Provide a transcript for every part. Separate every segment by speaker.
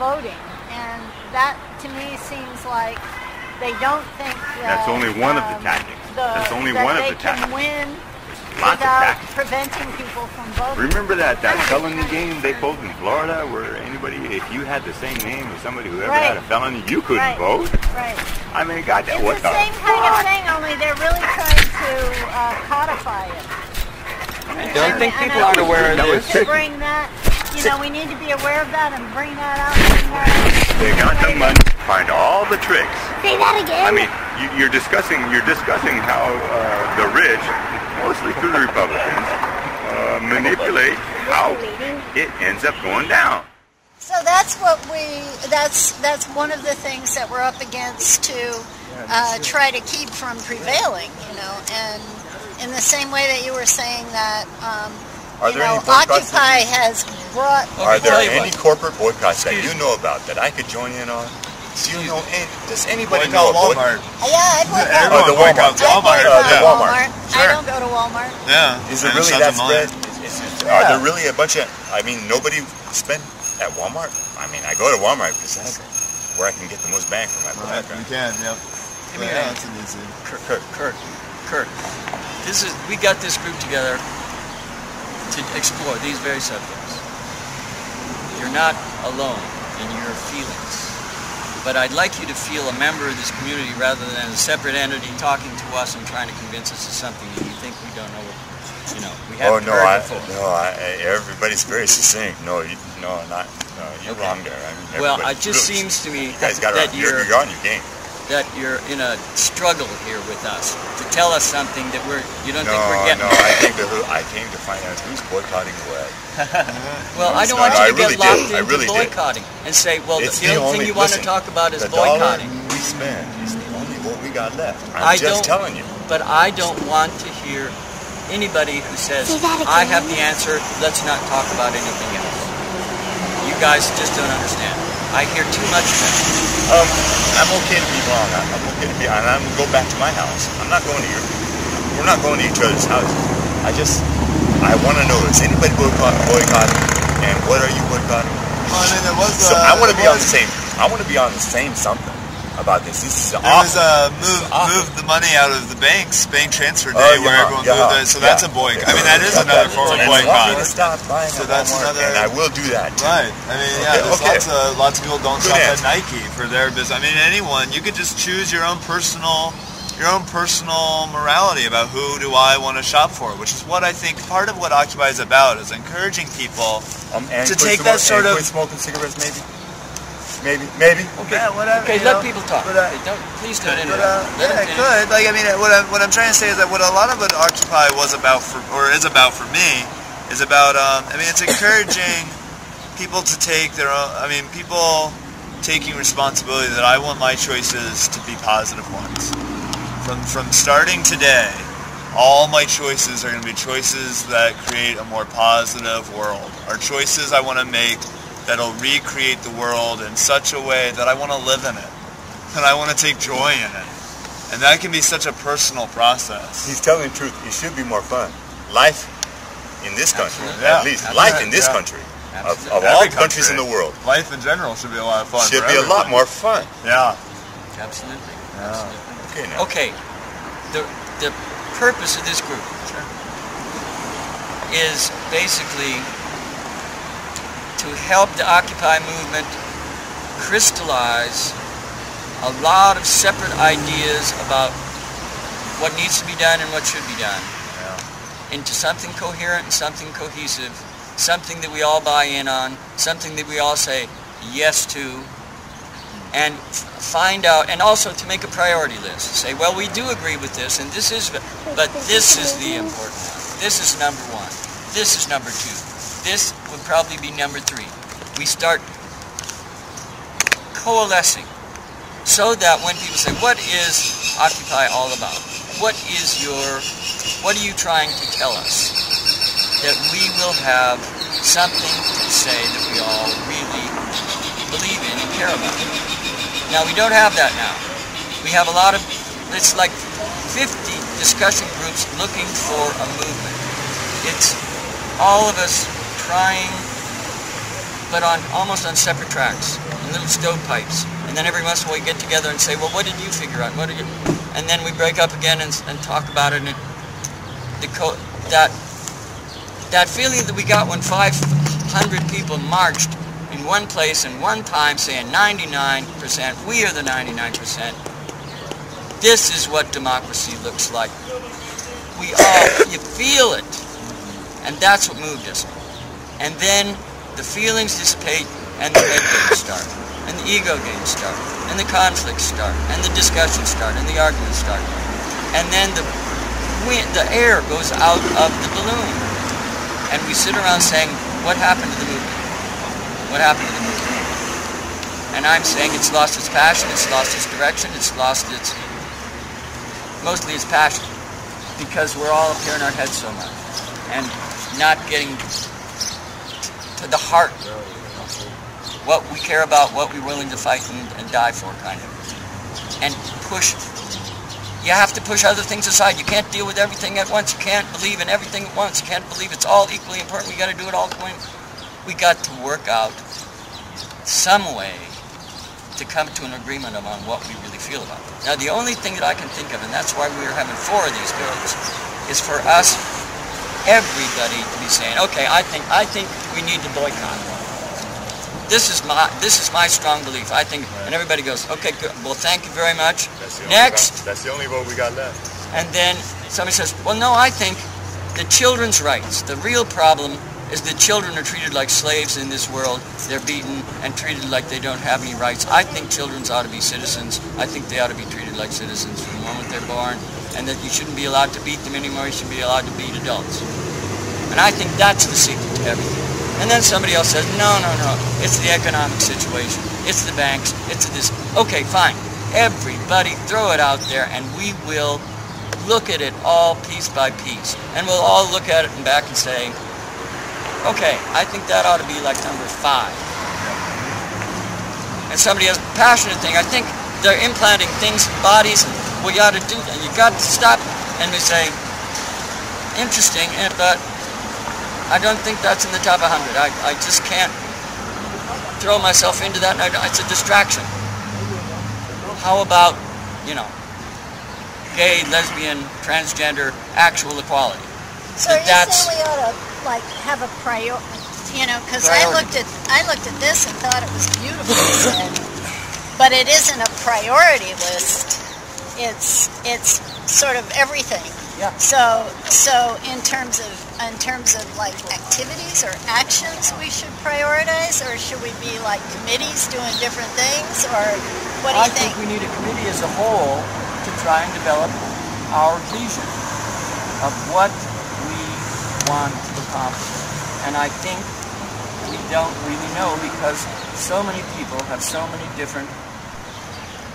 Speaker 1: Democratic demographic from voting, and that to me seems like they don't think that
Speaker 2: That's only one of the
Speaker 1: um,
Speaker 2: tactics.
Speaker 1: the-
Speaker 2: That's only
Speaker 1: that
Speaker 2: one of
Speaker 1: they
Speaker 2: the
Speaker 1: can
Speaker 2: tactics.
Speaker 1: win
Speaker 2: Lots of
Speaker 1: without
Speaker 2: tactics.
Speaker 1: preventing people from voting.
Speaker 2: Remember that, that felony game they pulled in Florida where anybody, if you had the same name as somebody who ever had a
Speaker 1: Right.
Speaker 2: felony, you couldn't
Speaker 1: Right.
Speaker 2: vote?
Speaker 1: Right.
Speaker 2: I mean, God,
Speaker 1: It's
Speaker 2: what
Speaker 1: the
Speaker 2: the
Speaker 1: same kind of thing, only they're really trying to uh, codify it.
Speaker 3: I don't think people aren't
Speaker 1: think
Speaker 3: aware of
Speaker 1: we
Speaker 2: That
Speaker 1: need
Speaker 2: was
Speaker 1: to
Speaker 2: tricky.
Speaker 1: Bring that, you know, we need to be aware of that and bring that out. Bring that out.
Speaker 2: They got the money, find all the tricks.
Speaker 1: Say that again.
Speaker 2: I mean, you, you're discussing you're discussing how uh, the rich, mostly through the Republicans, uh, manipulate how it ends up going down.
Speaker 1: So that's what we. That's that's one of the things that we're up against to uh, try to keep from prevailing. You know, and in the same way that you were saying that, um,
Speaker 4: Are
Speaker 1: you
Speaker 4: there
Speaker 1: know,
Speaker 4: any boycotts
Speaker 1: Occupy has brought.
Speaker 4: Are there any
Speaker 3: what.
Speaker 4: corporate boycotts that you know about that I could join in on? Do you know any, does anybody
Speaker 5: Boycott
Speaker 4: know a
Speaker 5: Walmart.
Speaker 1: Yeah, I'd boycott.
Speaker 5: Everyone
Speaker 4: Oh, the Walmart.
Speaker 1: I'd
Speaker 5: Walmart.
Speaker 4: Uh,
Speaker 1: boycott
Speaker 4: the Walmart.
Speaker 1: I
Speaker 5: Sure.
Speaker 1: don't go to Walmart.
Speaker 5: Yeah.
Speaker 4: Is it really that
Speaker 5: them
Speaker 4: spread? Is, is, Are there really a bunch of? I mean, nobody spend at Walmart. I mean, I go to Walmart because that's where I can get the most bang for my buck.
Speaker 5: Right, you can, yep.
Speaker 3: Give me
Speaker 5: yeah,
Speaker 3: hand.
Speaker 5: it's an easy.
Speaker 3: Kirk, Kirk, Kirk, Kirk. This is we got this group together to explore these very subjects. You're not alone in your feelings, but I'd like you to feel a member of this community rather than a separate entity talking to us and trying to convince us of something that you think we don't know. What, you know, we
Speaker 4: Oh
Speaker 3: haven't
Speaker 4: no,
Speaker 3: heard
Speaker 4: I,
Speaker 3: before.
Speaker 4: no, I, everybody's very succinct. No, you, no, not. No, you're
Speaker 3: Okay.
Speaker 4: wrong there. I mean,
Speaker 3: Well, it just
Speaker 4: really-
Speaker 3: seems to me
Speaker 4: You guys got
Speaker 3: that.
Speaker 4: You're,
Speaker 3: you're
Speaker 4: you're on your game.
Speaker 3: That you're in a struggle here with us to tell us something that we're you don't
Speaker 4: No,
Speaker 3: think we're getting.
Speaker 4: no, I came to I came to find out who's boycotting what.
Speaker 3: Well, I don't want you
Speaker 4: I
Speaker 3: to
Speaker 4: really
Speaker 3: get locked
Speaker 4: did.
Speaker 3: Into
Speaker 4: really did.
Speaker 3: boycotting and say, well,
Speaker 4: It's
Speaker 3: the, the only thing you want to talk about is
Speaker 4: the dollar
Speaker 3: boycotting.
Speaker 4: we spend is the only what we got left. I'm
Speaker 3: I
Speaker 4: just
Speaker 3: don't-
Speaker 4: telling you.
Speaker 3: But I don't want to hear anybody who says, I have the answer, let's not talk about anything else. You guys just don't understand. I hear too much of that.
Speaker 4: Um, I'm okay to be wrong. I'm I'm okay to be, and I'm gonna go back to my house. I'm not going to your. We're not going to each other's houses. I just, I want to know is anybody boycott, boycotting, and what are you boycotting?
Speaker 5: Well, I mean, there was.
Speaker 4: So
Speaker 5: uh,
Speaker 4: I want to be
Speaker 5: there
Speaker 4: on the same. I want to be on the same something about this. This is
Speaker 5: There was a move,
Speaker 4: awful.
Speaker 5: move the money out of the banks, bank transfer day,
Speaker 4: Oh,
Speaker 5: where
Speaker 4: yeah,
Speaker 5: everyone
Speaker 4: yeah,
Speaker 5: moved it. So that's
Speaker 4: yeah.
Speaker 5: a boycott. I mean, that is another form of
Speaker 4: And they want me to
Speaker 5: boycott.
Speaker 4: stop buying
Speaker 5: So that's
Speaker 4: Walmart,
Speaker 5: another-
Speaker 4: and I will do that. Too.
Speaker 5: Right. I mean, yeah,
Speaker 4: Okay,
Speaker 5: there's
Speaker 4: okay.
Speaker 5: lots of lots of people don't
Speaker 4: Good
Speaker 5: shop at. Nike for their business. I mean, anyone. You could just choose your own personal your own personal morality about who do I want to shop for, which is what I think part of what Occupy is about is encouraging people.
Speaker 4: Um,
Speaker 5: To take that sort of-
Speaker 4: quit smoking cigarettes, maybe. Maybe, maybe.
Speaker 3: Okay,
Speaker 5: Yeah, whatever,
Speaker 3: okay let
Speaker 5: know,
Speaker 3: people talk.
Speaker 5: but, uh,
Speaker 3: don't, please don't
Speaker 5: But
Speaker 3: interrupt.
Speaker 5: uh, yeah, it could. Like, I mean, what I'm, what I'm trying to say is that what a lot of what Occupy was about for, or is about for me, is about. Um, I mean, it's encouraging people to take their own. I mean, people taking responsibility that I want my choices to be positive ones. From from starting today, all my choices are going to be choices that create a more positive world. Are choices I want to make that'll recreate the world in such a way that I want to live in it, and I want to take joy in it, and that can be such a personal process.
Speaker 4: He's telling the truth. It should be more fun. Life in this country,
Speaker 3: Absolutely.
Speaker 4: at least.
Speaker 5: Absolutely.
Speaker 4: Life in this
Speaker 5: Yeah.
Speaker 4: country. Of,
Speaker 3: Absolutely.
Speaker 4: of all
Speaker 5: Every
Speaker 4: countries in the world.
Speaker 5: Life in general should be a lot of fun.
Speaker 4: Should
Speaker 5: for
Speaker 4: be a lot more fun.
Speaker 5: Yeah.
Speaker 3: Absolutely. Absolutely.
Speaker 4: Okay, now.
Speaker 3: Okay, the, the purpose of this group is basically to help the Occupy movement crystallize a lot of separate ideas about what needs to be done and what should be done into something coherent and something cohesive, something that we all buy in on, something that we all say yes to, and find out, and also to make a priority list. Say, well, we do agree with this, and this is, but this is the important one. This is number one. This is number two. This would probably be number three. We start coalescing so that when people say, what is Occupy all about? What is your, what are you trying to tell us? That we will have something to say that we all really believe in and care about. Now we don't have that now. We have a lot of, it's like 50 discussion groups looking for a movement. It's all of us trying but on almost on separate tracks, in little stovepipes. And then every once in a while we get together and say, well, what did you figure out? What did you? And then we break up again and, and talk about it. And the co- that that feeling that we got when 500 people marched in one place in one time saying 99%, we are the 99%. This is what democracy looks like. We all, you feel it. And that's what moved us. And then the feelings dissipate and the head games start. And the ego games start. And the conflicts start. And the discussions start. And the arguments start. And then the wind, the air goes out of the balloon. And we sit around saying, what happened to the movement? What happened to the movement? And I'm saying it's lost its passion, it's lost its direction, it's lost its, mostly its passion. Because we're all up here in our heads so much. And not getting to the heart what we care about, what we're willing to fight and, and die for, kind of. And push. You have to push other things aside. You can't deal with everything at once. You can't believe in everything at once. You can't believe it's all equally important. We got to do it all at once. We got to work out some way to come to an agreement on what we really feel about. Now, the only thing that I can think of, and that's why we are having four of these bills, is for us, everybody, to be saying, okay, I think I think we need to boycott. This is my this is my strong belief. I think, and everybody goes, okay, good. Well, thank you very much.
Speaker 4: That's the only
Speaker 3: Next.
Speaker 4: That's the only vote we got left.
Speaker 3: And then somebody says, well, no, I think the children's rights, the real problem is the children are treated like slaves in this world. They're beaten and treated like they don't have any rights. I think children ought to be citizens. I think they ought to be treated like citizens from the moment they're born and that you shouldn't be allowed to beat them anymore. You should be allowed to beat adults. And I think that's the secret to everything. And then somebody else says, no, no, no, it's the economic situation. It's the banks. It's this. Okay, fine. Everybody throw it out there and we will look at it all piece by piece. And we'll all look at it and back and say, okay, I think that ought to be like number five. And somebody has a passionate thing. I think they're implanting things in bodies and we got to do that. You got to stop. And we say, interesting, eh, but I don't think that's in the top 100. I, I just can't throw myself into that. and I- It's a distraction. How about, you know, gay, lesbian, transgender, actual equality?
Speaker 1: So you
Speaker 3: That's-
Speaker 1: we ought to like have a prior, you know, because I looked at I looked at this and thought it was beautiful, but it isn't a priority list. It's it's sort of everything.
Speaker 3: Yeah.
Speaker 1: So so in terms of in terms of like activities or actions, we should prioritize, or should we be like committees doing different things, or what do
Speaker 3: I
Speaker 1: you
Speaker 3: think
Speaker 1: think?
Speaker 3: we need a committee as a whole to try and develop our vision of what we want to accomplish. And I think we don't really know because so many people have so many different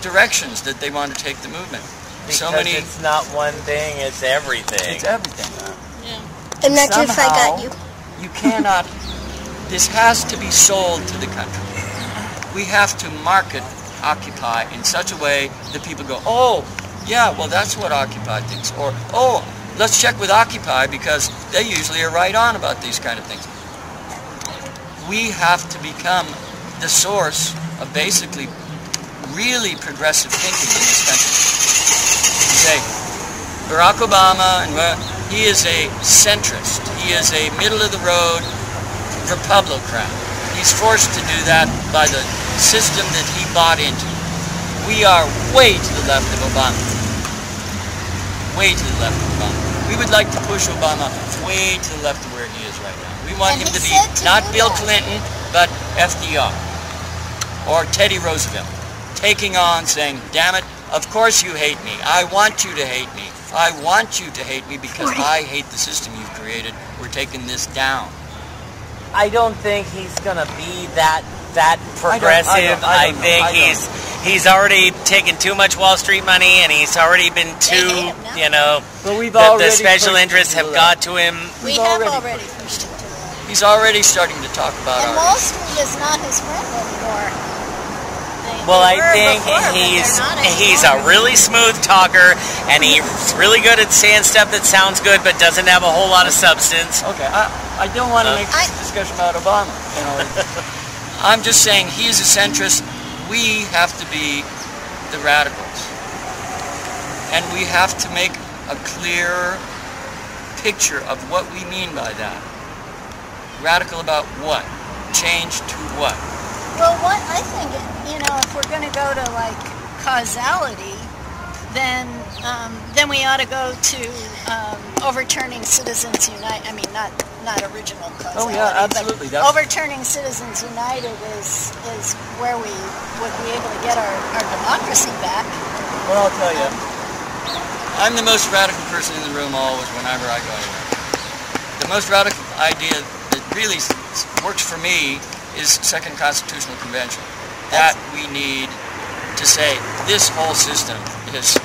Speaker 3: directions that they want to take the movement.
Speaker 6: Because
Speaker 3: so many,
Speaker 6: it's not one thing, it's everything.
Speaker 3: it's everything.
Speaker 7: And that's if I got you.
Speaker 3: You cannot, this has to be sold to the country. We have to market Occupy in such a way that people go, oh, yeah, well, that's what Occupy thinks. Or, oh, let's check with Occupy because they usually are right on about these kind of things. We have to become the source of basically really progressive thinking in this country. You say, Barack Obama, and he is a centrist. He is a middle-of-the-road Republican. He's forced to do that by the system that he bought into. We are way to the left of Obama. Way to the left of Obama. We would like to push Obama way to the left of where he is right now. We want
Speaker 1: And
Speaker 3: him to be
Speaker 1: to
Speaker 3: not Bill. Clinton, but FDR or Teddy Roosevelt, taking on saying, damn it, of course you hate me. I want you to hate me. I want you to hate me because I hate the system you've created. We're taking this down.
Speaker 6: I don't think he's gonna be that that
Speaker 3: I
Speaker 6: progressive.
Speaker 3: don't- I don't know.
Speaker 6: think
Speaker 3: I don't.
Speaker 6: he's he's already taken too much Wall Street money, and he's already been too,
Speaker 1: hate him now.
Speaker 6: you know,
Speaker 3: But we've
Speaker 6: the,
Speaker 3: already
Speaker 6: the special interests have
Speaker 3: the
Speaker 6: got to him.
Speaker 1: We
Speaker 3: We've
Speaker 1: have
Speaker 3: already
Speaker 1: already pushed him to the
Speaker 3: He's already starting to talk about
Speaker 1: And
Speaker 3: our.
Speaker 1: Wall Street is not his friend anymore. They-
Speaker 6: Well, I think
Speaker 1: before,
Speaker 6: he's he's a really smooth talker, and he's really good at saying stuff that sounds good but doesn't have a whole lot of substance.
Speaker 3: Okay, I, I don't want to
Speaker 6: Uh,
Speaker 3: make
Speaker 1: I-
Speaker 3: this discussion about Obama. You know, I'm just saying he's a centrist. We have to be the radicals. And we have to make a clear picture of what we mean by that. Radical about what? Change to what?
Speaker 1: Well, what I think, you know, if we're going to go to like causality, then um, then we ought to go to um, overturning Citizens United. I mean, not not original causality.
Speaker 3: Oh yeah, absolutely.
Speaker 1: But overturning Citizens United is is where we would be able to get our, our democracy back.
Speaker 3: Well, I'll tell you, I'm the most radical person in the room always whenever I go anywhere. The most radical idea that really works for me is Second Constitutional Convention. That we need to say this whole system is,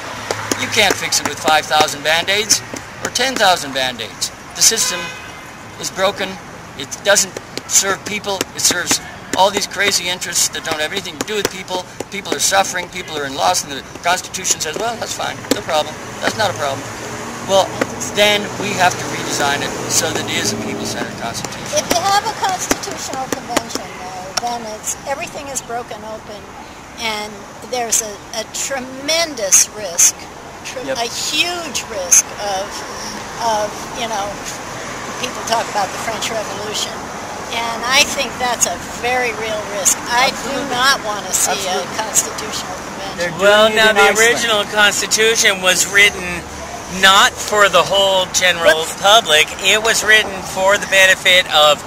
Speaker 3: you can't fix it with 5,000 Band-Aids or 10,000 Band-Aids. The system is broken. It doesn't serve people. It serves all these crazy interests that don't have anything to do with people. People are suffering. People are in loss. And the Constitution says, well, that's fine. No problem. That's not a problem. Well, then we have to redesign it so that it is a people-centered constitution.
Speaker 1: If you have a constitutional convention, though, then it's everything is broken open, and there's a, a tremendous risk, tr-
Speaker 3: Yep.
Speaker 1: a huge risk of, of you know, people talk about the French Revolution. And I think that's a very real risk. I do not want to see
Speaker 3: Absolutely.
Speaker 1: a constitutional convention.
Speaker 6: Well, now the
Speaker 3: Iceland.
Speaker 6: original Constitution was written not for the whole general public. It was written for the benefit of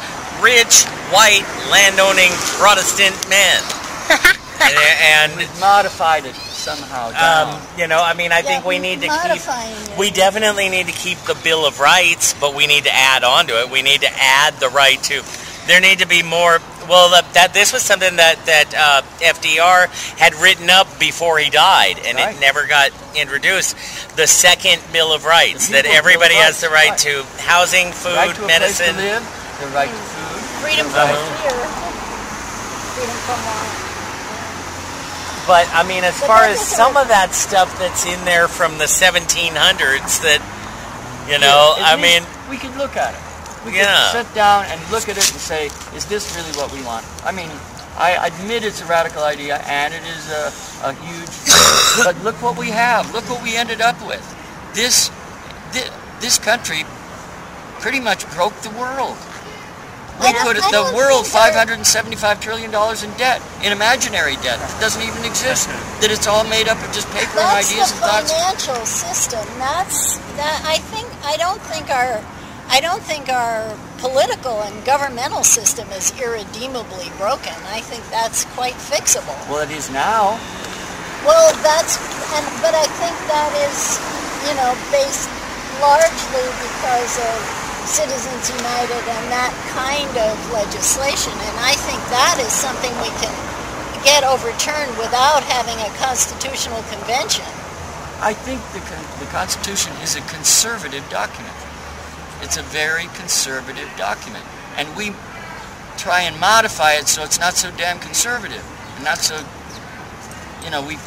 Speaker 6: rich, white, landowning Protestant men. and, and
Speaker 3: We've modified it somehow.
Speaker 6: um, you know, I mean, I
Speaker 1: Yeah,
Speaker 6: think we need to keep.
Speaker 1: it.
Speaker 6: We definitely need to keep the Bill of Rights, but we need to add on to it. We need to add the right to. There need to be more. Well, that, that this was something that that uh, FDR had written up before he died, and
Speaker 3: Right.
Speaker 6: it never got introduced. The second Bill of Rights that everybody has the right
Speaker 3: Rights,
Speaker 6: to housing, food,
Speaker 3: right to a to
Speaker 6: medicine.
Speaker 3: live, the right to food,
Speaker 1: freedom
Speaker 3: the
Speaker 1: from fear, freedom from want.
Speaker 6: But I mean, as
Speaker 1: But
Speaker 6: far as some of that stuff that's in there from the 1700s, that you know,
Speaker 3: Yeah,
Speaker 6: I mean.
Speaker 3: we could look at it. We
Speaker 6: Yeah.
Speaker 3: could sit down and look at it and say, is this really what we want? I mean, I admit it's a radical idea and it is a, a huge, but look what we have. Look what we ended up with. This, this, this country pretty much broke the world. We put the world 575 trillion dollars in debt, in imaginary debt that doesn't even exist. that it's all made up of just paper and ideas
Speaker 1: the
Speaker 3: and thoughts.
Speaker 1: The financial system. That's that. I think. I don't think our. I don't think our political and governmental system is irredeemably broken. I think that's quite fixable.
Speaker 3: Well, it is now.
Speaker 1: Well, that's. And but I think that is, you know, based largely because of Citizens United and that kind of legislation. And I think that is something we can get overturned without having a constitutional convention.
Speaker 3: I think the, the Constitution is a conservative document. It's a very conservative document. And we try and modify it so it's not so damn conservative. And not so, you know, we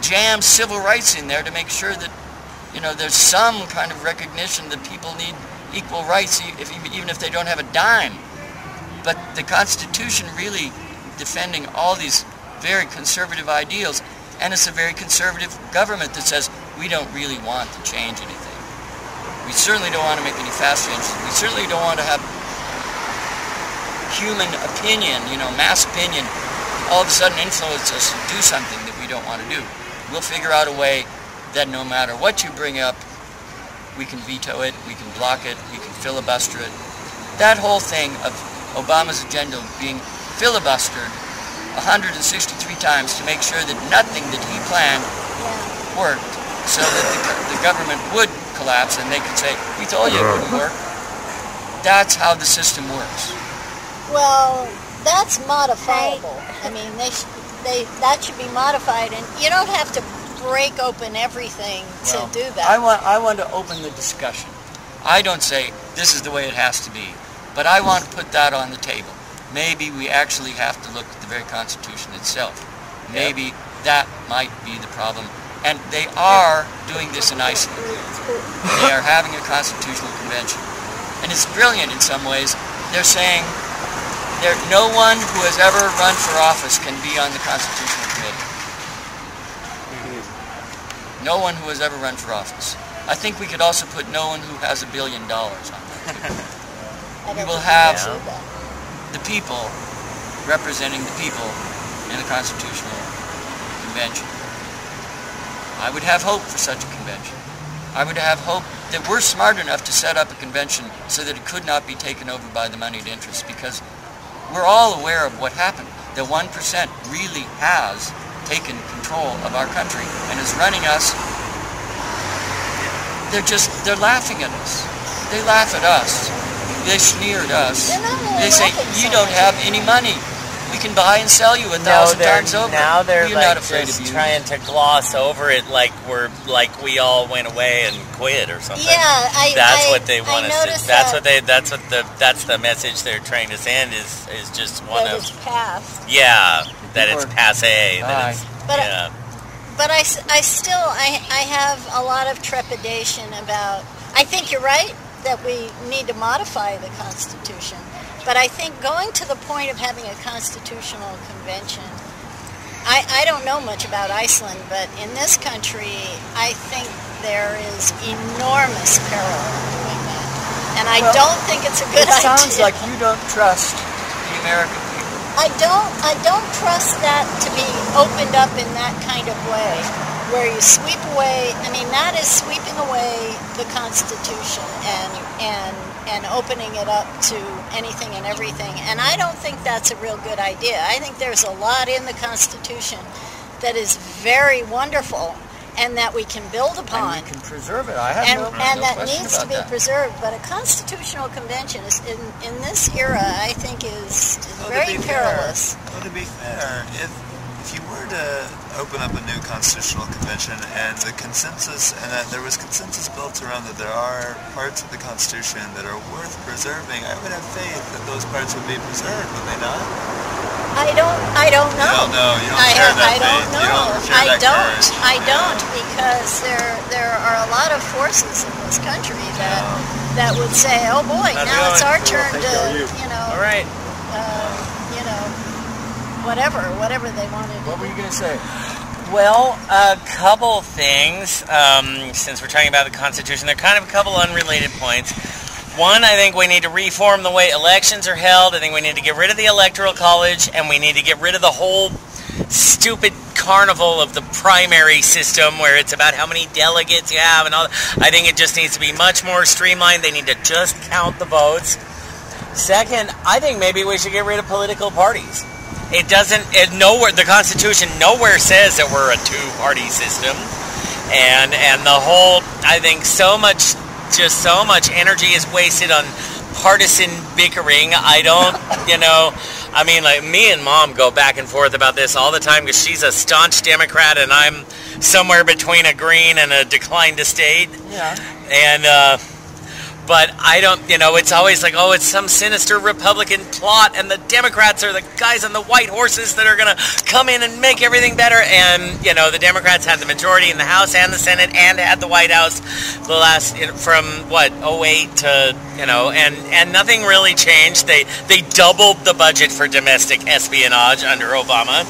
Speaker 3: jam civil rights in there to make sure that, you know, there's some kind of recognition that people need equal rights if, even if they don't have a dime. But the Constitution really defending all these very conservative ideals, and it's a very conservative government that says we don't really want to change anything. We certainly don't want to make any fast changes. We certainly don't want to have human opinion, you know, mass opinion, all of a sudden influence us to do something that we don't want to do. We'll figure out a way that no matter what you bring up, we can veto it, we can block it, we can filibuster it. That whole thing of Obama's agenda being filibustered 163 times to make sure that nothing that he planned worked so that the, the government would collapse and they could say, we told you it wouldn't work. That's how the system works.
Speaker 1: Well, that's modifiable. I mean, they, they that should be modified, and you don't have to break open everything to
Speaker 3: Well,
Speaker 1: do that.
Speaker 3: I want, I want to open the discussion. I don't say this is the way it has to be, but I want to put that on the table. Maybe we actually have to look at the very Constitution itself. Maybe that might be the problem. And they are doing this in Iceland. They are having a constitutional convention. And it's brilliant in some ways. They're saying, there, no one who has ever run for office can be on the Constitutional Committee. No one who has ever run for office. I think we could also put no one who has a billion dollars on
Speaker 1: that.
Speaker 3: We will have
Speaker 1: we should do that.
Speaker 3: the people representing the people in the Constitutional Convention. I would have hope for such a convention. I would have hope that we're smart enough to set up a convention so that it could not be taken over by the moneyed interests because we're all aware of what happened. The 1% really has taken control of our country and is running us. They're just, they're laughing at us. They laugh at us. They sneer at us.
Speaker 1: They're not only
Speaker 3: They say, you don't have any money. We can buy and sell you a
Speaker 6: No,
Speaker 3: thousand
Speaker 6: they're
Speaker 3: times over.
Speaker 6: now they're
Speaker 3: We're
Speaker 6: like
Speaker 3: not afraid
Speaker 6: just
Speaker 3: of you.
Speaker 6: trying to gloss over it like we're like we all went away and quit or something.
Speaker 1: Yeah, I.
Speaker 6: That's
Speaker 1: I,
Speaker 6: what they want us to.
Speaker 1: noticed
Speaker 6: That's
Speaker 1: that,
Speaker 6: what they. That's what the. That's the message they're trying to send is is just one
Speaker 1: that
Speaker 6: of
Speaker 1: is past.
Speaker 6: yeah that it's
Speaker 3: Or-
Speaker 6: passe. That it's,
Speaker 1: But I-
Speaker 6: yeah.
Speaker 1: But I, s- I still I, I have a lot of trepidation about. I think you're right that we need to modify the Constitution, but I think going to the point of having a constitutional convention. I, I don't know much about Iceland, but in this country, I think there is enormous peril in doing that, and I
Speaker 3: Well,
Speaker 1: don't think it's a good idea.
Speaker 3: it sounds like you don't trust the American people.
Speaker 1: I don't I don't trust that to be opened up in that kind of way where you sweep away I mean that is sweeping away the constitution and and and opening it up to anything and everything and I don't think that's a real good idea. I think there's a lot in the constitution that is very wonderful and that we can build upon
Speaker 3: And we can preserve it. I have
Speaker 1: and,
Speaker 3: no,
Speaker 1: and
Speaker 3: no
Speaker 1: that
Speaker 3: question
Speaker 1: needs to be
Speaker 3: that.
Speaker 1: preserved. But a constitutional convention is in, in this era, I think, is, is
Speaker 5: Well, to
Speaker 1: very
Speaker 5: be fair-
Speaker 1: perilous.
Speaker 5: Well, to be fair, if if you were to open up a new constitutional convention and the consensus, and that there was consensus built around that there are parts of the Constitution that are worth preserving, I would have faith that those parts would be preserved, would they not?
Speaker 1: I don't. I don't know.
Speaker 5: You don't know. You don't
Speaker 1: I,
Speaker 5: share that
Speaker 1: I don't
Speaker 5: faith.
Speaker 1: know.
Speaker 5: You don't share
Speaker 1: I
Speaker 5: that
Speaker 1: don't.
Speaker 5: courage.
Speaker 1: I don't because there there are a lot of forces in this country that that would say, "Oh boy,
Speaker 6: How's it
Speaker 1: now it's our turn
Speaker 2: Thank
Speaker 1: to
Speaker 2: you.
Speaker 1: you know
Speaker 6: All right.
Speaker 1: You know whatever whatever they wanted."
Speaker 3: What were you going to say?
Speaker 6: Well, a couple things. Um, since we're talking about the Constitution, they're kind of a couple unrelated points. One, I think we need to reform the way elections are held. I think we need to get rid of the Electoral College, and we need to get rid of the whole stupid carnival of the primary system where it's about how many delegates you have and all. I think it just needs to be much more streamlined. They need to just count the votes. Second, I think maybe we should get rid of political parties. It doesn't. It nowhere. The Constitution nowhere says that we're a two-party system, and and the whole. I think so much, just so much energy is wasted on partisan bickering. I don't. You know. I mean, like me and mom go back and forth about this all the time because she's a staunch Democrat and I'm somewhere between a green and a declined to state.
Speaker 3: Yeah.
Speaker 6: And, uh, but I don't, you know, it's always like, oh, it's some sinister Republican plot, and the Democrats are the guys on the white horses that are going to come in and make everything better. And, you know, the Democrats had the majority in the House and the Senate and had the White House the last, from what, 08 to, you know, and, and nothing really changed. They, they doubled the budget for domestic espionage under Obama.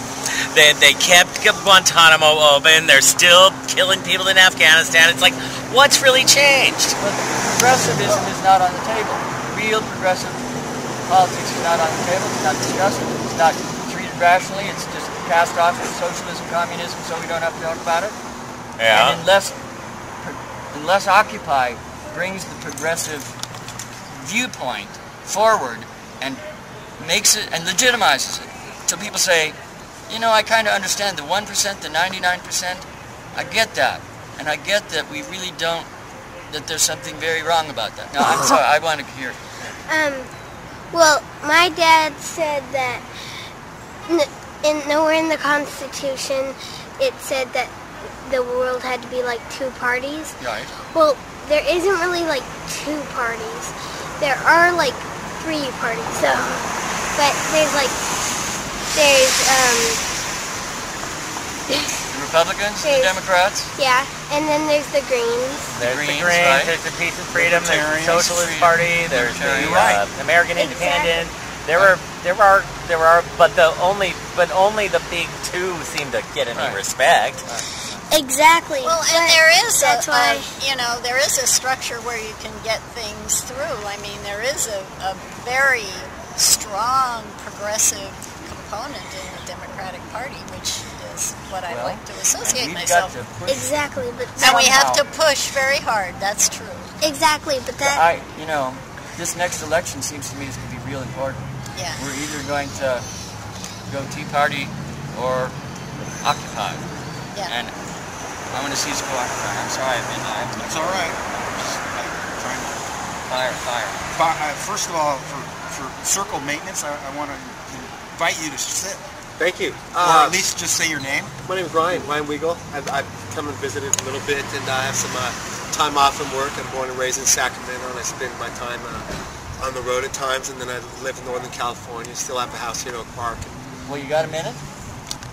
Speaker 6: They, they kept Guantanamo open. They're still killing people in Afghanistan. It's like, what's really changed?
Speaker 3: But progressivism is not on the table. Real progressive politics is not on the table. It's not discussed. It's not treated rationally. It's just cast off as socialism, communism, so we don't have to talk about it. And unless, unless Occupy brings the progressive viewpoint forward and makes it and legitimizes it, so people say, you know, I kind of understand the 1%, the 99%. I get that. And I get that we really don't, that there's something very wrong about that. No, I'm sorry, I want to hear.
Speaker 7: Um, well, my dad said that in nowhere in the Constitution it said that the world had to be like two parties.
Speaker 3: Right.
Speaker 7: Well, there isn't really like two parties. There are like three parties, so but there's like there's um
Speaker 3: The Republicans, the Democrats,
Speaker 7: yeah, and then there's the Greens.
Speaker 6: There's the
Speaker 3: Greens,
Speaker 6: Greens,
Speaker 3: right.
Speaker 6: there's the Peace and Freedom, there's the Socialist
Speaker 3: freedom,
Speaker 6: Party, there's the uh,
Speaker 3: right.
Speaker 6: American
Speaker 7: Exactly.
Speaker 6: Independent, There were there are there are but the only but only the big two seem to get any
Speaker 3: Right.
Speaker 6: respect.
Speaker 7: Exactly.
Speaker 1: Well, and
Speaker 7: but
Speaker 1: there is
Speaker 7: that's
Speaker 1: a,
Speaker 7: why.
Speaker 1: a, you know, there is a structure where you can get things through. I mean, there is a, a very strong progressive component in the Democratic Party, which is what I
Speaker 3: Well,
Speaker 1: like to associate
Speaker 3: we've
Speaker 1: myself.
Speaker 3: got to push.
Speaker 7: Exactly, but
Speaker 1: and we have to push very hard. That's true.
Speaker 7: exactly, but that
Speaker 3: I, you know, this next election seems to me is going to be real important.
Speaker 1: Yeah.
Speaker 3: We're either going to go Tea Party or Occupy.
Speaker 1: Yeah.
Speaker 3: And I want to see us go Occupy. I'm sorry, I've been, I've been
Speaker 8: It's all right. Just, uh, trying to
Speaker 3: fire, fire.
Speaker 8: But, uh, first of all, for, for circle maintenance, I, I want to invite you to sit,
Speaker 9: Thank you.
Speaker 8: or
Speaker 9: Uh,
Speaker 8: at least just say your name.
Speaker 9: my name is Ryan, Ryan Weagle. I've, I've come and visited a little bit, and I have some uh, time off from work. I'm born and raised in Sacramento, and I spend my time uh, on the road at times, and then I live in Northern California. Still have a house here in Oak Park.
Speaker 3: Well, you got a minute?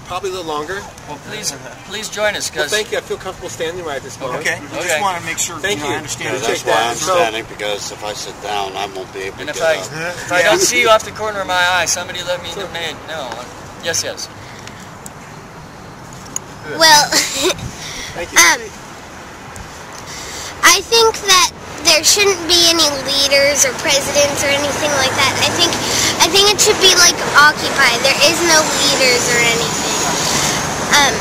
Speaker 9: Probably a little longer.
Speaker 3: Well, please, please join us
Speaker 9: Well,
Speaker 3: because
Speaker 9: thank you. I feel comfortable standing right at this moment.
Speaker 8: Okay. We
Speaker 3: Okay.
Speaker 8: just want to make sure
Speaker 9: Thank
Speaker 8: you, know,
Speaker 9: you.
Speaker 8: I understand.
Speaker 9: Yeah, that's
Speaker 10: That's why I'm
Speaker 9: So-
Speaker 10: standing, because if I sit down, I won't be able
Speaker 3: And
Speaker 10: to
Speaker 3: if
Speaker 10: get
Speaker 3: I
Speaker 10: up.
Speaker 3: if I don't see you off the corner of my eye, somebody let me know. Yes, yes.
Speaker 7: well, um, I think that there shouldn't be any leaders or presidents or anything like that. I think I think it should be like Occupy. There is no leaders or anything. Um,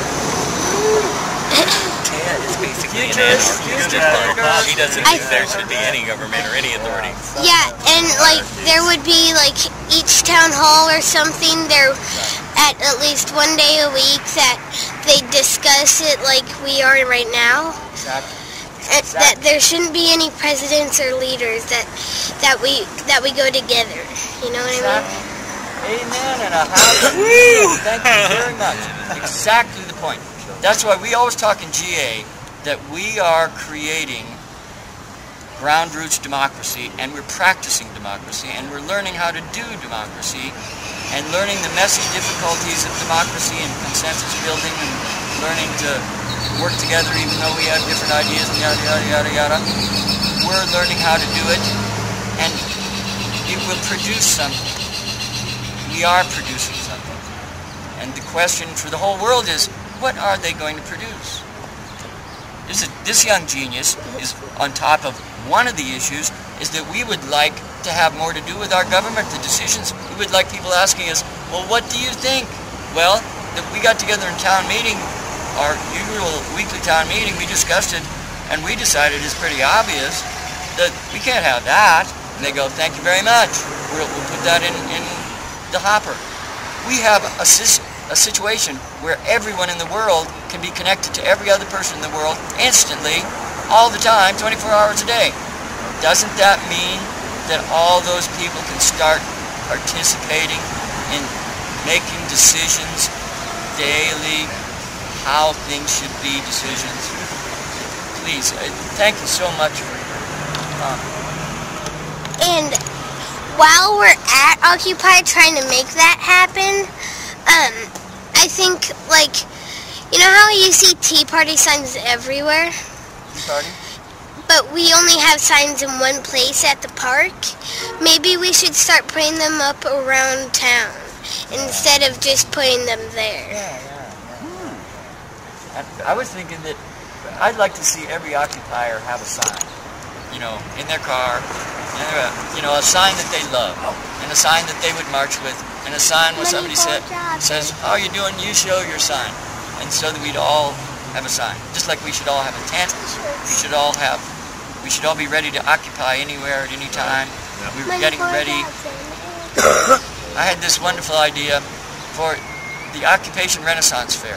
Speaker 6: Ted is basically an
Speaker 3: Futures,
Speaker 6: anarchist.
Speaker 3: futures,
Speaker 6: He doesn't
Speaker 7: I-
Speaker 6: think there should be any government or any authority.
Speaker 7: yeah, and like there would be like each town hall or something there at at least one day a week that they discuss it like we are right now.
Speaker 3: Exactly.
Speaker 7: And that there shouldn't be any presidents or leaders that that we that we go together. You know what I mean?
Speaker 3: Amen and a hallelujah. Thank you very much. Exactly the point. That's why we always talk in GA that we are creating ground roots democracy and we're practicing democracy and we're learning how to do democracy and learning the messy difficulties of democracy and consensus building and learning to work together even though we have different ideas and yada yada yada yada. We're learning how to do it and it will produce something we are producing something. And the question for the whole world is, what are they going to produce? This, is, this young genius is on top of one of the issues is that we would like to have more to do with our government, the decisions. We would like people asking us, well, what do you think? Well, we got together in town meeting, our usual weekly town meeting, we discussed it, and we decided it's pretty obvious that we can't have that. And they go, thank you very much. We'll, we'll put that in, in the hopper. We have a, sis- a situation where everyone in the world can be connected to every other person in the world instantly, all the time, 24 hours a day. Doesn't that mean that all those people can start participating in making decisions daily, how things should be decisions? Please, uh, thank you so much for your comment.
Speaker 7: And while we're at Occupy trying to make that happen, um, I think like you know how you see Tea Party signs everywhere,
Speaker 3: Tea Party?
Speaker 7: but we only have signs in one place at the park. Maybe we should start putting them up around town instead of just putting them there.
Speaker 3: Yeah, yeah, yeah. And I was thinking that I'd like to see every occupier have a sign, you know, in their car, and a, you know, a sign that they love, and a sign that they would march with, and a sign when somebody said, says, "How are you doing? You show your sign," and so that we'd all have a sign, just like we should all have a tent. We should all have, we should all be ready to occupy anywhere at any time. We were getting ready. I had this wonderful idea for the Occupation Renaissance Fair.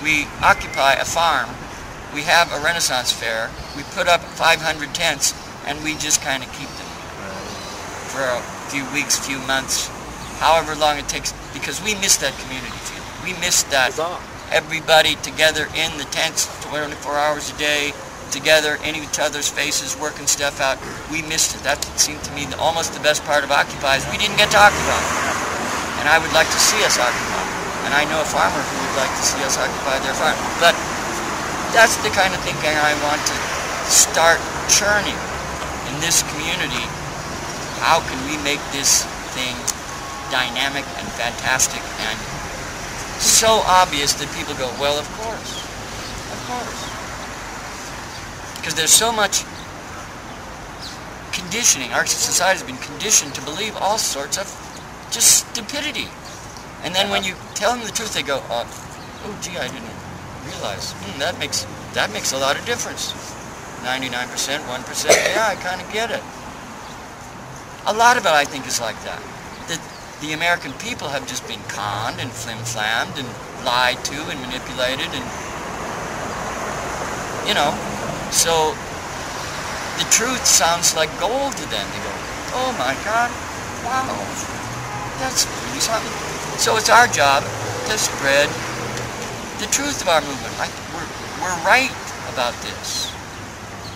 Speaker 3: We occupy a farm, we have a Renaissance Fair, we put up 500 tents, and we just kind of keep them for a few weeks, few months, however long it takes, because we miss that community feel. We miss that everybody together in the tents 24 hours a day, together in each other's faces, working stuff out. We missed it. That seemed to me the, almost the best part of Occupy is we didn't get to occupy. And I would like to see us occupy. And I know a farmer who would like to see us occupy their farm. But that's the kind of thinking I want to start churning in this community. How can we make this thing dynamic and fantastic and so obvious that people go, well, of course, of course. Because there's so much conditioning. Our society has been conditioned to believe all sorts of just stupidity. And then when you tell them the truth, they go, uh, oh, gee, I didn't realize. Hmm, that makes that makes a lot of difference. 99%, 1%, yeah, I kind of get it. A lot of it, I think, is like that. The, the American people have just been conned and flim-flammed and lied to and manipulated and, you know, so the truth sounds like gold to them. They go, oh my God, wow, that's. So it's our job to spread the truth of our movement. I, we're, we're right about this.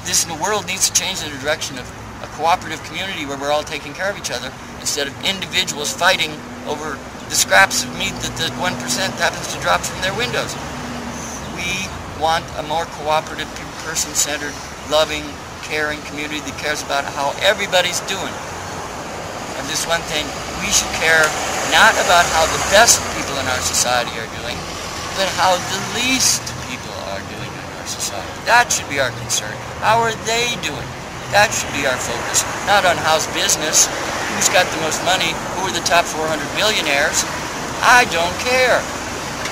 Speaker 3: This the world needs to change in the direction of a cooperative community where we're all taking care of each other instead of individuals fighting over the scraps of meat that the 1% happens to drop from their windows. We want a more cooperative, person-centered, loving, caring community that cares about how everybody's doing. And this one thing, we should care not about how the best people in our society are doing, but how the least people are doing in our society. That should be our concern. How are they doing? That should be our focus. Not on how's business, who's got the most money, who are the top 400 billionaires. I don't care.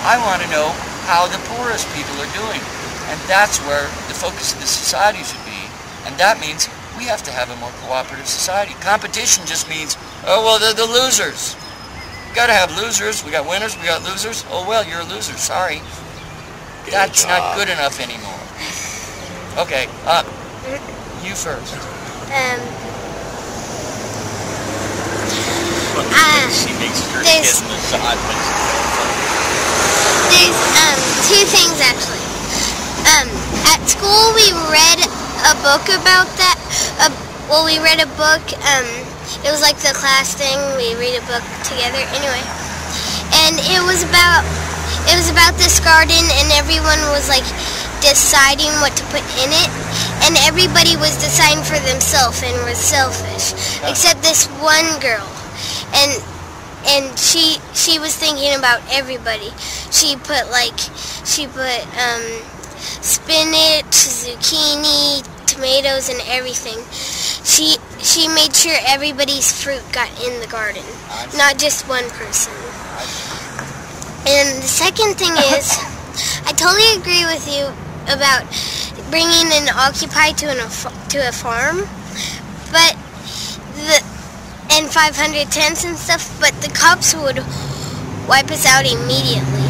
Speaker 3: I want to know how the poorest people are doing. And that's where the focus of the society should be. And that means we have to have a more cooperative society. Competition just means, oh, well, they're the losers. Got to have losers. We got winners, we got losers. Oh, well, you're a loser. Sorry.
Speaker 10: Good
Speaker 3: That's
Speaker 10: job.
Speaker 3: not good enough anymore. Okay, uh, you first.
Speaker 7: Um, uh,
Speaker 6: She makes her
Speaker 7: there's-
Speaker 6: kiss massage.
Speaker 7: there's um, two things actually. Um, at school we read a book about that. Uh, well, we read a book. Um, it was like the class thing. We read a book together. Anyway, and it was about it was about this garden, and everyone was like deciding what to put in it, and everybody was deciding for themselves and was selfish, except this one girl, and and she she was thinking about everybody. She put like she put um, spinach, zucchini, tomatoes, and everything. She she made sure everybody's fruit got in the garden, not just one person. And the second thing is, I totally agree with you about bringing an occupy to an to a farm, but the and 500 tents and stuff, but the cops would wipe us out immediately.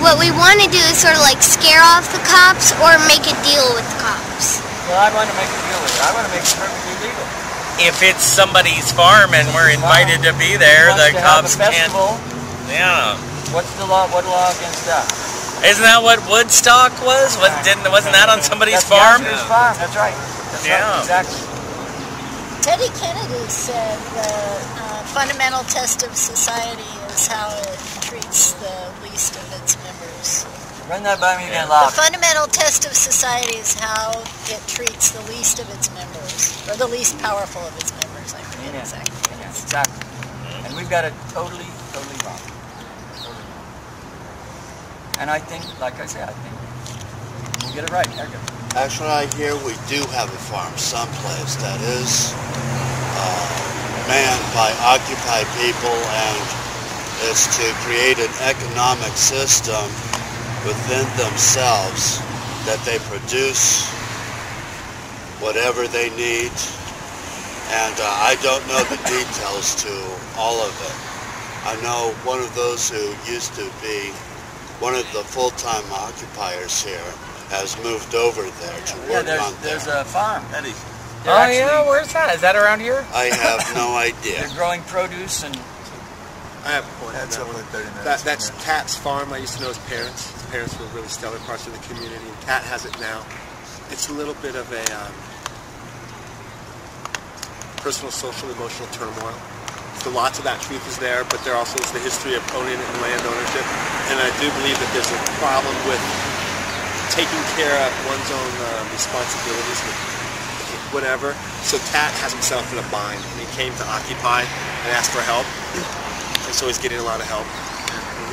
Speaker 7: What we want to do is sort of like scare off the cops or make a deal with the cops.
Speaker 3: Well, I want to make a deal with it. I want to make it perfectly legal.
Speaker 6: If it's somebody's farm and we're invited to be there, the
Speaker 3: to have a
Speaker 6: cops can't. Yeah.
Speaker 3: What's the law? What law against that?
Speaker 6: Isn't that what Woodstock was? Was didn't wasn't that on somebody's
Speaker 3: That's
Speaker 6: farm?
Speaker 3: Yasgur's farm. That's right. That's
Speaker 6: Yeah.
Speaker 3: right. Exactly.
Speaker 1: Teddy Kennedy said the uh, fundamental test of society is how it treats the least of its members.
Speaker 3: Run that by me again,
Speaker 1: The
Speaker 3: loud.
Speaker 1: fundamental test of society is how it treats the least of its members, or the least powerful of its members. I forget
Speaker 3: Yeah.
Speaker 1: exactly.
Speaker 3: Yeah, exactly. And we've got it totally, totally wrong. Totally wrong. And I think, like I said, I think we'll get it right. There you go.
Speaker 10: Actually, I hear we do have a farm someplace that is uh, manned by occupied people and is to create an economic system within themselves that they produce whatever they need. And uh, I don't know the details to all of it. I know one of those who used to be one of the full-time occupiers here has moved over there to
Speaker 3: Yeah,
Speaker 10: work
Speaker 3: there's,
Speaker 10: on
Speaker 3: there's
Speaker 10: there.
Speaker 3: a farm.
Speaker 10: Eddie.
Speaker 6: Oh
Speaker 3: actually-
Speaker 6: yeah, where's that? Is that around here?
Speaker 10: I have no idea.
Speaker 3: They're growing produce and
Speaker 9: I have a point. on
Speaker 5: That's
Speaker 9: that
Speaker 5: only 30 minutes
Speaker 9: That, that's
Speaker 5: here.
Speaker 9: Kat's farm. I used to know his parents. Parents were really stellar parts of the community, and Kat has it now. It's a little bit of a um, personal, social, emotional turmoil. So lots of that truth is there, but there also is the history of owning and land ownership. And I do believe that there's a problem with taking care of one's own uh, responsibilities whatever. So Kat has himself in a bind, and he came to Occupy and asked for help. and so he's getting a lot of help.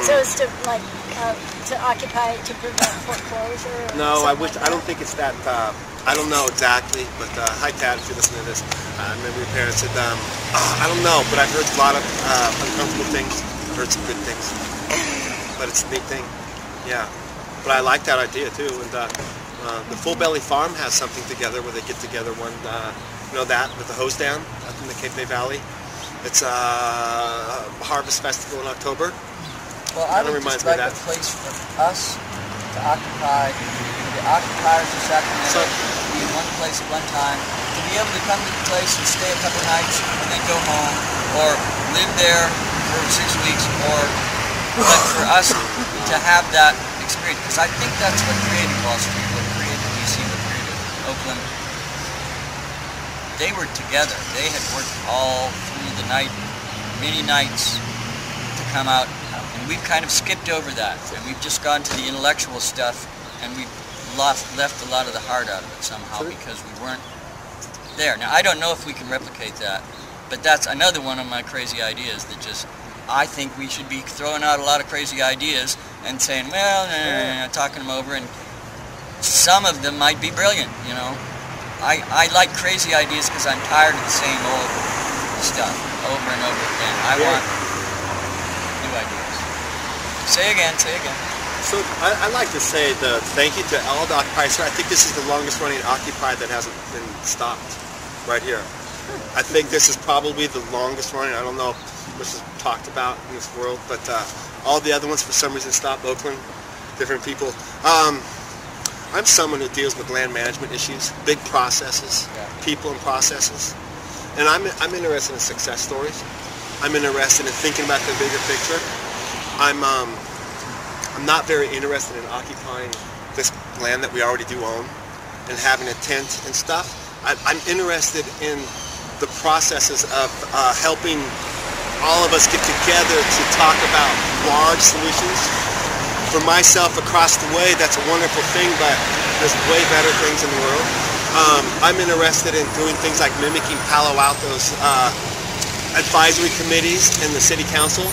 Speaker 1: So it's to like uh, to occupy to prevent foreclosure.
Speaker 9: No, I wish.
Speaker 1: like
Speaker 9: I don't think it's that. Uh, I don't know exactly, but uh, hi, Tad, if you listen to this. Uh, maybe your parents said, um, uh, I don't know, but I've heard a lot of uh, uncomfortable things. I've heard some good things, but it's a neat thing. Yeah, but I like that idea too. And uh, uh, the Full Belly Farm has something together where they get together one, uh, you know, that with the Hoes Down up in the Capay Valley. It's uh, a harvest festival in October.
Speaker 3: Well, I would
Speaker 9: reminds
Speaker 3: like a place for us to occupy, for the occupiers of Sacramento
Speaker 9: So-
Speaker 3: to be in one place at one time, to be able to come to the place and stay a couple nights and then go home, or live there for six weeks, or but for us to have that experience, because I think that's what created Wall Street, what created DC, what created Oakland. They were together. They had worked all through the night, many nights, to come out, and we've kind of skipped over that, and we've just gone to the intellectual stuff, and we've lost, left a lot of the heart out of it somehow because we weren't there. Now I don't know if we can replicate that, but that's another one of my crazy ideas that just I think we should be throwing out a lot of crazy ideas and saying, well, nah, nah, nah, talking them over, and some of them might be brilliant, you know. I, I like crazy ideas because I'm tired of the same old stuff over and over again. I
Speaker 9: Yeah.
Speaker 3: want. Say again, say again.
Speaker 9: So I, I like to say the thank you to all the occupiers. I think this is the longest running Occupy that hasn't been stopped right here. I think this is probably the longest running. I don't know if this is talked about in this world, but uh, all the other ones for some reason stopped. Oakland, different people. Um, I'm someone who deals with land management issues, big processes, people and processes, and I'm I'm interested in success stories. I'm interested in thinking about the bigger picture. I'm um, I'm not very interested in occupying this land that we already do own and having a tent and stuff. I, I'm interested in the processes of uh, helping all of us get together to talk about large solutions. For myself across the way, that's a wonderful thing, but there's way better things in the world. Um, I'm interested in doing things like mimicking Palo Alto's uh, advisory committees in the city council,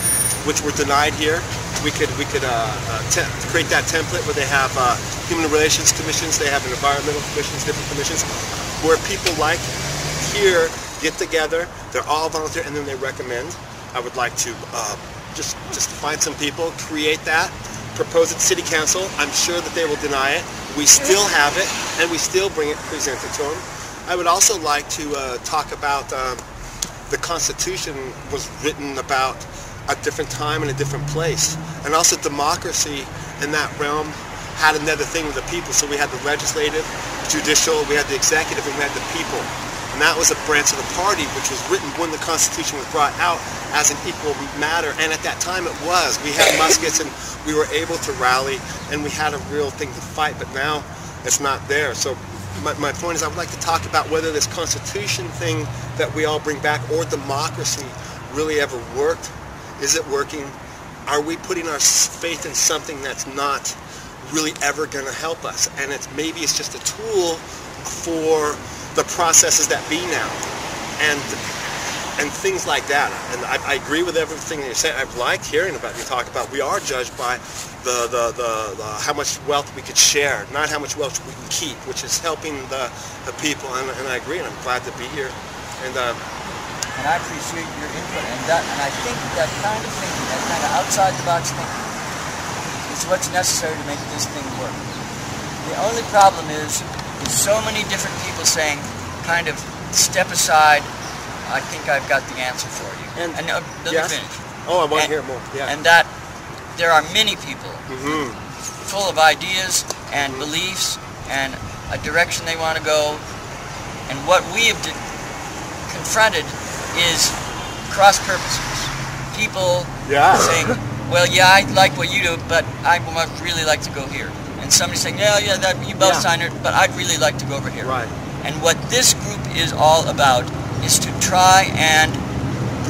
Speaker 9: which were denied here. We could we could uh, uh, te- create that template where they have uh, human relations commissions, they have environmental commissions, different commissions, where people like here get together. They're all volunteer, and then they recommend. I would like to uh, just just find some people, create that, propose it to city council. I'm sure that they will deny it. We still have it, and we still bring it, present it to them. I would also like to uh, talk about um, the Constitution was written about a different time and a different place. And also democracy in that realm had another thing with the people. So we had the legislative, judicial, we had the executive, and we had the people. And that was a branch of the party which was written when the Constitution was brought out as an equal matter. And at that time it was. We had muskets and we were able to rally and we had a real thing to fight. But now it's not there. So my, my point is I would like to talk about whether this Constitution thing that we all bring back or democracy really ever worked. Is it working? Are we putting our faith in something that's not really ever going to help us? And it's maybe it's just a tool for the processes that be now, and and things like that. And I, I agree with everything you're saying. I've liked hearing about you talk about. We are judged by the the, the, the how much wealth we could share, not how much wealth we can keep, which is helping the, the people. And, and I agree. And I'm glad to be here. And um,
Speaker 3: and I appreciate your input and that and I think that kind of thinking, that kind of outside the box thinking is what's necessary to make this thing work. The only problem is is so many different people saying kind of step aside, I think I've got the answer for you.
Speaker 9: And-
Speaker 3: and uh, let
Speaker 9: yes.
Speaker 3: me finish.
Speaker 9: oh, I want to hear more. Yeah.
Speaker 3: And that there are many people
Speaker 9: hmm
Speaker 3: full of ideas and beliefs and a direction they want to go. And what we have confronted is cross purposes. People
Speaker 9: Yeah.
Speaker 3: saying, well, yeah, I like what you do, but I would really like to go here. And somebody saying, yeah, yeah, that you both
Speaker 9: Yeah.
Speaker 3: signed it, but I'd really like to go over here.
Speaker 9: Right.
Speaker 3: And what this group is all about is to try and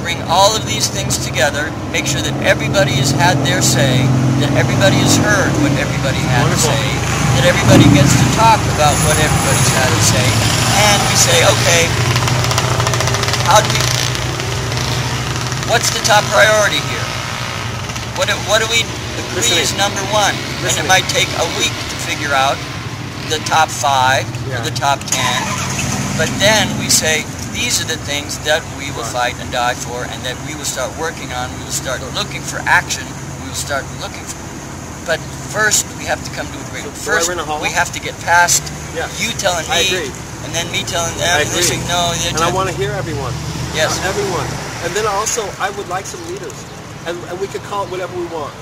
Speaker 3: bring all of these things together, make sure that everybody has had their say, that everybody has heard what everybody had
Speaker 9: Wonderful.
Speaker 3: to say, that everybody gets to talk about what everybody's had to say, and we say, okay, how do we, what's the top priority here? What do, what do we agree is number one? And it
Speaker 9: Listening.
Speaker 3: might take a week to figure out the top five
Speaker 9: Yeah.
Speaker 3: or the top ten. But then we say, these are the things that we will fight and die for and that we will start working on. We will start looking for action. We will start looking for... But first, we have to come to agreement.
Speaker 9: So
Speaker 3: First,
Speaker 9: rent a hall?
Speaker 3: we have to get past
Speaker 9: Yeah.
Speaker 3: you telling me
Speaker 9: agree.
Speaker 3: And then me telling them.
Speaker 9: I
Speaker 3: and they
Speaker 9: agree.
Speaker 3: say, no,
Speaker 9: And I want to hear everyone.
Speaker 3: Yes.
Speaker 9: Uh, everyone. And then also, I would like some leaders. And, and we could call it whatever we want.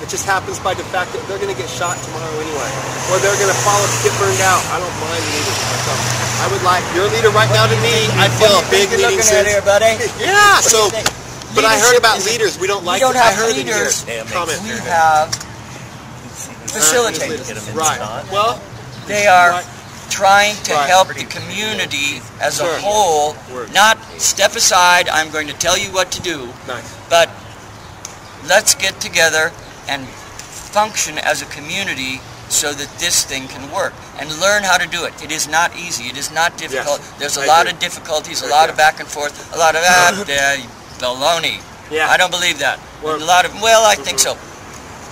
Speaker 9: It just happens by the fact that they're going to get shot tomorrow anyway. Or they're going to follow, get burned out. I don't mind leaders myself. I would like, your leader right now to me, I feel a big
Speaker 3: you're
Speaker 9: leading
Speaker 3: looking at
Speaker 9: sense.
Speaker 3: here, buddy?
Speaker 9: Yeah, so,
Speaker 3: What do you think?
Speaker 9: but I heard about leaders. We don't like
Speaker 3: we
Speaker 9: like
Speaker 3: don't
Speaker 9: it. I
Speaker 3: have
Speaker 9: heard it
Speaker 3: leaders.
Speaker 9: here. Comment.
Speaker 3: We have facilitators.
Speaker 9: Right. Well,
Speaker 3: They are
Speaker 9: Right.
Speaker 3: Trying to help the community as a whole, not step aside, I'm going to tell you what to do, but let's get together and function as a community so that this thing can work and learn how to do it. It is not easy. It is not difficult. There's a
Speaker 9: I
Speaker 3: lot of difficulties, a lot of back and forth, a lot of ah, uh, baloney.
Speaker 9: Yeah.
Speaker 3: I don't believe that.
Speaker 9: Well-
Speaker 3: a lot of well, I think so.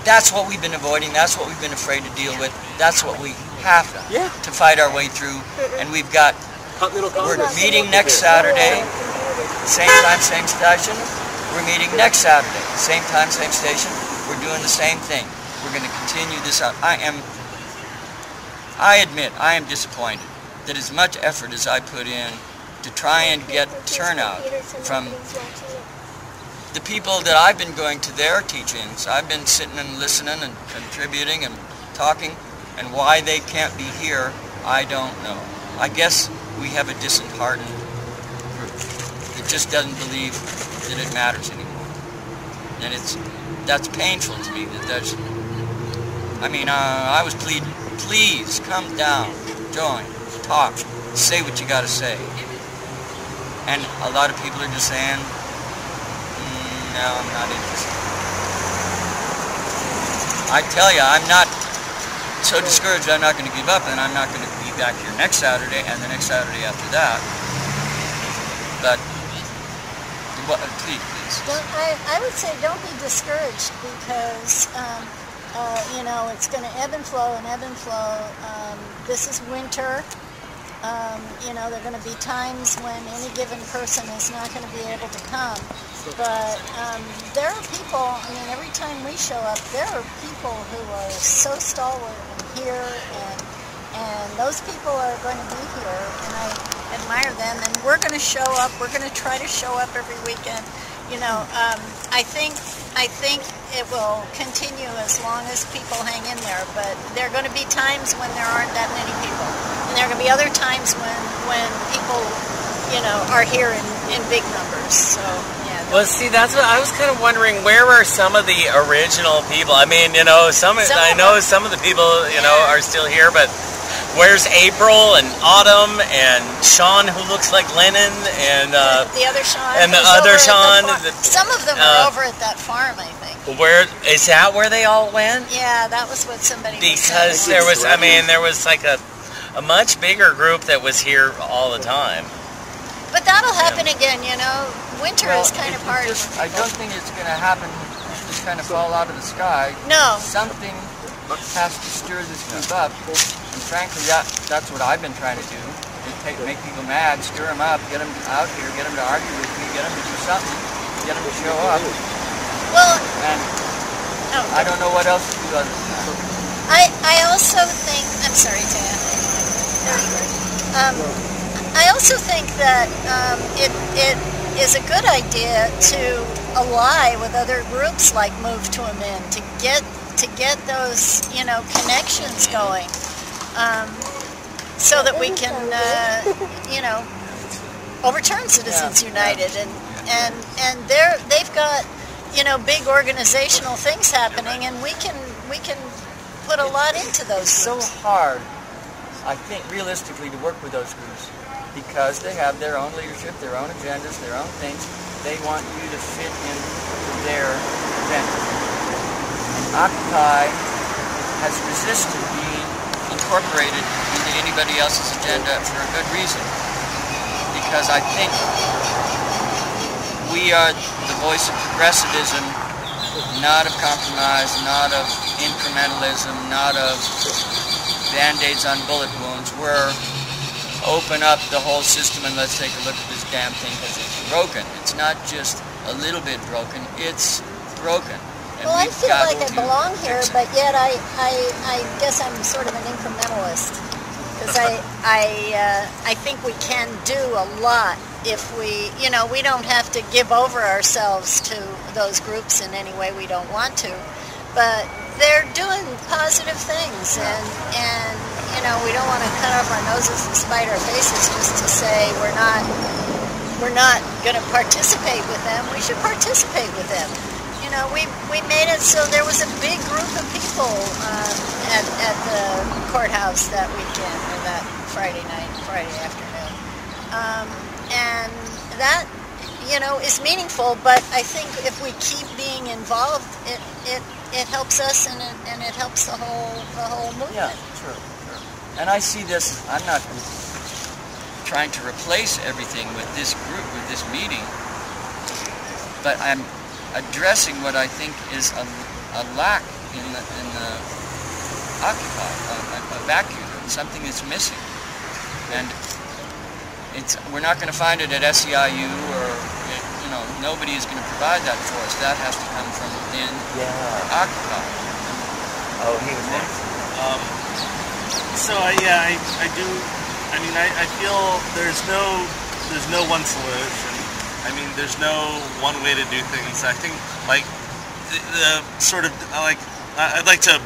Speaker 3: That's what we've been avoiding. That's what we've been afraid to deal with. That's what we have
Speaker 9: Yeah.
Speaker 3: to fight our way through. And we've got we're meeting next Saturday, same time, same station. We're meeting next Saturday, same time, same station. We're doing the same thing. We're going to continue this out. I am, I admit, I am disappointed that as much effort as I put in to try and get turnout from the people that I've been going to their teachings, I've been sitting and listening and contributing and talking, and why they can't be here, I don't know. I guess we have a disheartened group that just doesn't believe that it matters anymore. And it's, that's painful to me that that's, I mean, uh, I was pleading, please come down, join, talk, say what you gotta say. And a lot of people are just saying, "Mm, no, I'm not interested. I tell you, I'm not so discouraged I'm not going to give up and I'm not going to be back here next Saturday and the next Saturday after that. But, what, please, please.
Speaker 1: Don't, I, I would say don't be discouraged because, um, uh, you know, it's going to ebb and flow and ebb and flow. Um, this is winter. Um, you know, there are going to be times when any given person is not going to be able to come. But um, there are people, I mean, every time we show up, there are people who are so stalwart and here, and, and those people are going to be here, and I admire them, and we're going to show up, we're going to try to show up every weekend. You know, um, I think I think it will continue as long as people hang in there, but there are going to be times when there aren't that many people, and there are going to be other times when when people, you know, are here in, in big numbers. So yeah.
Speaker 6: Well, see, that's what I was kind of wondering. Where are some of the original people? I mean, you know, some,
Speaker 1: Some
Speaker 6: I know some of the people, you know, are still here, but where's April and Autumn and Sean, who looks like Lennon, and uh,
Speaker 1: the other Sean
Speaker 6: and the other
Speaker 1: over at the
Speaker 6: Sean, the-
Speaker 1: Some of them
Speaker 6: uh,
Speaker 1: are over at that farm, I think.
Speaker 6: where is that? Where they all went?
Speaker 1: Yeah, that was what somebody
Speaker 6: Because
Speaker 1: saying.
Speaker 6: there was, I mean, there was like a a much bigger group that was here all the time.
Speaker 1: But that'll happen again, you know. Winter
Speaker 3: Well,
Speaker 1: is kind of
Speaker 3: it
Speaker 1: hard.
Speaker 3: just- I don't think it's going to happen, just kind of fall out of the sky.
Speaker 1: No.
Speaker 3: Something has to stir this group up. Frankly, that, that's what I've been trying to do. Is take, make people mad, stir them up, get them out here, get them to argue with me, get them to do something, get them to show up.
Speaker 1: Well,
Speaker 3: And
Speaker 1: oh,
Speaker 3: I don't know what else to do other than that.
Speaker 1: I, I also think, I'm sorry, Taea. Um, I also think that um, it, it is a good idea to ally with other groups like Move to Amend to get to get those you know connections going, um, so that we can uh, you know overturn Citizens United and and and they're they've got you know big organizational things happening and we can we can put a lot into those
Speaker 3: so
Speaker 1: groups.
Speaker 3: hard, I think, realistically, to work with those groups because they have their own leadership, their own agendas, their own things. They want you to fit into their agenda. And Occupy has resisted being incorporated into anybody else's agenda for a good reason. Because I think we are the voice of progressivism not of compromise, not of incrementalism, not of band-aids on bullet wounds. We're open up the whole system and let's take a look at this damn thing because it's broken. It's not just a little bit broken, it's broken.
Speaker 1: Well, I feel like I belong here, but yet I, I, I guess I'm sort of an incrementalist because I, I, uh, I think we can do a lot if we, you know, we don't have to give over ourselves to those groups in any way we don't want to, but they're doing positive things, and and you know, we don't want to cut off our noses and spite our faces just to say we're not we're not going to participate with them. We should participate with them. You know, we we made it so there was a big group of people um, at at the courthouse that weekend or that Friday night, Friday afternoon, um, and that you know is meaningful. But I think if we keep being involved, it it it helps us and it, and it helps the whole the whole movement.
Speaker 3: Yeah, sure, sure. And I see this, I'm not trying to replace everything with this group, with this meeting, but I'm addressing what I think is a, a lack in the, in the Occupy, a, a, a vacuum, something that's missing. And it's, we're not going to find it at SEIU or, it, you know, nobody is going to provide that for us. That has to come from within
Speaker 4: Yeah.
Speaker 3: Occupy.
Speaker 4: Oh, he was next.
Speaker 11: Um, so I, yeah, I, I do. I mean, I, I feel there's no there's no one solution. I mean, there's no one way to do things. I think like the, the sort of I like I'd like to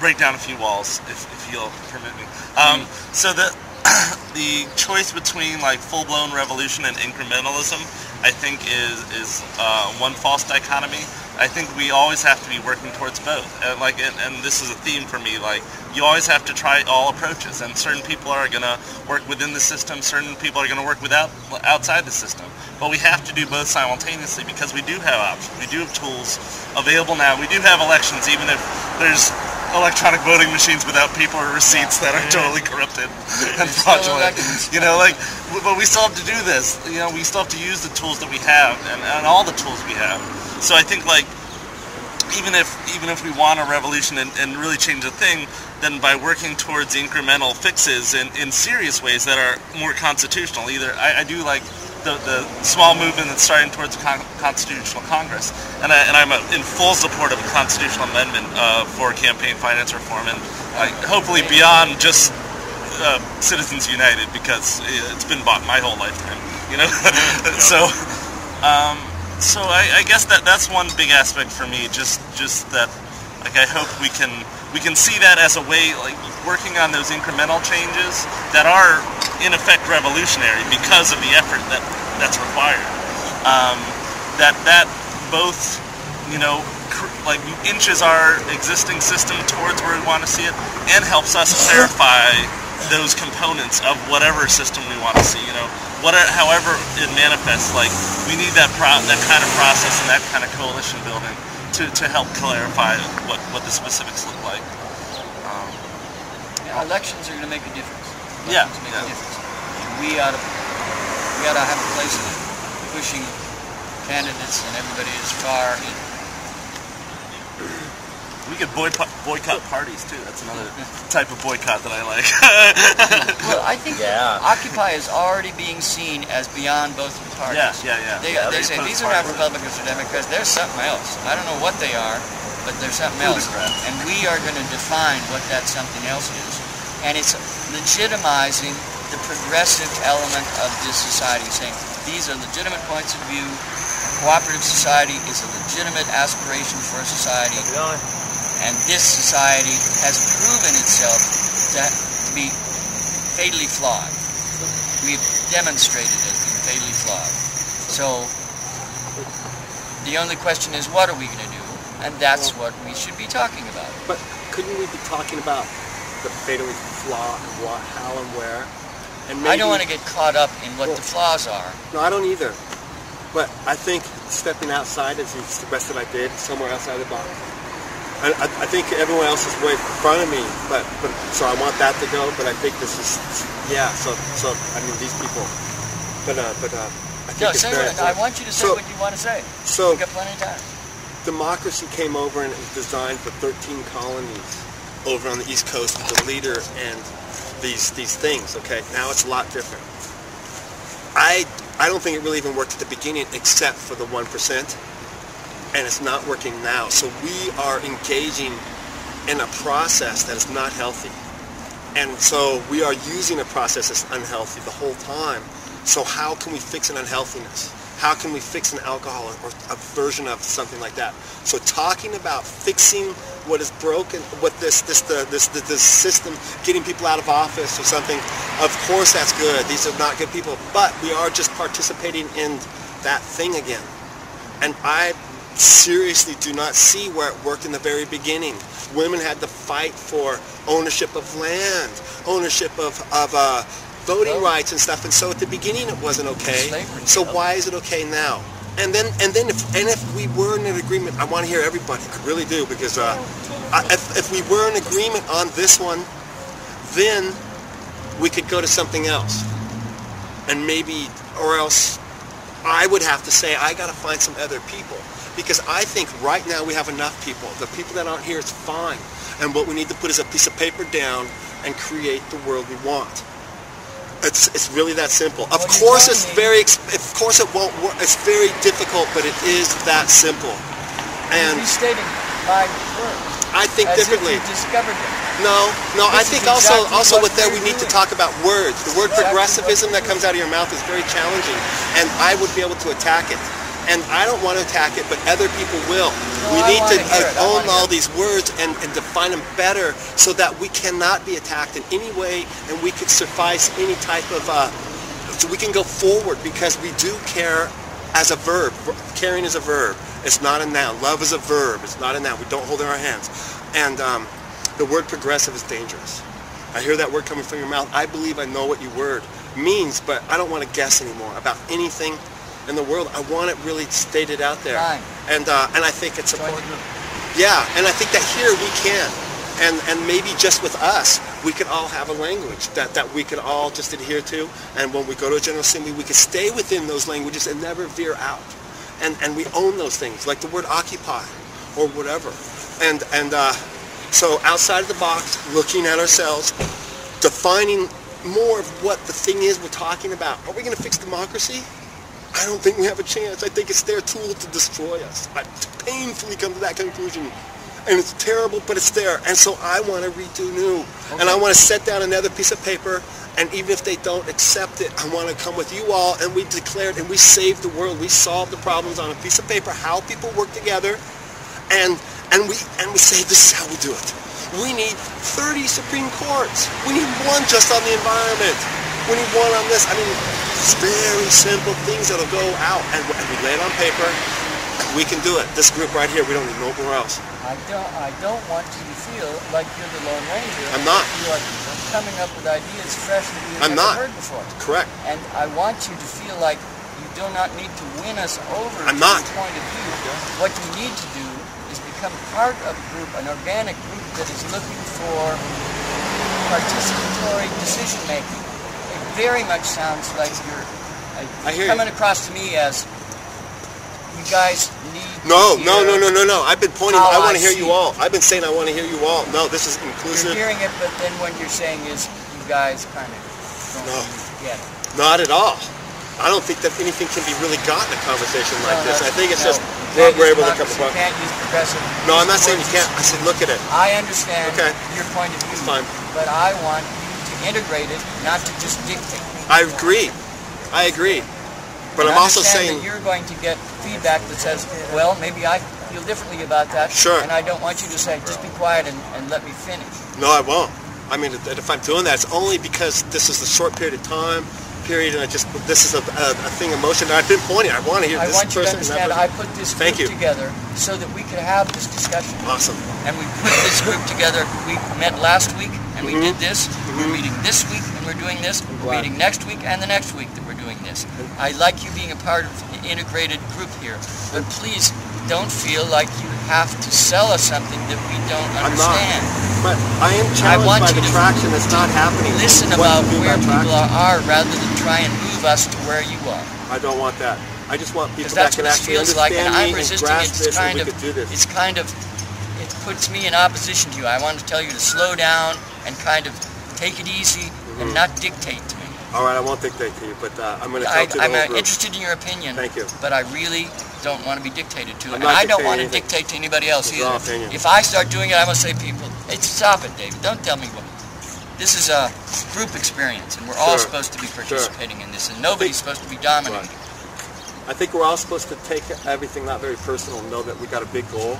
Speaker 11: break down a few walls if, if you'll permit me. Um, so the the choice between like full blown revolution and incrementalism, I think is is uh, one false dichotomy. I think we always have to be working towards both. And like, and, and this is a theme for me. Like, you always have to try all approaches, and certain people are gonna work within the system. Certain people are gonna work without outside the system. But we have to do both simultaneously because we do have options. We do have tools available now. We do have elections, even if there's electronic voting machines without people or receipts that are totally corrupted and fraudulent. You know, like, but we still have to do this. You know, we still have to use the tools that we have and, and all the tools we have. So I think like even if even if we want a revolution and, and really change a thing, then by working towards incremental fixes in, in serious ways that are more constitutional, either I, I do like the, the small movement that's starting towards a con- constitutional Congress, and, I, and I'm uh in full support of a constitutional amendment uh, for campaign finance reform, and hopefully beyond just uh, Citizens United because it's been bought my whole lifetime, you know. so, um, so I, I guess that that's one big aspect for me. Just just that, like I hope we can we can see that as a way, like working on those incremental changes that are in effect revolutionary because of the effort that that's required. Um, that that both, you know, cr- like inches our existing system towards where we want to see it, and helps us clarify those components of whatever system we want to see. You know, however it manifests. Like we need that pro- that kind of process and that kind of coalition building to, to help clarify what, what the specifics look like. Um,
Speaker 3: Yeah, elections are going to make a difference. Elections Yeah, make
Speaker 11: yeah.
Speaker 3: a difference. And we ought to we ought to have a place in pushing candidates and everybody as far in.
Speaker 11: We could boycott, boycott parties too. That's another type of boycott that I like.
Speaker 3: Well, I think
Speaker 4: Yeah.
Speaker 3: Occupy is already being seen as beyond both of the parties.
Speaker 11: Yeah, yeah, yeah.
Speaker 3: They,
Speaker 11: Yeah,
Speaker 3: they
Speaker 11: they
Speaker 3: say these are not
Speaker 11: partisan.
Speaker 3: Republicans or Democrats. They're something else. I don't know what they are, but they're something else. And we are going to define what that something else is. And it's legitimizing the progressive element of this society, saying these are legitimate points of view. Cooperative society is a legitimate aspiration for a society. And this society has proven itself to be fatally flawed. We've demonstrated it being fatally flawed. So the only question is, what are we going to do? And that's what we should be talking about.
Speaker 9: But couldn't we be talking about the fatally flawed, what, how, and where? And
Speaker 3: I don't want to get caught up in what the flaws are.
Speaker 9: No, I don't either. But I think stepping outside, as you suggested I did, somewhere outside the box. I, I, think everyone else is way in front of me, but, but so I want that to go. But I think this is, yeah. So so I mean these people, but uh, but uh, I think
Speaker 3: No,
Speaker 9: it's
Speaker 3: say
Speaker 9: very
Speaker 3: what, I want you to say
Speaker 9: So-
Speaker 3: what you want to say.
Speaker 9: So
Speaker 3: We've got plenty of time.
Speaker 9: democracy came over and it was designed for 13 colonies over on the East Coast with the leader and these these things. Okay, now it's a lot different. I I don't think it really even worked at the beginning, except for the one percent, and it's not working now. So we are engaging in a process that is not healthy, and so we are using a process that's unhealthy the whole time. So how can we fix an unhealthiness? How can we fix an alcohol or a version of something like that? So talking about fixing what is broken, what this this the this the, this system, getting people out of office or something, of course that's good. These are not good people, but we are just participating in that thing again. And I seriously do not see where it worked in the very beginning. Women had to fight for ownership of land, ownership of, of uh, voting rights and stuff. And so at the beginning it wasn't okay. So why is it okay now? And then and then if and if we were in an agreement, I want to hear everybody. I really do because uh, I, if if we were in agreement on this one, then we could go to something else, and maybe or else I would have to say I got to find some other people because I think right now we have enough people. The people that aren't here is fine, and what we need to put is a piece of paper down and create the world we want. It's, it's really that simple. Of
Speaker 3: Well,
Speaker 9: course, it's very of course it won't work. It's very difficult, but it is that simple. And
Speaker 3: Restating my words.
Speaker 9: I think
Speaker 3: as
Speaker 9: differently.
Speaker 3: If you discovered it.
Speaker 9: No, no. I
Speaker 3: This is
Speaker 9: think also
Speaker 3: exactly
Speaker 9: also
Speaker 3: what
Speaker 9: with that we need to talk about words. The word
Speaker 3: Exactly
Speaker 9: progressivism that comes out of your mouth is very challenging, and I would be able to attack it. And I don't want to attack it, but other people will. we need to
Speaker 3: wanna hear it. I
Speaker 9: uh, own all these words and, and define them better so that we cannot be attacked in any way and we could suffice any type of, uh, so we can go forward because we do care as a verb. Caring is a verb. It's not a noun. Love is a verb. It's not a noun. We don't hold in our hands. And um, the word progressive is dangerous. I hear that word coming from your mouth. I believe I know what your word means, but I don't want to guess anymore about anything in the world. I want it really stated out there.
Speaker 3: Fine.
Speaker 9: And uh, and I think it's important. Yeah, and I think that here we can. And, and maybe just with us, we could all have a language that, that we could all just adhere to. And when we go to a General Assembly, we could stay within those languages and never veer out. And, and we own those things, like the word occupy or whatever. And, and uh, so outside of the box, looking at ourselves, defining more of what the thing is we're talking about. Are we going to fix democracy? I don't think we have a chance. I think it's their tool to destroy us. I painfully come to that conclusion. And it's terrible, but it's there. And so I want to redo new. And I want to set down another piece of paper. And even if they don't accept it, I want to come with you all and we declared and we saved the world. We solved the problems on a piece of paper, how people work together. And and we and we say this is how we do it. We need 30 Supreme Courts. We need one just on the environment. We need one on this. I mean, it's very simple things that'll go out, and, we lay it on paper. We can do it. This group right here, we don't need nowhere else.
Speaker 3: I don't. I don't want you to feel like you're the Lone Ranger.
Speaker 9: I'm not.
Speaker 3: You are coming up with ideas fresh that you've
Speaker 9: I'm
Speaker 3: never
Speaker 9: not.
Speaker 3: heard before.
Speaker 9: Correct.
Speaker 3: And I want you to feel like you do not need to win us over
Speaker 9: I'm not.
Speaker 3: point of view. What you need to do is become part of a group, an organic group that is looking for participatory decision making. Very much sounds like you're uh,
Speaker 9: I hear you.
Speaker 3: coming across to me as you guys need.
Speaker 9: No, no, no, no, no, no. I've been pointing. I want to hear you all. I've been saying I want to hear you all. No, this is inclusive.
Speaker 3: You're hearing it, but then what you're saying is you guys kind of don't
Speaker 9: No.
Speaker 3: get it.
Speaker 9: Not at all. I don't think that anything can be really got in a conversation like
Speaker 3: No,
Speaker 9: this. I think it's
Speaker 3: no.
Speaker 9: just we're, we're able to come across.
Speaker 3: You can't use progressive.
Speaker 9: No, I'm not saying you can't. I said look at it.
Speaker 3: I understand
Speaker 9: Okay.
Speaker 3: your point of view,
Speaker 9: It's fine.
Speaker 3: but I want you to integrate it, not to just dictate.
Speaker 9: I agree. I agree. But
Speaker 3: And
Speaker 9: I'm also saying
Speaker 3: that you're going to get feedback that says, well, maybe I feel differently about that.
Speaker 9: Sure.
Speaker 3: And I don't want you to say, just be quiet and, and let me finish.
Speaker 9: no, I won't. I mean, if if I'm doing that, it's only because this is a short period of time. Period, and I just this is a, a, a thing of motion. I've been pointing. I want to hear
Speaker 3: I
Speaker 9: this
Speaker 3: want you to
Speaker 9: person.
Speaker 3: understand I put this
Speaker 9: Thank
Speaker 3: group
Speaker 9: you.
Speaker 3: together so that we could have this discussion.
Speaker 9: Awesome.
Speaker 3: And we put this group together. We met last week and we
Speaker 9: Mhm.
Speaker 3: did this. We're meeting this week and we're doing this. We're meeting next week and the next week that we're doing this. I like you being a part of the integrated group here. But please don't feel like you have to sell us something that we don't
Speaker 9: I'm not.
Speaker 3: understand.
Speaker 9: But I am
Speaker 3: I
Speaker 9: challenged
Speaker 3: want
Speaker 9: by
Speaker 3: you
Speaker 9: the
Speaker 3: to
Speaker 9: traction that's not happening.
Speaker 3: Listen about where people
Speaker 9: traction.
Speaker 3: are rather than try and move us to where you are.
Speaker 9: I don't want that. I just want people that can actually
Speaker 3: feels like,
Speaker 9: understand
Speaker 3: and I'm
Speaker 9: me and
Speaker 3: It's kind
Speaker 9: and
Speaker 3: of,
Speaker 9: we could do this.
Speaker 3: it's kind of, it puts me in opposition to you. I want to tell you to slow down and kind of take it easy and
Speaker 9: Mhm.
Speaker 3: not dictate.
Speaker 9: All right, I won't dictate to you, but uh, I'm going to
Speaker 3: I,
Speaker 9: tell to the
Speaker 3: I'm
Speaker 9: whole
Speaker 3: uh,
Speaker 9: group.
Speaker 3: interested in your opinion.
Speaker 9: Thank you.
Speaker 3: But I really don't want to be dictated to,
Speaker 9: I'm
Speaker 3: and I don't want to
Speaker 9: anything.
Speaker 3: dictate to anybody else
Speaker 9: It's
Speaker 3: either.
Speaker 9: opinion.
Speaker 3: If I start doing it, I'm going to say people, hey, stop it, David. Don't tell me what. This is a group experience, and we're all supposed to be
Speaker 9: Sure.
Speaker 3: participating in this, and nobody's supposed to be dominating.
Speaker 9: I think we're all supposed to take everything not very personal and know that we got a big goal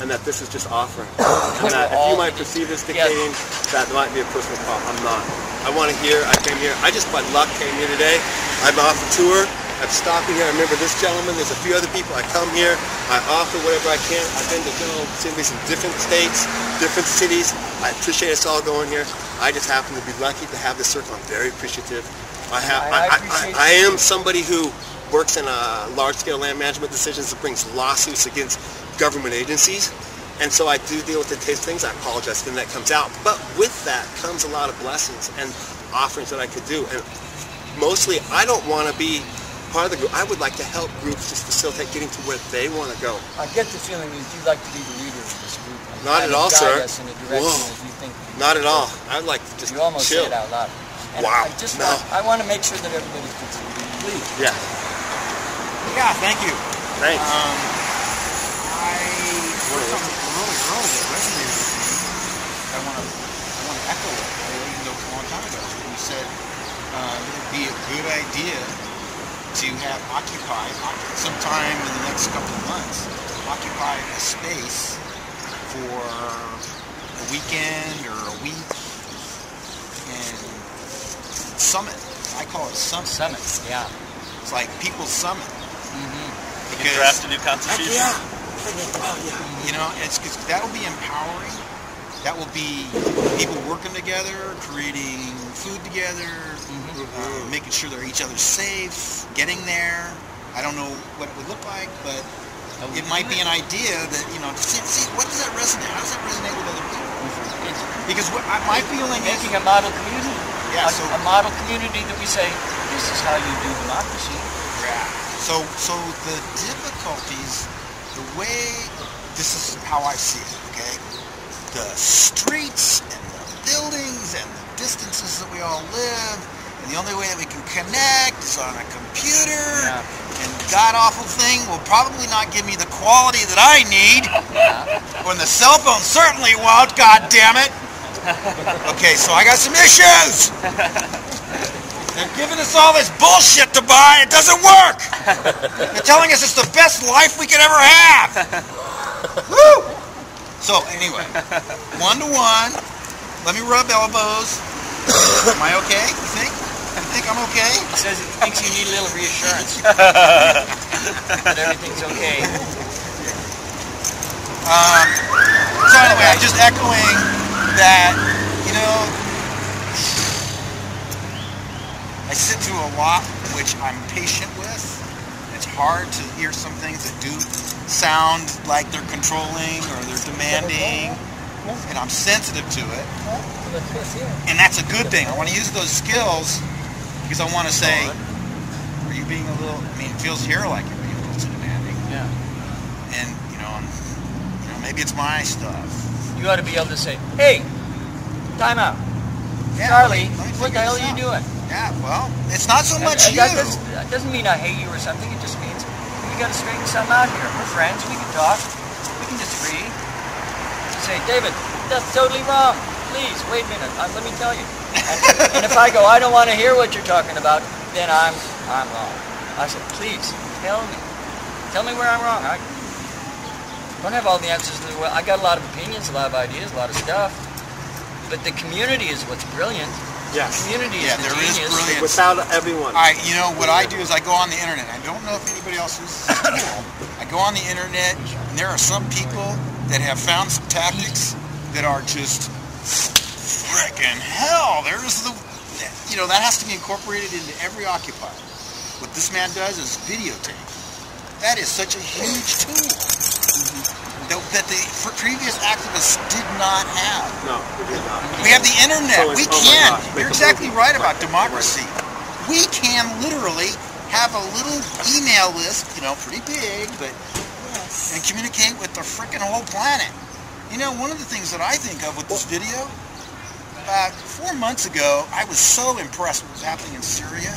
Speaker 9: and that this is just offering. and that if you might perceive this dictating, that might be a personal problem. I'm not. I want to hear, I came here, I just by luck came here today. I'm off a tour. I'm stopping here. I remember this gentleman. There's a few other people. I come here. I offer whatever I can. I've been to general assemblies in different states, different cities. I appreciate us all going here. I just happen to be lucky to have this circle. I'm very appreciative. I have.
Speaker 3: I- I
Speaker 9: I, I,
Speaker 3: appreciate
Speaker 9: I, I am somebody who works in uh, large-scale land management decisions that brings lawsuits against government agencies. And so I do deal with the taste things. I apologize when that comes out. But with that comes a lot of blessings and offerings that I could do. And mostly, I don't want to be part of the group. I would like to help groups just facilitate getting to where they want to go.
Speaker 3: I get the feeling that you'd like to be the leader of this group. and
Speaker 9: Not at all,
Speaker 3: guide
Speaker 9: sir.
Speaker 3: us in a direction
Speaker 9: Whoa.
Speaker 3: that you think.
Speaker 9: Not at all. I'd like to just
Speaker 3: You almost
Speaker 9: chill.
Speaker 3: say it out loud. And
Speaker 9: Wow.
Speaker 3: I just
Speaker 9: No.
Speaker 3: want, I want to make sure that everybody gets it.
Speaker 9: Yeah.
Speaker 8: Yeah, thank you.
Speaker 9: Thanks.
Speaker 8: Um, I heard something really early that resonated with me. I want to I want to echo it, even though it was a long time ago. When you said uh, it'd be a good idea to have occupy occ- sometime in the next couple of months, occupy a space for a weekend or a week and summit. I call it summit.
Speaker 3: Summit, yeah.
Speaker 8: It's like people's summit.
Speaker 11: We can draft a new constitution.
Speaker 8: You know, it's cause that'll be empowering. That will be people working together, creating food together, uh, making sure they're each other safe, getting there. I don't know what it would look like, but it might be an idea that you know. See, see what does that resonate? How does that resonate with other people? Because what, I, my feeling is
Speaker 3: Making a model community.
Speaker 8: Yeah,
Speaker 3: a,
Speaker 8: so-
Speaker 3: a model community that we say, this is how you do democracy.
Speaker 8: Yeah. So, so the difficulties, way, this is how I see it, okay? The streets and the buildings and the distances that we all live, and the only way that we can connect is on a computer, and god-awful thing will probably not give me the quality that I need, when the cell phone certainly won't, god damn it! Okay, so I got some issues! They're giving us all this bullshit to buy. It doesn't work. They're telling us it's the best life we could ever have. Woo! So anyway, one to one. Let me rub elbows. Am I okay? You think? You think I'm okay?
Speaker 3: He says he thinks you need a little reassurance. that everything's okay.
Speaker 8: Um, so anyway, I'm just echoing that, you know, I sit through a lot which I'm patient with. It's hard to hear some things that do sound like they're controlling or they're demanding, and I'm sensitive to it. And that's a good thing. I want to use those skills because I want to say, are you being a little, I mean, it feels here like you're being a little too demanding.
Speaker 3: Yeah.
Speaker 8: And, you know, you know, maybe it's my stuff.
Speaker 3: You ought to be able to say, hey, time out. Charlie, what the hell are you doing?
Speaker 8: Yeah, well, it's not so much you.
Speaker 3: That, does, that doesn't mean I hate you or something. It just means we got to straighten something out here. We're friends. We can talk. We can disagree. Say, David, that's totally wrong. Please, wait a minute. Uh, let me tell you. And, and if I go, I don't want to hear what you're talking about, then I'm I'm wrong. I said, please, tell me. Tell me where I'm wrong. I don't have all the answers to the world. I got a lot of opinions, a lot of ideas, a lot of stuff. But the community is what's brilliant.
Speaker 9: Yes.
Speaker 3: The community
Speaker 8: Yeah,
Speaker 3: is the
Speaker 8: there is
Speaker 3: genius.
Speaker 8: brilliance.
Speaker 9: Without everyone.
Speaker 8: I, you know, what I do is I go on the internet. I don't know if anybody else uses this. I go on the internet, and there are some people that have found some tactics that are just frickin' hell. There's the, you know, that has to be incorporated into every occupier. What this man does is videotape. That is such a huge tool that, that the f- previous activists did not have.
Speaker 9: No, we did not.
Speaker 8: We have the internet.
Speaker 9: So
Speaker 8: we
Speaker 9: it's- oh
Speaker 8: can.
Speaker 9: gosh,
Speaker 8: You're exactly right about democracy. We can literally have a little email list, you know, pretty big, but and communicate with the freaking whole planet. You know, one of the things that I think of with this video, about four months ago, I was so impressed with what was happening in Syria.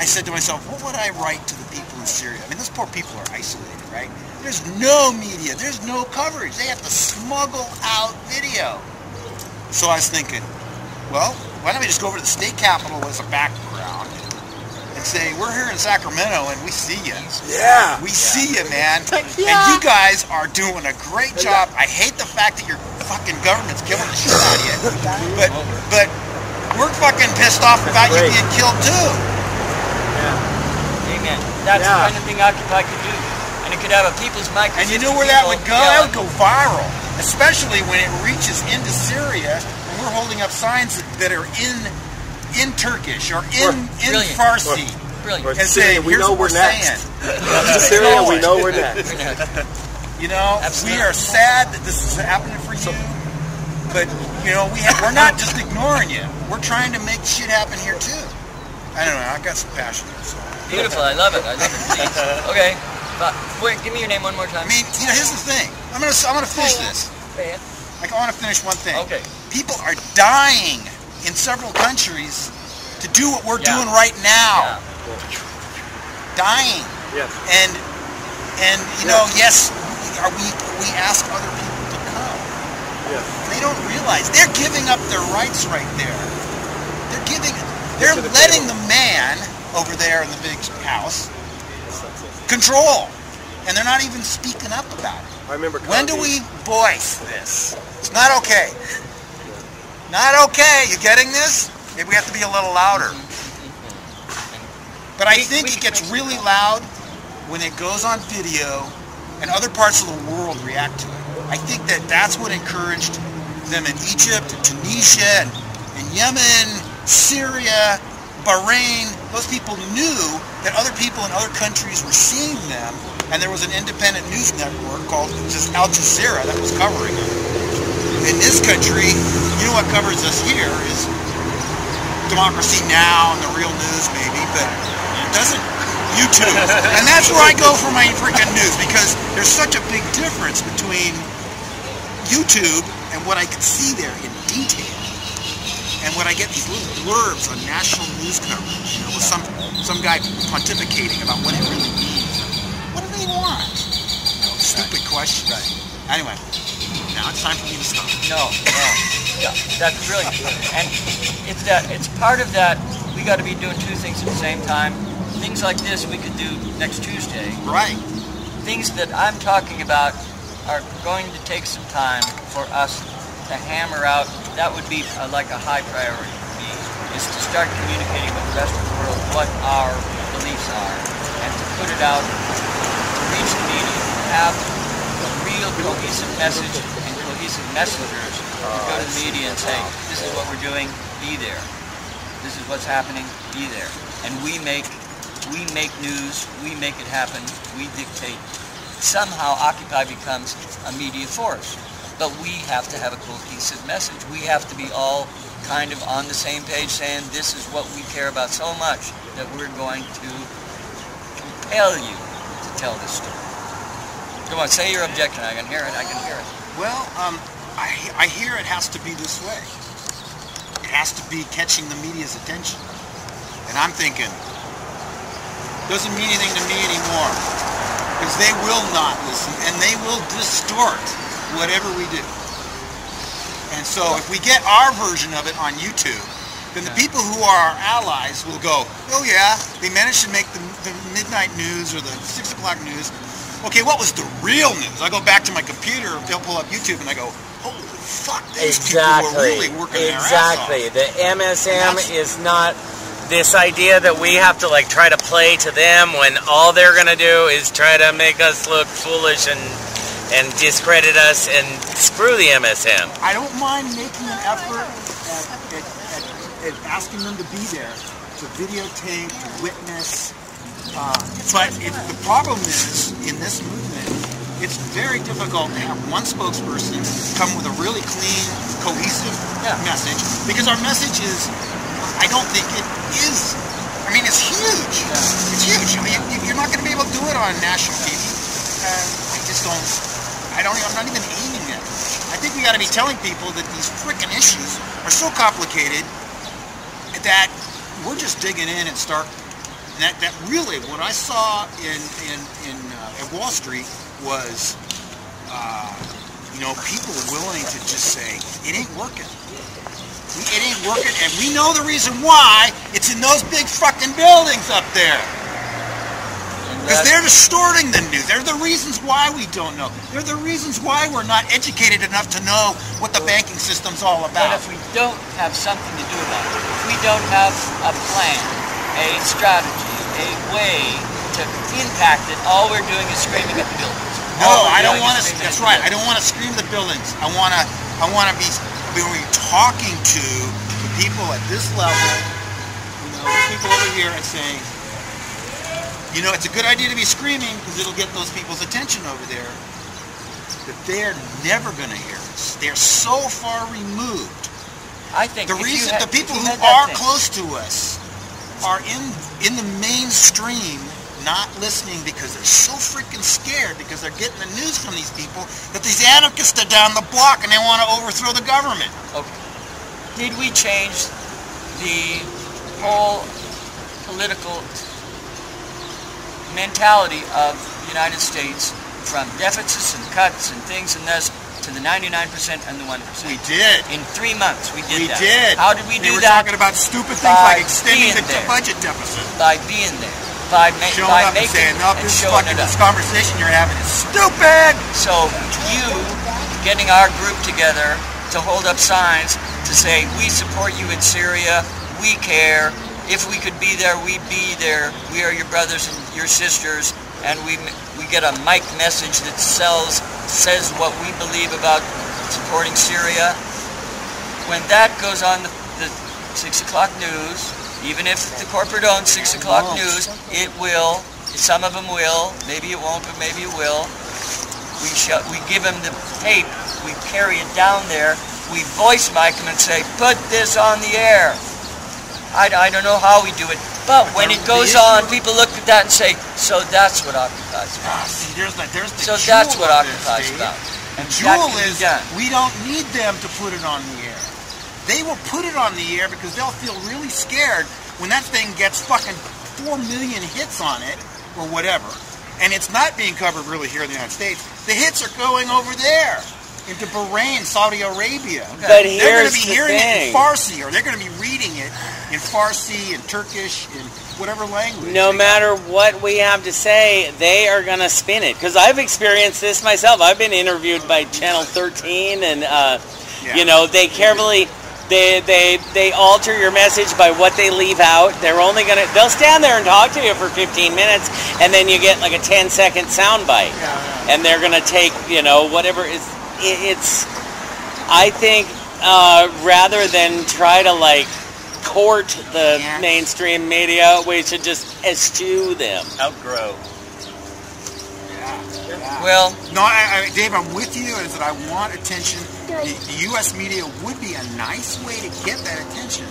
Speaker 8: I said to myself, what would I write to the people in Syria? I mean, those poor people are isolated, right? There's no media, there's no coverage. They have to smuggle out video. So I was thinking, well, why don't we just go over to the state capitol as a background and say, we're here in Sacramento and we see you.
Speaker 9: Yeah.
Speaker 8: We see you, man. And you guys are doing a great job. I hate the fact that your fucking government's killing the shit out of you. But, but we're fucking pissed off about you
Speaker 9: Great.
Speaker 8: being killed too.
Speaker 3: Amen. That's
Speaker 9: Yeah.
Speaker 3: the kind of thing Occupy could do. And it could have a people's microphone.
Speaker 8: And you know where that would go? That would go viral. Especially when it reaches into Syria and we're holding up signs that, that are in in Turkish or in, in
Speaker 3: Brilliant.
Speaker 8: Farsi.
Speaker 3: Brilliant.
Speaker 8: And
Speaker 9: Syria,
Speaker 8: saying,
Speaker 9: we know we're,
Speaker 8: we're
Speaker 9: next.
Speaker 8: saying.
Speaker 9: Syria, we know we're next.
Speaker 8: You know, we are sad that this is happening for you, but you know, we have, we're not just ignoring you. We're trying to make shit happen here too. I don't know. I got some passion. So.
Speaker 3: Beautiful. I love it. I love it. Please. Okay. But wait, give me your name one more time.
Speaker 8: I mean, you know, here's the thing. I'm gonna I'm gonna finish this.
Speaker 3: Say.
Speaker 8: Like, I want to finish one thing.
Speaker 3: Okay.
Speaker 8: People are dying in several countries to do what we're
Speaker 3: Yeah.
Speaker 8: doing right now.
Speaker 3: Yeah.
Speaker 8: Dying.
Speaker 9: Yes.
Speaker 8: And and you know, yes, we, are we we ask other people to come.
Speaker 9: Yes.
Speaker 8: They don't realize they're giving up their rights right there. They're giving, they're
Speaker 9: the
Speaker 8: letting the man over there in the big house control, and they're not even speaking up about it.
Speaker 9: I remember.
Speaker 8: When do we voice this? It's not okay. Not okay. You getting this? Maybe we have to be a little louder. But I think it gets really loud when it goes on video and other parts of the world react to it. I think that that's what encouraged them in Egypt, and Tunisia, and, and Yemen, Syria, Bahrain. Those people knew that other people in other countries were seeing them, and there was an independent news network called just Al Jazeera that was covering it. In this country, you know what covers us here is Democracy Now and the Real News, maybe, but it doesn't YouTube. and that's where I go for my freaking news because there's such a big difference between YouTube and what I can see there in detail and when I get these little blurbs on national news coverage, you know, with some some guy pontificating about what it really means. What do they want? You know, stupid question. Anyway, now it's time for me to stop.
Speaker 3: No, no. Yeah, that's brilliant. And it's that it's part of that we got to be doing two things at the same time. Things like this we could do next Tuesday.
Speaker 8: Right.
Speaker 3: Things that I'm talking about are going to take some time for us to hammer out. That would be uh, like a high priority for me, is to start communicating with the rest of the world what our beliefs are and to put it out to reach the media, to have a real cohesive message and cohesive messengers to go to the media and say, this is what we're doing, be there. This is what's happening, be there. And we make we make news, we make it happen, we dictate. Somehow Occupy becomes a media force. But we have to have a cohesive message. We have to be all kind of on the same page saying this is what we care about so much that we're going to compel you to tell this story. Come on, say your objection. I can hear it. I can hear it.
Speaker 8: Well, um, I, I hear it has to be this way. It has to be catching the media's attention. And I'm thinking, doesn't mean anything to me anymore. Because they will not listen and they will distort whatever we do. And so if we get our version of it on YouTube, then the people who are our allies will go, oh yeah, they managed to make the, the midnight news or the six o'clock news. Okay, what was the real news? I go back to my computer, they'll pull up YouTube and I go, holy fuck, these people were
Speaker 6: Exactly.
Speaker 8: really working their ass
Speaker 6: Exactly. The MSM is not this idea that we have to like try to play to them when all they're gonna do is try to make us look foolish and and discredit us and screw the MSM.
Speaker 8: I don't mind making an effort at, at, at, at asking them to be there, to videotape, to witness. Uh, but it, the problem is, in this movement, it's very difficult to have one spokesperson come with a really clean, cohesive message, because our message is, I don't think it is. I mean, it's huge. It's huge. I mean, you- you're not going to be able to do it on national TV. Uh, I just don't. I don't. I'm not even aiming at. I think we got to be telling people that these freaking issues are so complicated that we're just digging in and start. That, that really, what I saw in in in uh, at Wall Street was, uh, you know, people willing to just say it ain't working. It ain't working, and we know the reason why. It's in those big fucking buildings up there. Because they're distorting the news. They're the reasons why we don't know. They're the reasons why we're not educated enough to know what the banking system's all
Speaker 3: But
Speaker 8: about.
Speaker 3: if we don't have something to do about it, if we don't have a plan, a strategy, a way to impact it, all we're doing is screaming at the buildings.
Speaker 8: No,
Speaker 3: All
Speaker 8: I don't want to. That's
Speaker 3: at
Speaker 8: right. I don't want to scream the buildings. I want to. I want to be. When we're talking to the people at this level, you know, the people over here, and saying, you know, it's a good idea to be screaming because it'll get those people's attention over there. But they're never going to hear us. They're so far removed.
Speaker 3: I think
Speaker 8: the reason
Speaker 3: had-
Speaker 8: the people who
Speaker 3: you had that
Speaker 8: are
Speaker 3: thing-
Speaker 8: close to us are in in the mainstream not listening because they're so freaking scared because they're getting the news from these people that these anarchists are down the block and they want to overthrow the government.
Speaker 3: Okay. Did we change the whole political mentality of the United States from deficits and cuts and things and this to the 99% and the 1%?
Speaker 8: We did.
Speaker 3: In three months, we did
Speaker 8: We
Speaker 3: that.
Speaker 8: did.
Speaker 3: How did we
Speaker 8: They
Speaker 3: do
Speaker 8: were
Speaker 3: that?
Speaker 8: talking about stupid things
Speaker 3: By
Speaker 8: like extending the
Speaker 3: there.
Speaker 8: budget deficit.
Speaker 3: By being there. By, ma-
Speaker 8: Showing
Speaker 3: by
Speaker 8: up and
Speaker 3: making
Speaker 8: saying, no,
Speaker 3: and
Speaker 8: this
Speaker 3: showing
Speaker 8: fucking this conversation you're having is stupid.
Speaker 3: So you getting our group together to hold up signs to say we support you in Syria, we care. If we could be there, we'd be there. We are your brothers and your sisters, and we we get a mic message that sells says what we believe about supporting Syria. When that goes on the, the six o'clock news, even if the corporate owns six o'clock news, it will. Some of them will. Maybe it won't, but maybe it will. We shut, we give them the tape. We carry it down there. We voice mic them and say, "Put this on the air." I, I don't know how we do it, but when it goes on, people look at that and say, "So that's what Occupy's
Speaker 8: Ah, see, there's the, there's the
Speaker 3: So that's what Occupy's about. And
Speaker 8: jewel is we don't need them to put it on the air. They will put it on the air because they'll feel really scared when that thing gets fucking four million hits on it or whatever, and it's not being covered really here in the United States. The hits are going over there into Bahrain, Saudi Arabia.
Speaker 6: But
Speaker 8: they're going to be hearing it in Farsi, or they're going to be reading it in Farsi, and Turkish, and whatever language.
Speaker 6: No matter what we have to say, they are going to spin it. Because I've experienced this myself. I've been interviewed by Channel 13, and uh,
Speaker 8: Yeah.
Speaker 6: you know they carefully they they they alter your message by what they leave out. They're only going to they'll stand there and talk to you for 15 minutes, and then you get like a 10 second sound bite, and they're going to take you know whatever is it's. I think uh, rather than try to like court the mainstream media, we should just eschew them.
Speaker 4: Outgrow.
Speaker 3: Well,
Speaker 8: No, I, I, Dave, I'm with you. Is that I want attention. The, the U.S. media would be a nice way to get that attention.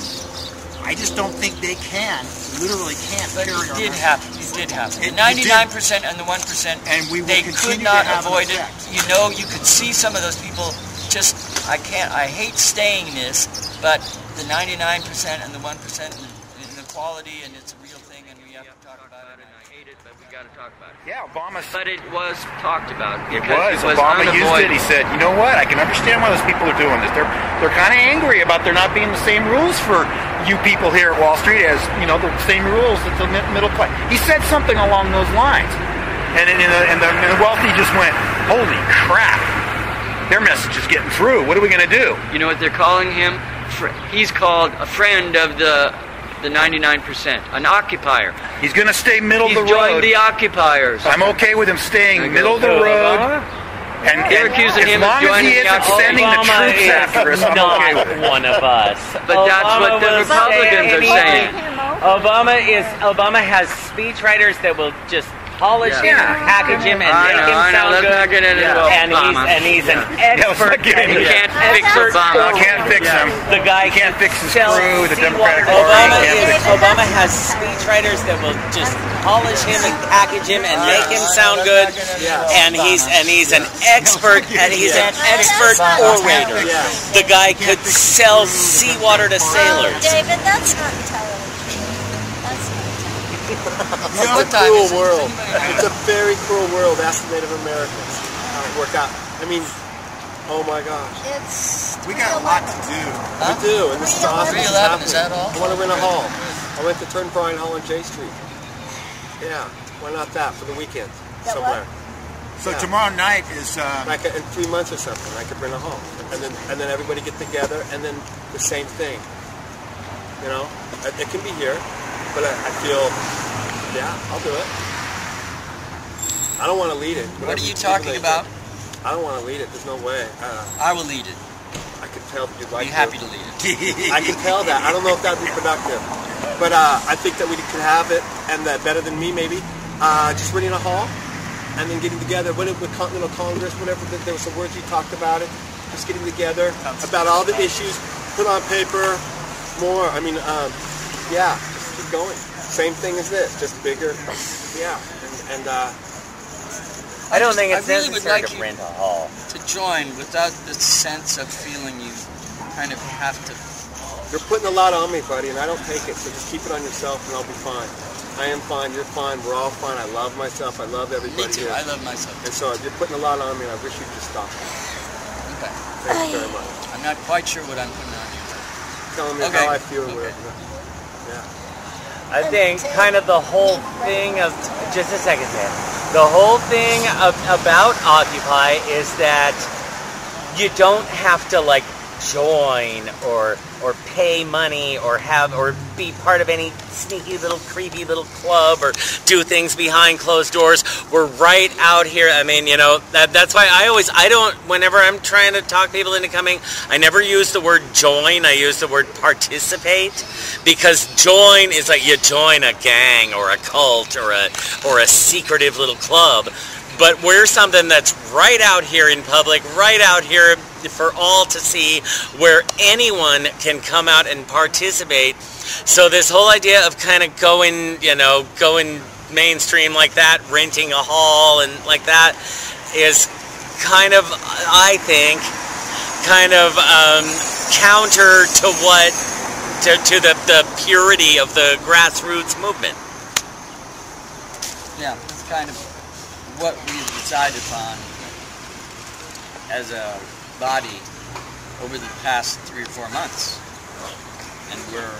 Speaker 8: I just don't think they can, literally can't
Speaker 3: But
Speaker 8: carry
Speaker 3: it did happen. It did happen.
Speaker 8: It-
Speaker 3: The
Speaker 8: it did.
Speaker 3: 99% and the 1%,
Speaker 8: And we
Speaker 3: they could not avoid it. You know, you could see some of those people just, I can't, I hate saying this, but the 99% and the 1% and the, and the quality, and it's a real thing, and we have to talk about it. And I hate it, but we got to talk about it.
Speaker 2: Yeah, Obama.
Speaker 3: But it was talked about.
Speaker 2: It
Speaker 3: because
Speaker 2: was. Obama used it. He said, "You know what? I can understand why those people are doing this. They're they're kind of angry about there not being the same rules for you people here at Wall Street as you know the same rules that the middle class." He said something along those lines, and and, and, the, and, the, and the wealthy just went, "Holy crap! Their message is getting through. What are we going to do?"
Speaker 3: You know what they're calling him? He's called a friend of the the 99%, an occupier.
Speaker 2: He's going to stay middle
Speaker 3: He's
Speaker 2: of the
Speaker 3: joined
Speaker 2: road.
Speaker 3: the occupiers.
Speaker 2: I'm okay with him staying
Speaker 3: go,
Speaker 2: middle of the
Speaker 3: uh-huh.
Speaker 2: road.
Speaker 3: Obama?"
Speaker 2: And,
Speaker 3: They're
Speaker 2: and
Speaker 3: accusing
Speaker 2: as
Speaker 3: him of
Speaker 2: long as he isn't
Speaker 3: Obama
Speaker 2: sending the troops after us, I'm
Speaker 6: not
Speaker 2: okay with it.
Speaker 6: one of us.
Speaker 3: But that's what the Republicans
Speaker 6: say
Speaker 3: are saying.
Speaker 6: Obama is Obama has speechwriters that will just polish him,
Speaker 2: Yeah.
Speaker 6: package him, and
Speaker 12: I
Speaker 6: make
Speaker 12: know,
Speaker 6: him
Speaker 12: I know.
Speaker 6: sound
Speaker 12: Let's
Speaker 6: good.
Speaker 12: not get into
Speaker 6: and he's and he's an
Speaker 2: Yeah, let's
Speaker 6: expert.
Speaker 2: not get
Speaker 6: and he can't fix
Speaker 12: That's
Speaker 6: Obama.
Speaker 12: not-
Speaker 2: Can't fix him.
Speaker 6: The guy
Speaker 2: He can't fix his crew, the
Speaker 6: seawater.
Speaker 2: Democratic
Speaker 6: Obama
Speaker 2: can't
Speaker 6: is. Obama has speechwriters that will just polish him and package him and make him sound good. And he's and he's an expert and he's an expert orator. The guy could sell seawater to sailors.
Speaker 1: David, that's not entirely true. That's not
Speaker 9: It's a cruel world. It's a very cruel world. Ask the Native Americans how it worked out. I mean, oh my gosh.
Speaker 1: It's
Speaker 8: We got a lot to do.
Speaker 9: We do, and this is awesome. It's
Speaker 3: 311, is that
Speaker 9: happening.
Speaker 3: all?
Speaker 9: I want to rent a hall. I went to Turnpike Hall on J Street. Yeah, why not that for the weekend
Speaker 1: That
Speaker 9: somewhere?
Speaker 8: So
Speaker 9: Yeah.
Speaker 8: tomorrow night is um,
Speaker 9: Like in three months or something, I could rent a hall, and then and then everybody get together, and then the same thing. You know, it, it can be here, but I, I feel, yeah, I'll do it. I don't want to lead it.
Speaker 3: What are you talking about?
Speaker 9: think. I don't want to lead it. There's no way. Uh,
Speaker 3: I will lead it.
Speaker 9: I could tell that you'd like
Speaker 3: Be happy to lead it.
Speaker 9: I can tell that. I don't know if that'd be productive, but uh, I think that we could have it, and that better than me maybe. Uh, just renting a hall, and then getting together. What with Continental Congress, whatever. the- There were some words you talked about it. Just getting together about all the issues, put on paper, more. I mean, um, yeah, keep going. Same thing as this, just bigger. Yeah, and, and uh,
Speaker 6: I don't think it's
Speaker 3: I really would
Speaker 6: necessary
Speaker 3: like
Speaker 6: to
Speaker 3: you-
Speaker 6: rent a hall.
Speaker 3: To join without the sense of feeling you kind of have to.
Speaker 9: You're putting a lot on me, buddy, and I don't take it. So just keep it on yourself, and I'll be fine. I am fine. You're fine. We're all fine. I love myself. I love everybody
Speaker 3: Me too.
Speaker 9: here.
Speaker 3: I love myself.
Speaker 9: And so you're putting a lot on me, and I wish you'd just stop.
Speaker 3: Okay.
Speaker 9: Thank you very much.
Speaker 3: I'm not quite sure what I'm putting on you.
Speaker 9: Telling me
Speaker 3: Okay.
Speaker 9: how I feel. and
Speaker 3: Okay.
Speaker 9: whatever.
Speaker 6: I think kind of the whole thing of just a second, there. The whole thing of, about Occupy is that you don't have to like join or or pay money or have or be part of any sneaky little creepy little club or do things behind closed doors. We're right out here. I mean, you know, that, that's why I always I don't whenever I'm trying to talk people into coming, I never use the word join. I use the word participate because join is like you join a gang or a cult or a or a secretive little club. But we're something that's right out here in public, right out here for all to see, where anyone can come out and participate. So this whole idea of kind of going, you know, going mainstream like that, renting a hall and like that, is kind of, I think, kind of um, counter to what, to, to the, the purity of the grassroots movement.
Speaker 3: Yeah, it's kind of what we've decided upon as a body over the past three or four months. And we're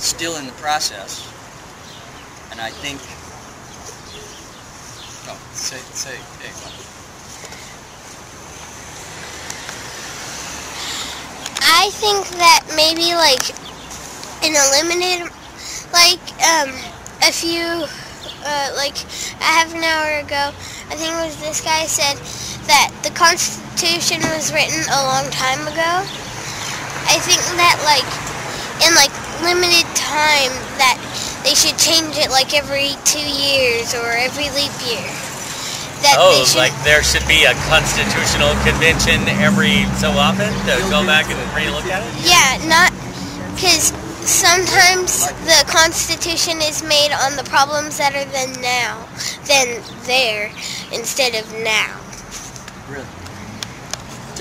Speaker 3: still in the process. And I think. Oh, say, say, hey,
Speaker 7: I think that maybe like in a limited, like um, a few, uh, like a half an hour ago, I think it was this guy said that the Constitution was written a long time ago. I think that like in like limited time that they should change it like every two years or every leap year. That
Speaker 6: Oh,
Speaker 7: they should,
Speaker 6: like there should be a constitutional convention every so often to go back and relook at it?
Speaker 7: Yeah, not because sometimes the Constitution is made on the problems that are then now, then there, instead of now.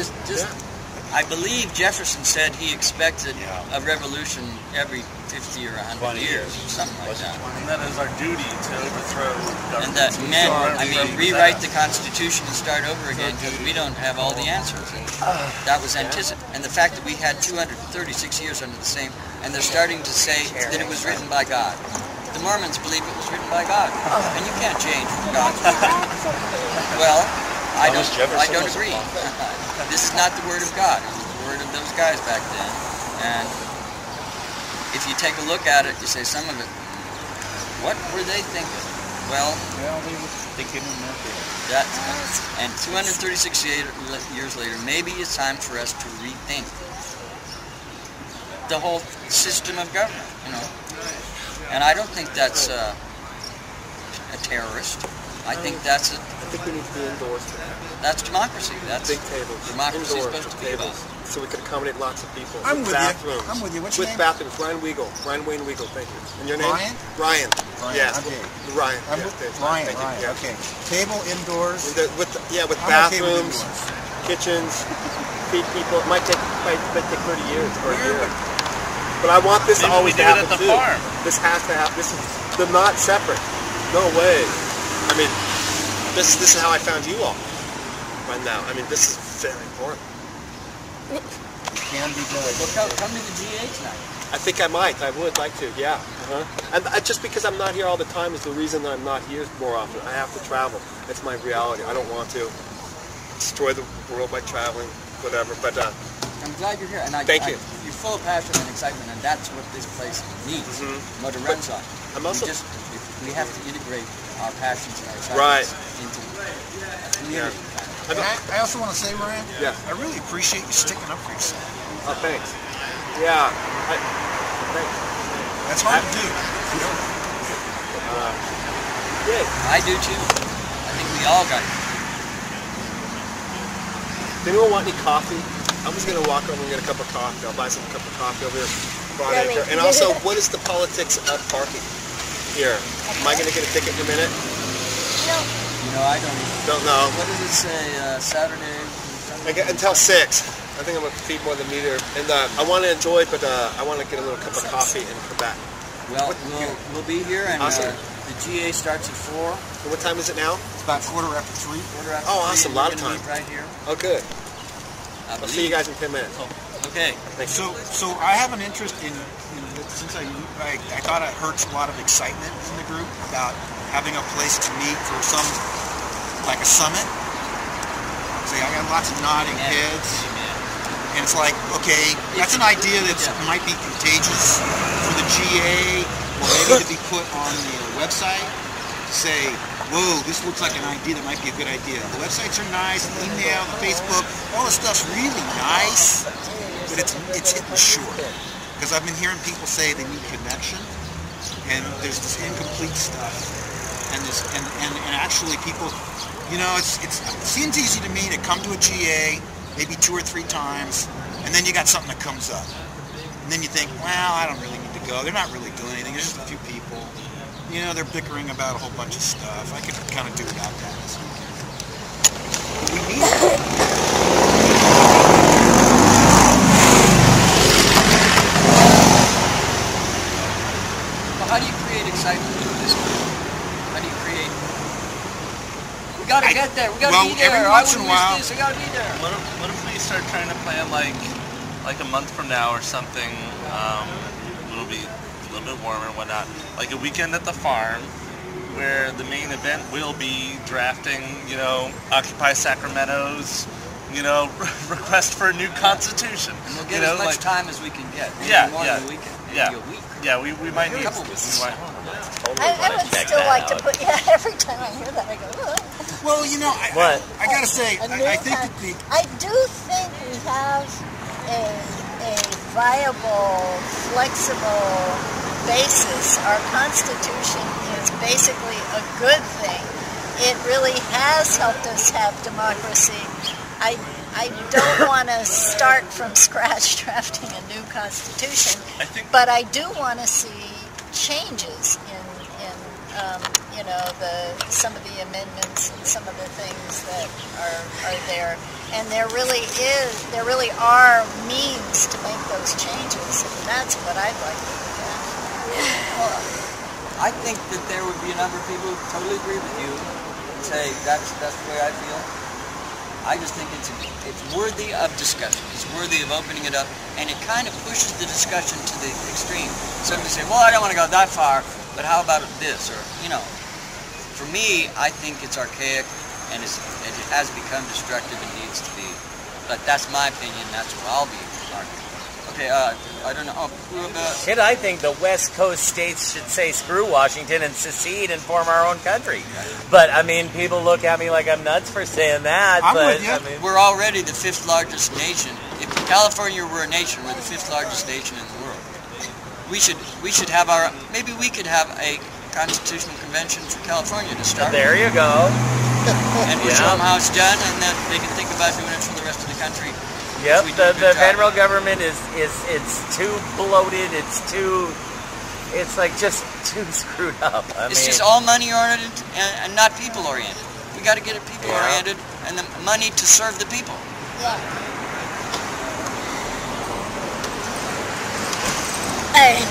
Speaker 3: Just, just. I believe Jefferson said he expected a revolution every 50 or 100 years, something like that.
Speaker 11: And that is our duty to overthrow
Speaker 3: And that
Speaker 11: men,
Speaker 3: I mean, rewrite the Constitution and start over again because we don't have all the answers. That was anticipated. And the fact that we had 236 years under the same, and they're starting to say that it was written by God. The Mormons believe it was written by God, and you can't change God's word. Well, I don't, I don't agree. this is not the word of God. It was the word of those guys back then. And if you take a look at it, you say some of it, what were they thinking? Well,
Speaker 2: Well, they were thinking in their
Speaker 3: that, and 236 years later, maybe it's time for us to rethink the whole system of government, you know. And I don't think that's uh, terrorist. I think that's a,
Speaker 9: I think we need to be indoors for
Speaker 3: that's democracy. That's
Speaker 9: Big tables.
Speaker 3: democracy is supposed to be
Speaker 9: tables.
Speaker 3: about.
Speaker 9: So we could accommodate lots of people.
Speaker 8: I'm with you.
Speaker 9: bathrooms.
Speaker 8: I'm with you. What's your
Speaker 9: with
Speaker 8: name?
Speaker 9: bathrooms. Ryan Weagle. Ryan Wayne Weagle. Thank you. And your name?
Speaker 8: Ryan?
Speaker 9: Ryan.
Speaker 8: Ryan,
Speaker 9: Yes.
Speaker 8: I'm
Speaker 9: Ryan.
Speaker 8: I'm
Speaker 9: yes,
Speaker 8: with
Speaker 9: Dave.
Speaker 8: Ryan,
Speaker 9: Thank you.
Speaker 8: Ryan.
Speaker 9: Yeah.
Speaker 8: Okay. Table indoors.
Speaker 9: With, the, with the, yeah, with
Speaker 8: I'm okay with
Speaker 9: bathrooms, kitchens, feed people. It might take might, might take 30 years or a year. But I want this to always
Speaker 11: we
Speaker 9: happen
Speaker 11: at the
Speaker 9: too.
Speaker 11: farm.
Speaker 9: This has to happen. This is they're not separate. No way. I mean, this this is how I found you all. Right now, I mean, this is very important.
Speaker 8: Can be done.
Speaker 3: Well, come, come to the GA tonight.
Speaker 9: I think I might. I would like to. Yeah. Uh-huh. And I, just because I'm not here all the time is the reason that I'm not here more often. I have to travel. It's my reality. I don't want to destroy the world by traveling, whatever. But uh,
Speaker 3: I'm glad you're here, and I,
Speaker 9: Thank
Speaker 3: I-
Speaker 9: you.
Speaker 3: You're full of passion and excitement, and that's what this place needs. What it runs on.
Speaker 9: Mm-hmm. I'm also-
Speaker 3: just we have to integrate our passions and our
Speaker 9: Right.
Speaker 3: into a community.
Speaker 8: And I, I also want to say, Ryan,
Speaker 9: Yeah.
Speaker 8: I really appreciate you sticking up for yourself.
Speaker 9: oh, thanks. Yeah. I, thanks.
Speaker 8: That's hard to do.
Speaker 9: Uh, yeah.
Speaker 3: I do too. I think we all got it.
Speaker 9: Does anyone want any coffee? I'm just gonna walk over and get a cup of coffee. I'll buy some cup of coffee over here. Broad And also, what is the politics of parking here? Am I gonna get a ticket in a minute?
Speaker 7: No.
Speaker 3: You know, I don't. even-
Speaker 9: Don't know.
Speaker 3: What does it say? Uh, Saturday.
Speaker 9: I get, until six. I think I'm gonna feed more than a meter, and uh, I want to enjoy, but uh, I want to get a little cup of coffee and come back.
Speaker 3: Well,
Speaker 9: What-
Speaker 3: we'll we'll be here, and
Speaker 9: Awesome.
Speaker 3: uh, the GA starts at four.
Speaker 9: And what time is it now?
Speaker 8: It's about quarter after three.
Speaker 3: Quarter after
Speaker 9: Oh,
Speaker 3: three,
Speaker 9: awesome.
Speaker 3: A
Speaker 9: Lot of time.
Speaker 3: meet Right here.
Speaker 9: Oh, good.
Speaker 3: I
Speaker 9: I'll see you guys in ten minutes.
Speaker 3: Okay.
Speaker 9: Thank you.
Speaker 8: So, so I have an interest in, in since I, I, I thought it hurts a lot of excitement in the group about having a place to meet for some, like a summit. See, I got lots of nodding heads. And it's like, okay, that's an idea that might be contagious for the GA, or maybe to be put on the website to say, whoa, this looks like an idea that might be a good idea. The websites are nice, the email, the Facebook, all this stuff's really nice, but it's it's hitting short. Because I've been hearing people say they need connection, and there's this incomplete stuff, and this and, and, and actually people, you know, it's it's it seems easy to me to come to a GA maybe two or three times, and then you got something that comes up, and then you think, well, I don't really need to go. They're not really doing anything. There's just a few people. You know, they're bickering about a whole bunch of stuff. I could kind of do without that this weekend. But we need it.
Speaker 3: Well, how do you create excitement with this? How do you create? We gotta get there. We gotta
Speaker 8: well,
Speaker 3: be there.
Speaker 8: every once
Speaker 3: would
Speaker 8: in a while-
Speaker 3: this. I gotta be there.
Speaker 11: What if, what if we start trying to plan like like a month from now or something? Um, it'll be a little bit warmer and whatnot. Like a weekend at the farm, where the main event will be drafting, you know, Occupy Sacramento's, you know, request for a new constitution.
Speaker 3: And we'll
Speaker 11: you
Speaker 3: get
Speaker 11: know,
Speaker 3: as much
Speaker 11: like,
Speaker 3: time as we can get. Maybe
Speaker 11: Yeah,
Speaker 3: more
Speaker 11: yeah,
Speaker 3: than a weekend. Maybe
Speaker 11: yeah.
Speaker 3: a week.
Speaker 11: Yeah, we, we might need.
Speaker 3: A couple
Speaker 11: we
Speaker 3: weeks.
Speaker 11: Might-
Speaker 1: I, I would still like to put, yeah, every time I hear that, I go, "Ugh."
Speaker 8: Well, you know, I,
Speaker 6: What?
Speaker 8: I, I gotta say, I, I think
Speaker 1: con-
Speaker 8: that the
Speaker 1: I do think we have a, a viable, flexible basis. Our Constitution is basically a good thing. It really has helped us have democracy. I, I don't want to start from scratch drafting a new Constitution,
Speaker 11: I think
Speaker 1: but I do want to see changes in, in um, you know, the some of the amendments and some of the things that are, are there. And there really is, there really are means to make those changes, and that's what I'd like to look at.
Speaker 3: I think that there would be a number of people who totally agree with you and say that's that's the way I feel. I just think it's it's worthy of discussion. It's worthy of opening it up, and it kind of pushes the discussion to the extreme. Somebody say, "Well, I don't want to go that far, but how about this?" Or you know, for me, I think it's archaic, and it's, it has become destructive and needs to be. But that's my opinion. That's what I'll be arguing. Okay, uh, I don't know. Oh,
Speaker 6: Shit, I think the West Coast states should say screw Washington and secede and form our own country. But I mean, people look at me like I'm nuts for saying that.
Speaker 8: I'm
Speaker 6: but
Speaker 8: with you.
Speaker 6: I mean,
Speaker 3: We're already the fifth largest nation. If California were a nation, we're the fifth largest nation in the world. We should we should have our maybe we could have a constitutional convention for California to start.
Speaker 6: There you go.
Speaker 3: and we'll show them how it's done, and then they can think about doing it for the rest of the country.
Speaker 6: Yep, the, the federal government is, is it's too bloated. It's too, it's like just too screwed up. I
Speaker 3: it's
Speaker 6: mean,
Speaker 3: just all money oriented and, and not people oriented. We got to get it people
Speaker 6: Yeah.
Speaker 3: oriented and the money to serve the people.
Speaker 7: Alright.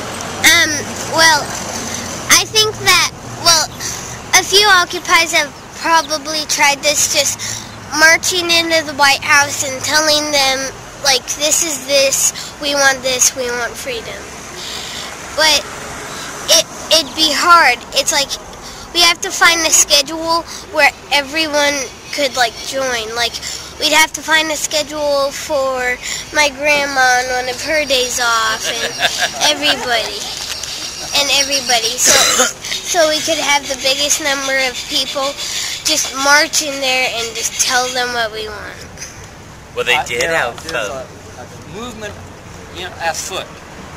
Speaker 7: Um, well, I think that, well, a few occupies have probably tried this just marching into the White House and telling them, like, this is this, we want this, we want freedom. But it, it'd be hard. It's like, we have to find a schedule where everyone could, like, join. Like, we'd have to find a schedule for my grandma on one of her days off and everybody and everybody so so we could have the biggest number of people just march in there and just tell them what we want
Speaker 6: well, they
Speaker 3: Uh,
Speaker 6: did
Speaker 3: there-
Speaker 6: have
Speaker 3: a, a movement you know, afoot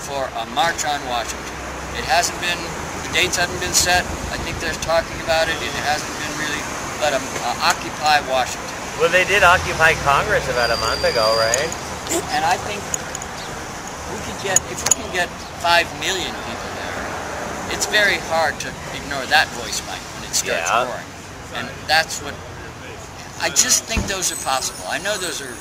Speaker 3: for a march on Washington. It hasn't been, the dates haven't been set. I think they're talking about it. And it hasn't been really, but um, uh, Occupy Washington.
Speaker 6: Well, they did occupy Congress about a month ago, right?
Speaker 3: And I think we could get, if we can get five million people there, it's very hard to ignore that voice mic when it starts
Speaker 6: Yeah.
Speaker 3: roaring. And that's what, I just think those are possible. I know those are,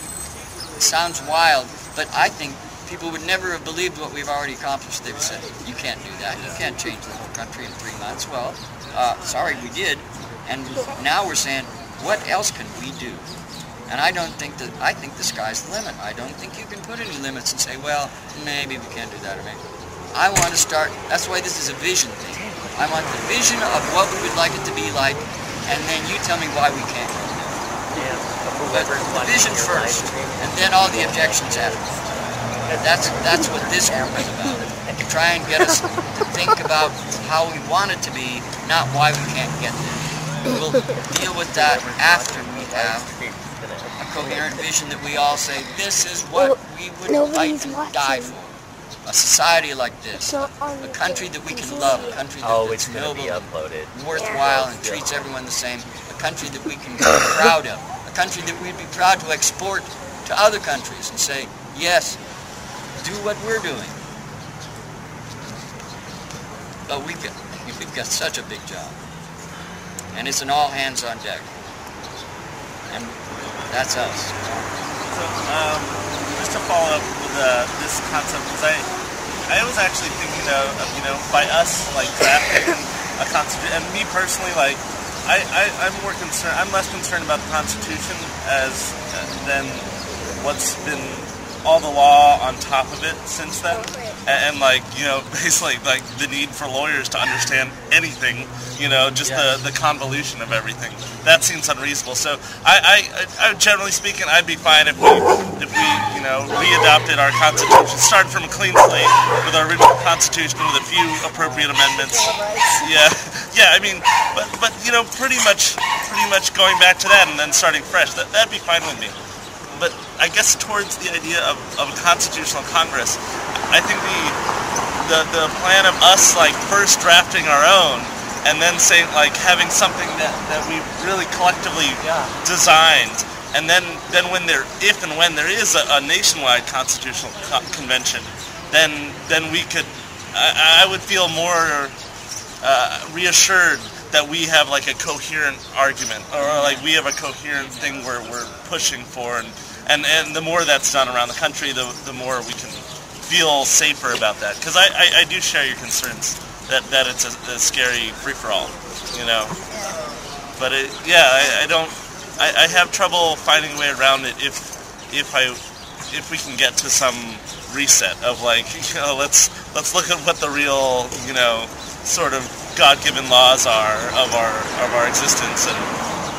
Speaker 3: sounds wild, but I think people would never have believed what we've already accomplished. They've said, you can't do that. You can't change the whole country in three months. Well, uh, sorry, we did. And now we're saying, what else can we do? And I don't think that, I think the sky's the limit. I don't think you can put any limits and say, well, maybe we can't do that or maybe. I want to start, that's why this is a vision thing. I want the vision of what we would like it to be like, and then you tell me why we can't go there. But the vision first, and then all the objections after. That's, that's what this group is about. To try and get us to think about how we want it to be, not why we can't get there. We'll deal with that after we have a coherent vision that we all say, this is what we would fight
Speaker 7: to
Speaker 3: and die for. A society like this,
Speaker 7: It's um,
Speaker 3: a country that we can love, a country that,
Speaker 6: Oh,
Speaker 3: that's
Speaker 6: it's going to be
Speaker 3: noble,
Speaker 6: uploaded.
Speaker 3: worthwhile, and treats everyone the same, a country that we can be proud of, a country that we'd be proud to export to other countries and say, yes, do what we're doing. But we've got, we've got such a big job. And it's an all hands on deck. And that's us.
Speaker 11: So, um, just to follow up with uh, this concept, because I, I was actually thinking of, of, you know, by us like drafting a constitution, and me personally, like, I, I, I'm more concerned. I'm less concerned about the Constitution as uh, than what's been all the law on top of it since then, and, and like you know, basically like the need for lawyers to understand anything. You know, just the, the convolution of everything. That seems unreasonable. So I, I, I, generally speaking, I'd be fine if we, if we, you know, re-adopted our constitution, started from a clean slate with our original constitution with a few appropriate amendments. Yeah, yeah. I mean, but but you know, pretty much, pretty much going back to that and then starting fresh. That that'd be fine with me. But I guess towards the idea of, of a constitutional Congress, I think the the the plan of us like first drafting our own and then saying like having something that, that we really collectively designed and then then when there if and when there is a, a nationwide constitutional co- convention then then we could I, I would feel more uh, reassured that we have like a coherent argument or like we have a coherent thing where we're pushing for and and, and the more that's done around the country the, the more we can feel safer about that. Because I, I, I do share your concerns that, that it's a, a scary free-for-all you know? But it, yeah I, I don't I, I have trouble finding a way around it if if I if we can get to some reset of like you know let's let's look at what the real you know sort of God-given laws are of our of our existence and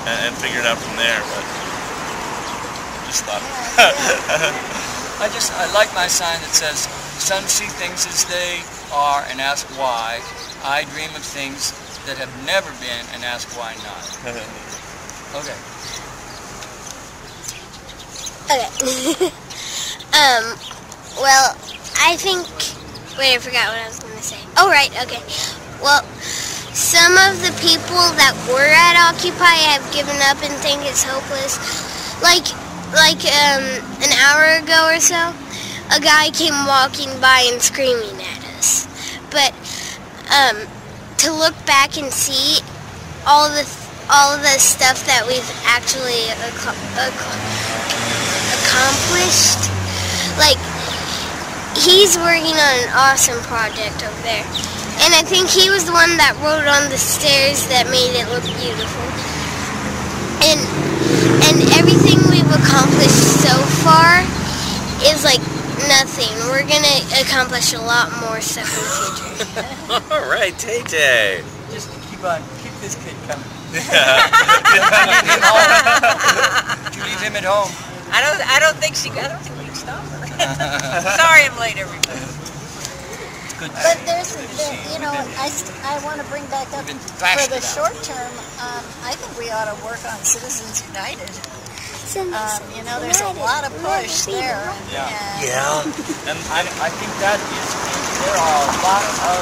Speaker 11: and, and figure it out from there. But just thought
Speaker 3: I just I like my sign that says some see things as they are and ask why. I dream of things that have never been and ask why not. Okay.
Speaker 7: Okay. um, well, I think. Wait, I forgot what I was going to say. Oh, right, okay. Well, some of the people that were at Occupy have given up and think it's hopeless. Like, like um, an hour ago or so, a guy came walking by and screaming at us. But um, to look back and see all the all the stuff that we've actually ac- ac- accomplished, like he's working on an awesome project over there. And I think he was the one that wrote on the stairs that made it look beautiful. And and everything accomplished so far is like nothing. We're gonna accomplish a lot more stuff in the future.
Speaker 6: All right, Tay Tay.
Speaker 3: Just keep on, keep this kid coming.
Speaker 6: Yeah.
Speaker 3: you leave him at home.
Speaker 12: I don't. I don't think she. I don't think we can stop her. Sorry, I'm late, everybody.
Speaker 1: But there's, the, you know, I, I want to bring back up for the short term. Um, I think we ought to work on Citizens United. Um, you know, there's a lot of push there.
Speaker 3: Yeah.
Speaker 1: And,
Speaker 3: Yeah. And I, I think that is, there are a lot of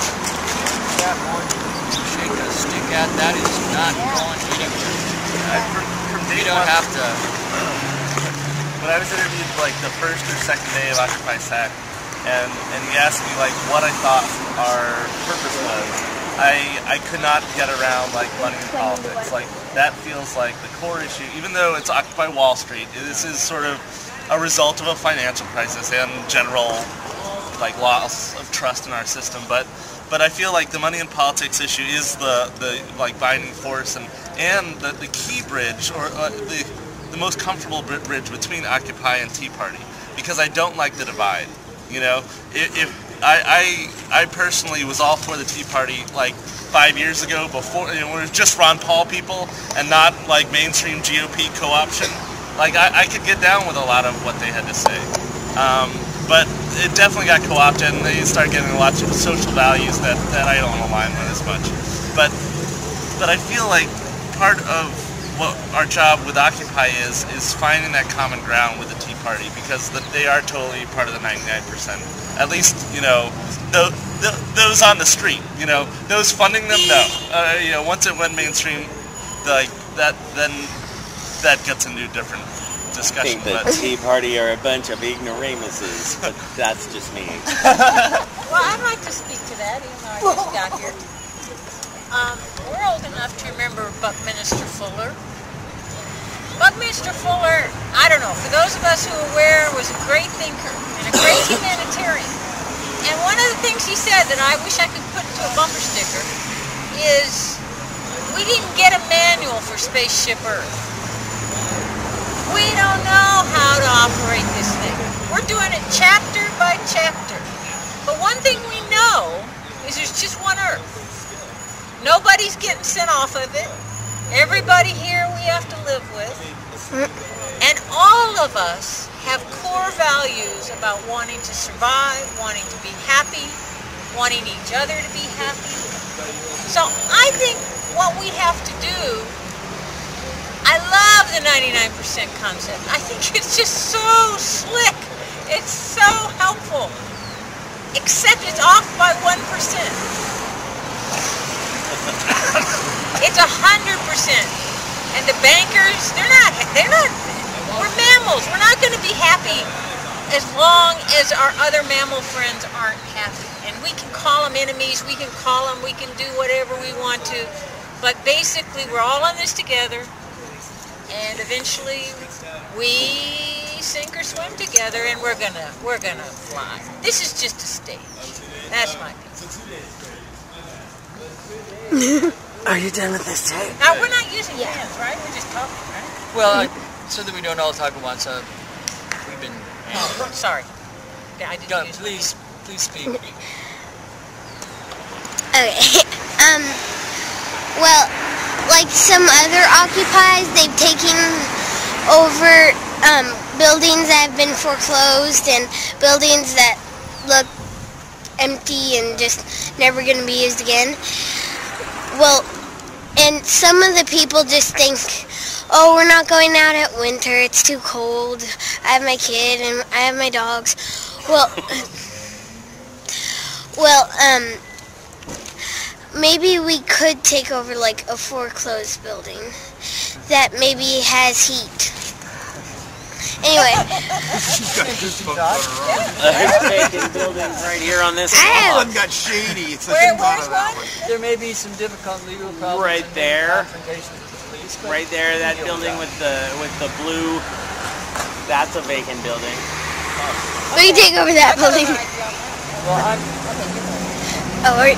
Speaker 3: things that want to shake a stick at. That is not going anywhere. We don't have to.
Speaker 11: when I was interviewed like the first or second day of Occupy SAC, and and he asked me like what I thought our purpose was, I I could not get around like money and politics. Like that feels like the core issue, even though it's Occupy Wall Street. This is sort of a result of a financial crisis and general like loss of trust in our system, but. But I feel like the money and politics issue is the, the like binding force and, and the, the key bridge or uh, the the most comfortable bridge between Occupy and Tea Party because I don't like the divide. You know, if, if I, I I personally was all for the Tea Party like five years ago before you know it was just Ron Paul people and not like mainstream GOP co-option. Like I, I could get down with a lot of what they had to say, um, but it definitely got co-opted and they started getting lots of social values that, that I don't align with as much. But but I feel like part of what our job with Occupy is is finding that common ground with the Tea Party because the, they are totally part of the 99%. At least you know the, the, those on the street. You know those funding them. No, uh, you know once it went mainstream, like that then that gets into a different discussion.
Speaker 6: I
Speaker 11: discussion.
Speaker 6: think the Tea Party are a bunch of ignoramuses, but that's just me.
Speaker 12: Well, I'd like to speak to that, even though I just got here. Um, we're old enough to remember Buckminster Fuller. Buckminster Fuller, I don't know, for those of us who are aware, was a great thinker and a great humanitarian. And one of the things he said that I wish I could put into a bumper sticker is we didn't get a manual for Spaceship Earth. We don't know how to operate this thing. We're doing it chapter by chapter. But one thing we know is there's just one Earth. Nobody's getting sent off of it. Everybody here we have to live with. And all of us have core values about wanting to survive, wanting to be happy, wanting each other to be happy. So I think what we have to do I love the 99% concept. I think it's just so slick. It's so helpful. Except it's off by 1%. It's a 100%. And the bankers, they're not, they're not, we're mammals. We're not going to be happy as long as our other mammal friends aren't happy. And we can call them enemies, we can call them, we can do whatever we want to. But basically, we're all on this together and eventually we sink or swim together and we're gonna we're gonna fly this is just a stage that's my
Speaker 6: Are you done with this tape?
Speaker 12: now we're not using hands right we're just talking right
Speaker 3: Well, I, so that we don't all talk at once, uh, we've been.
Speaker 12: oh, sorry Yeah, I didn't
Speaker 3: Go,
Speaker 12: use
Speaker 3: please, please speak.
Speaker 7: Okay. um. Well, like some other occupies, they've taken over um, buildings that have been foreclosed and buildings that look empty and just never going to be used again. Well, and some of the people just think, oh, we're not going out at winter. It's too cold. I have my kid and I have my dogs. Well, well, um, maybe we could take over like a foreclosed building that maybe has heat. Anyway,
Speaker 6: vacant buildings right here on this.
Speaker 7: I
Speaker 8: One got shady. It's the
Speaker 12: Where,
Speaker 8: thing about
Speaker 12: where's one?
Speaker 8: one.
Speaker 3: There may be some difficult legal problems.
Speaker 6: Right there.
Speaker 3: confrontations with the police,
Speaker 6: Right there, that building
Speaker 3: with
Speaker 6: with the with the blue. That's a vacant building.
Speaker 7: we can take over that building.
Speaker 3: Well, I'm,
Speaker 7: Oh, right.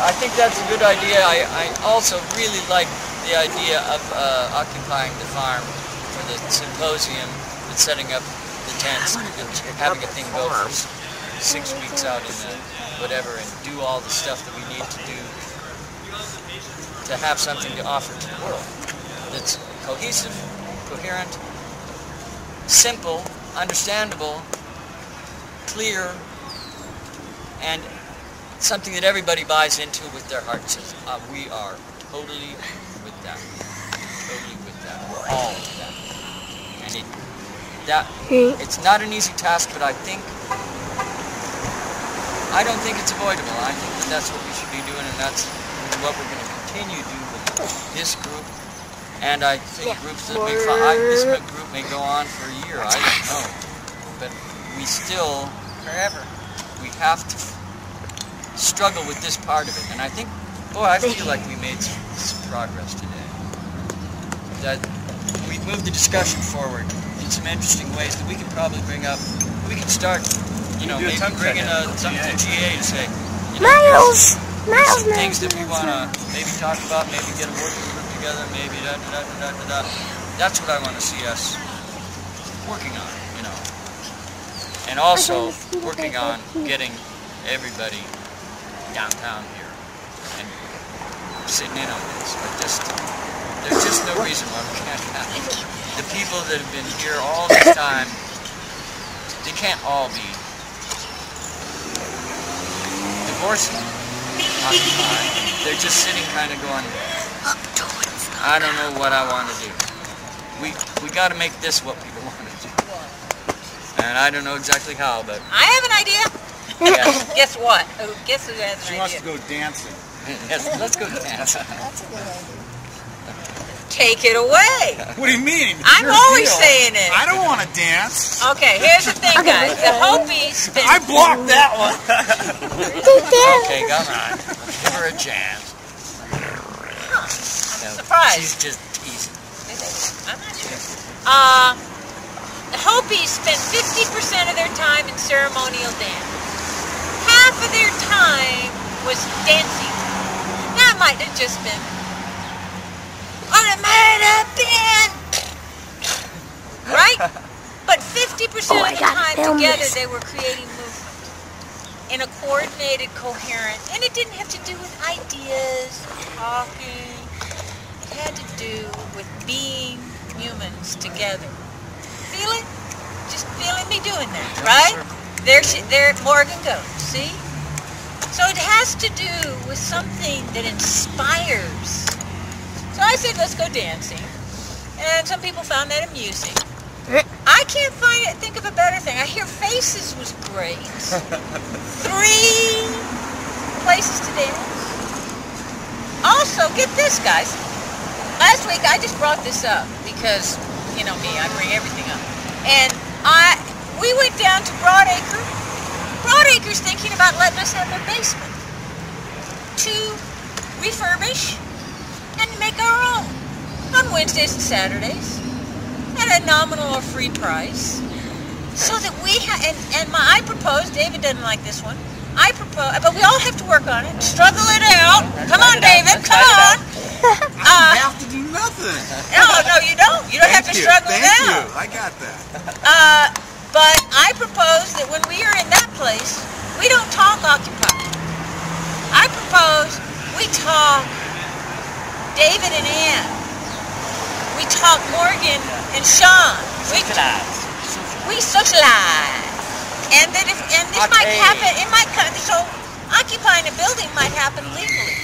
Speaker 3: I think that's a good idea. I, I also really like the idea of uh, occupying the farm for the symposium and setting up the tents and having a thing go for six weeks out in the whatever and do all the stuff that we need to do to have something to offer to the world that's cohesive, coherent, simple, understandable, clear, and something that everybody buys into with their heart says, uh, we are totally with that. Totally with that. We're all. And it, that, it's not an easy task, but I think, I don't think it's avoidable. I think that that's what we should be doing, and that's what we're going to continue to do with this group. And I think
Speaker 7: Yeah.
Speaker 3: groups that may, fo- I, this group may go on for a year, I don't know. But we still,
Speaker 12: Forever.
Speaker 3: we have to struggle with this part of it. And I think, boy, I feel like we made some, some progress today. That we moved the discussion forward in some interesting ways that we can probably bring up. We can start, you know,
Speaker 11: do a
Speaker 3: maybe bringing
Speaker 11: check
Speaker 3: a,
Speaker 11: in.
Speaker 3: something to
Speaker 11: GA.
Speaker 3: GA to say, you know,
Speaker 7: Miles! Miles,
Speaker 3: some
Speaker 7: Miles,
Speaker 3: things that we want to maybe talk about, maybe get a working group together, maybe da da da da da da. da. That's what I want to see us working on, you know. And also working on getting everybody downtown here and sitting in on this. But just there's just no reason why we can't have it. The people that have been here all this time, they can't all be divorced, occupied. They're just sitting kind of going, I don't know what I want to do. We we got to make this what people want to do. And I don't know exactly how, but
Speaker 12: I have an idea.
Speaker 3: yes,
Speaker 12: Guess what? Oh, guess who has
Speaker 8: She
Speaker 12: an
Speaker 8: wants
Speaker 12: idea?
Speaker 8: to go dancing.
Speaker 3: yes, let's go dance.
Speaker 1: That's a good idea.
Speaker 12: Take it away.
Speaker 8: What do you mean?
Speaker 12: I'm
Speaker 8: your
Speaker 12: always
Speaker 8: deal.
Speaker 12: saying it.
Speaker 8: I don't want to dance.
Speaker 12: Okay, here's the thing, guys. The Hopis been
Speaker 8: I blocked that one.
Speaker 3: Okay, come on. Give her a chance.
Speaker 12: I'm surprised.
Speaker 3: She's just teasing.
Speaker 12: I'm not sure. Uh, the Hopis spend 50% of their time in ceremonial dance. Half of their time was dancing. That might have just been. Oh, it might have been. Right? But 50%
Speaker 7: Oh,
Speaker 12: of the time together
Speaker 7: this.
Speaker 12: they were creating movement in a coordinated, coherent, and it didn't have to do with ideas, talking. It had to do with being humans together. Feel it? Just feeling me doing that, right? There, she, there Morgan goes. See? So it has to do with something that inspires. So I said, let's go dancing, and some people found that amusing. Eh. I can't find it. Think of a better thing. I hear faces was great. Three places to dance. Also, get this, guys. Last week I just brought this up because you know me, I bring everything up. And I we went down to Broadacre. Broadacre's thinking about letting us have their basement to refurbish make our own on Wednesdays and Saturdays at a nominal or free price. So that we ha- and, and my I propose, David doesn't like this one. I propose, but we all have to work on it. Struggle it out. Come on, David. Come on.
Speaker 8: I don't have to do nothing.
Speaker 12: No, no, you don't. You don't have to
Speaker 8: Thank you.
Speaker 12: struggle
Speaker 8: Thank
Speaker 12: it out.
Speaker 8: you. I got that.
Speaker 12: Uh, but I propose that when we are in that place, we don't talk Occupy. I propose we talk David and Ann. We talk Morgan and Sean. We, socialize. we socialize. And that if and this might happen, it might kind so occupying a building might happen legally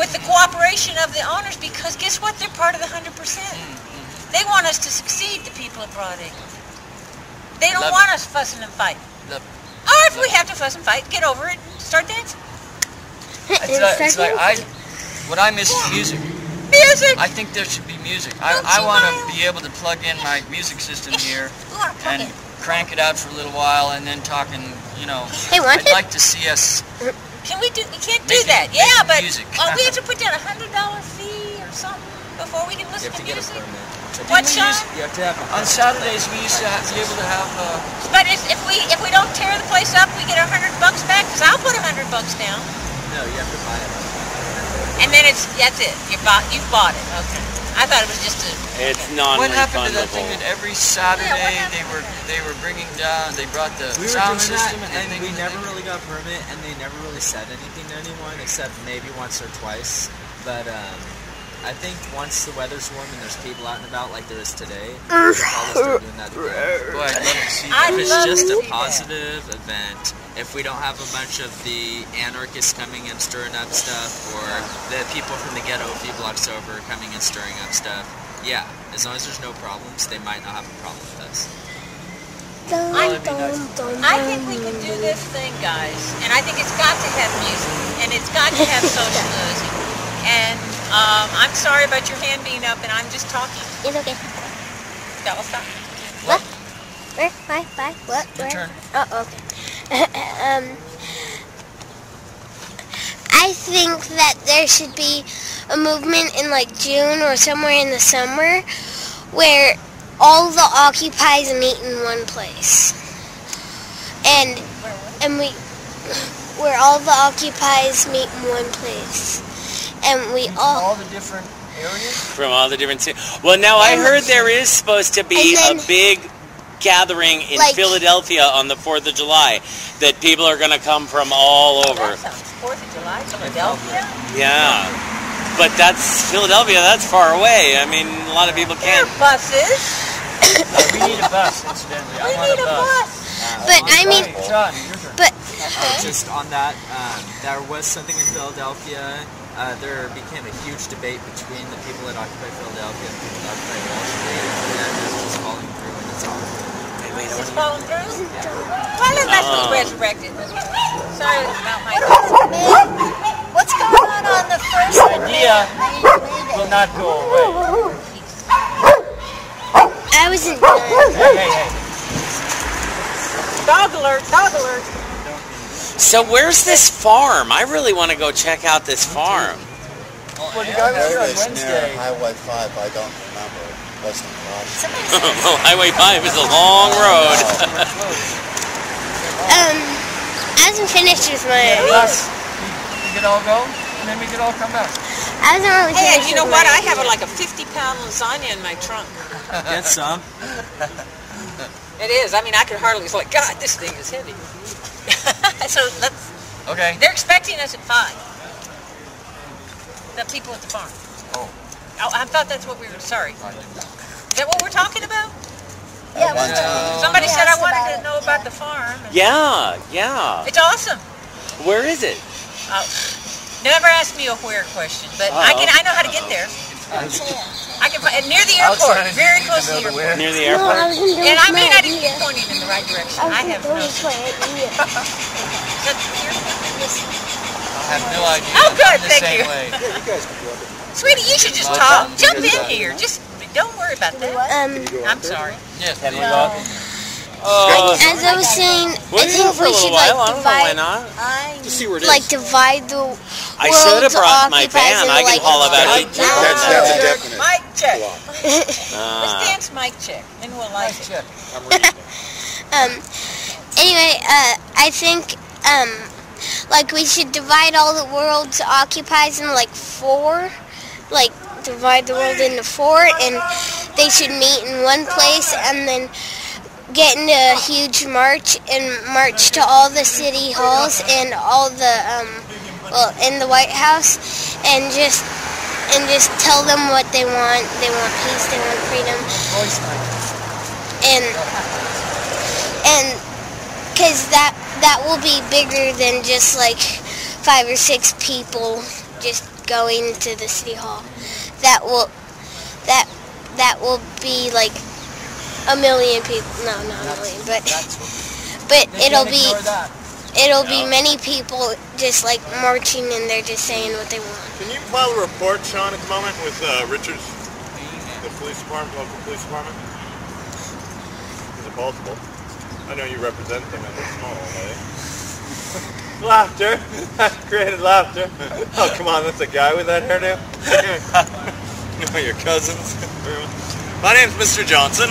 Speaker 12: with the cooperation of the owners because guess what? They're part of the hundred percent. Mm-hmm. They want us to succeed, the people of Broadacre. They don't
Speaker 3: Love
Speaker 12: want us fussing and fighting.
Speaker 3: Love
Speaker 12: Or if we have to fuss and fight, get over it and start dancing.
Speaker 3: It's like, it's like I, what I miss is music.
Speaker 12: Music.
Speaker 3: I think there should be music. I, I want to be able to plug in my music system here and crank it out for a little while and then talking, you know.
Speaker 7: Hey,
Speaker 3: I'd
Speaker 7: it?
Speaker 3: like to see us.
Speaker 12: Can we do? We can't do
Speaker 3: Making-
Speaker 12: that. Yeah, but oh, we have to put down a hundred dollar fee or something before we can listen to, music. What, Sean?
Speaker 3: use-
Speaker 9: You have to have
Speaker 3: On Saturdays, we used to have, be able to have. Uh,
Speaker 12: But if, if we if we don't tear the place up, we get a hundred bucks back. Cause I'll put a hundred bucks down,
Speaker 9: No, you have to buy it.
Speaker 12: And then it's that's it. You bought you bought it. Okay. I thought it was just a.
Speaker 6: It's non.
Speaker 3: what happened to that thing that every Saturday they were they were bringing down? They brought the
Speaker 13: We were
Speaker 3: sound
Speaker 13: doing
Speaker 3: system
Speaker 13: that,
Speaker 3: and,
Speaker 13: and we never really got permit, and they never really said anything to anyone except maybe once or twice. But um, I think once the weather's warm and there's people out and about like there is today, we'll probably start doing that again.
Speaker 3: Boy, I'd love to see
Speaker 12: I'd
Speaker 13: if it's just a
Speaker 12: see that.
Speaker 13: positive event, if we don't have a bunch of the anarchists coming and stirring up stuff, or the people from the ghetto a few blocks over coming and stirring up stuff, yeah, as long as there's no problems, they might not have a problem with us.
Speaker 12: I, I think we can do this thing, guys, and I think it's got to have music, and it's got to have socializing. And um, I'm sorry about your hand being up, and I'm just talking.
Speaker 7: It's okay.
Speaker 12: Stella, stop.
Speaker 7: What? Where? Why? Why? What?
Speaker 3: Your
Speaker 7: Where?
Speaker 3: turn.
Speaker 7: Oh, okay. um, I think that there should be a movement in like June or somewhere in the summer where all the occupies meet in one place. And and we where all the occupies meet in one place. And we all
Speaker 3: all the different areas.
Speaker 6: From all the different cities. Well, now I heard there is supposed to be
Speaker 7: And
Speaker 6: a big gathering in
Speaker 7: Like-
Speaker 6: Philadelphia on the 4th of July that people are going to come from all over.
Speaker 12: That sounds Fourth of July, Philadelphia.
Speaker 6: Yeah. But that's Philadelphia, that's far away. I mean, a lot of people can't.
Speaker 12: are buses.
Speaker 3: we need a bus, incidentally.
Speaker 12: We
Speaker 3: I want
Speaker 12: need a bus.
Speaker 7: But I mean
Speaker 3: John, your turn.
Speaker 7: but
Speaker 13: Oh, just on that, um, there was something in Philadelphia. Uh, there became a huge debate between the people that occupy Philadelphia and the people that occupy Wall Street, and it's just falling through, and it's all.
Speaker 12: It's falling through. Well, it must be resurrected. Sorry about my.
Speaker 1: What's going on on the first
Speaker 2: idea will not go away.
Speaker 7: I wasn't done.
Speaker 2: Hey, hey, hey.
Speaker 12: Dog alert! Dog alert!
Speaker 6: So where's this farm? I really want to go check out this farm.
Speaker 2: Well, the guy was here on
Speaker 10: There it is near
Speaker 2: Wednesday.
Speaker 10: Highway 5, I don't remember. Western Cross.
Speaker 6: well, Highway 5 is a long road.
Speaker 7: Um, I wasn't finished with my
Speaker 3: Us, we could all go, and then we could all come back.
Speaker 7: I wasn't really
Speaker 12: Hey,
Speaker 7: finished
Speaker 12: you know what? I have like a 50 pound lasagna in my trunk.
Speaker 13: Get some.
Speaker 12: It is. I mean, I could hardly. It's like, God, this thing is heavy. so let's.
Speaker 3: Okay.
Speaker 12: They're expecting us at five. The people at the farm.
Speaker 3: Oh.
Speaker 12: Oh, I thought that's what we were. Sorry. Is that what we're talking about?
Speaker 1: Yeah,
Speaker 10: one
Speaker 1: we-
Speaker 10: time.
Speaker 12: Somebody
Speaker 1: we
Speaker 12: said I
Speaker 1: asked
Speaker 12: wanted to
Speaker 1: it.
Speaker 12: know about the farm. and-
Speaker 6: Yeah, yeah.
Speaker 12: It's awesome.
Speaker 6: Where is it?
Speaker 12: Oh, never ask me a where question, but I can. I know how to get there. I can find near the airport, very
Speaker 3: you
Speaker 12: close to the
Speaker 3: the
Speaker 12: airport.
Speaker 6: Near the
Speaker 7: No,
Speaker 6: airport?
Speaker 7: I wasn't done
Speaker 12: And I may
Speaker 7: my
Speaker 12: not even be
Speaker 7: idea.
Speaker 12: pointing in the right direction.
Speaker 7: I
Speaker 12: I
Speaker 7: wasn't
Speaker 12: have
Speaker 7: done
Speaker 12: no.
Speaker 7: with my idea.
Speaker 3: I have no idea.
Speaker 12: Oh, good,
Speaker 3: I'm the
Speaker 12: thank
Speaker 3: same
Speaker 12: you.
Speaker 3: way.
Speaker 12: Sweetie, you should just
Speaker 3: Uh,
Speaker 12: talk. Jump in here. Just don't worry about that.
Speaker 7: Um,
Speaker 12: I'm sorry.
Speaker 3: Yes,
Speaker 6: Can we
Speaker 3: please.
Speaker 6: go? Oh,
Speaker 7: as I was saying,
Speaker 6: we
Speaker 7: I think
Speaker 6: for
Speaker 7: we
Speaker 6: little
Speaker 7: should
Speaker 6: while. I
Speaker 7: like
Speaker 6: don't know why
Speaker 7: divide,
Speaker 6: not.
Speaker 1: I
Speaker 13: To see where it is.
Speaker 7: like divide the world
Speaker 6: I should have brought my
Speaker 7: occupies
Speaker 6: van. I can
Speaker 7: like,
Speaker 6: haul about
Speaker 7: five
Speaker 6: eight
Speaker 10: That's, that's a definite.
Speaker 12: Mic check.
Speaker 6: Ah.
Speaker 12: Let's dance mic check. Then we'll like
Speaker 3: Nice
Speaker 12: it.
Speaker 3: check.
Speaker 7: Um, anyway, uh, I think, um, like we should divide all the world's occupies into like four, like divide the world into four, and they should meet in one place, and then get into a huge march and march to all the city halls and all the, um, well, in the White House, and just and just tell them what they want. They want peace. They want freedom and and because that that will be bigger than just like five or six people just going to the city hall that will that that will be like a million people no not a million but but it'll be it'll be many people just like marching and they're just saying what they want.
Speaker 14: Can you file a report, Sean, at the moment with uh, Richards, the police department, local police department? Is it possible? I know you represent them in a small way. laughter. Created laughter. Oh, come on, that's a guy with that hairdo. no, your cousins. My name's Mr. Johnson.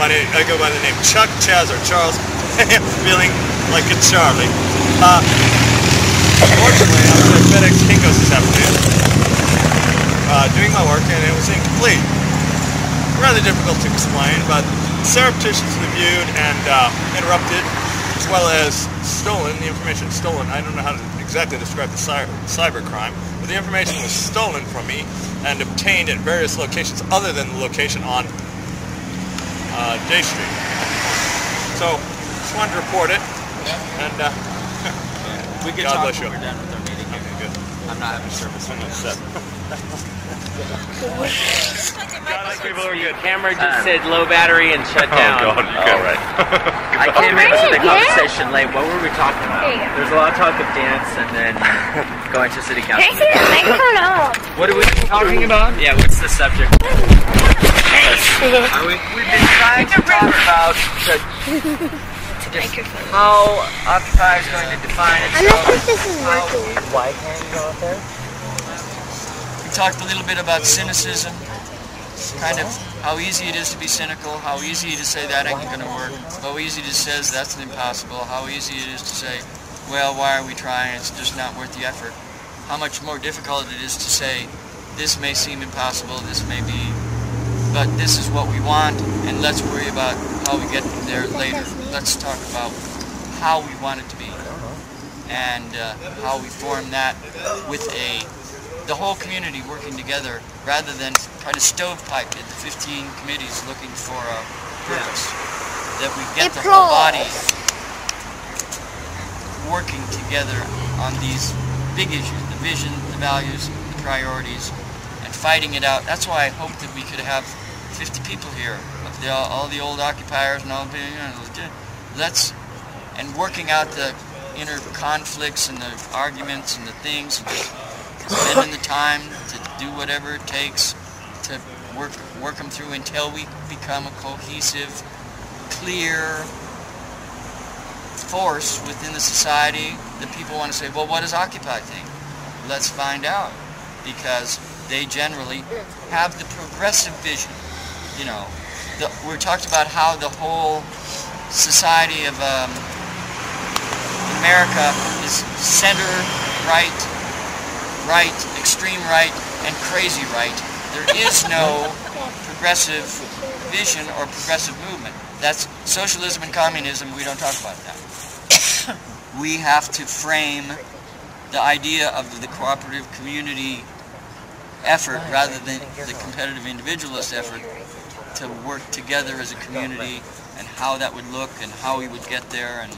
Speaker 14: My name, I go by the name Chuck, Chaz, or Charles. I am feeling like a Charlie. Uh, unfortunately, I was at FedEx Kinko's this afternoon, uh, doing my work, and it was incomplete. Rather difficult to explain, but surreptitiously viewed and uh, interrupted, as well as stolen, the information stolen. I don't know how to exactly describe the cyber, cyber crime, but the information was stolen from me and obtained at various locations other than the location on uh, Day Street. So, just wanted to report it, yeah. and uh,
Speaker 15: We can
Speaker 14: God
Speaker 15: talk
Speaker 14: bless
Speaker 15: when
Speaker 14: you.
Speaker 15: we're done with our meeting.
Speaker 14: Okay, good.
Speaker 15: I'm not having service.
Speaker 14: I'm upset.
Speaker 13: people are good. Camera just said low battery and shut down.
Speaker 14: Oh, God,
Speaker 13: All right. I came into the conversation late. What were we talking about?
Speaker 7: There.
Speaker 13: There's a lot of talk of dance and then going to city council.
Speaker 7: Can I see the microphone off?
Speaker 13: What are we talking about? Yeah, what's the subject? Are we? We've been trying to talk about the, just how Occupy is going to define
Speaker 7: I don't
Speaker 13: itself.
Speaker 7: think this is working.
Speaker 13: Why can't you go out there?
Speaker 3: We talked a little bit about cynicism, kind of how easy it is to be cynical, how easy to say that ain't gonna work, how easy it says that's impossible, how easy it is to say, well, why are we trying? It's just not worth the effort. How much more difficult it is to say, this may seem impossible, this may be, but this is what we want, and let's worry about how we get there later. Let's talk about how we want it to be, and uh, how we form that with a the whole community working together rather than kind of stovepipe it, the 15 committees looking for a purpose. That we get the whole body working together on these big issues, the vision, the values, the priorities, and fighting it out. That's why I hope that we could have 50 people here, the, all the old occupiers and all the, you know, let's, and working out the inner conflicts and the arguments and the things, spending the time to do whatever it takes to work work them through until we become a cohesive, clear force within the society that people want to say, well, what does Occupy think? Let's find out. Because they generally have the progressive vision. You know, the, we talked about how the whole society of um, America is center right, right, extreme right, and crazy right. There is no progressive vision or progressive movement. That's socialism and communism. We don't talk about that. we have to frame the idea of the cooperative community effort rather than the competitive individualist effort to work together as a community and how that would look and how we would get there and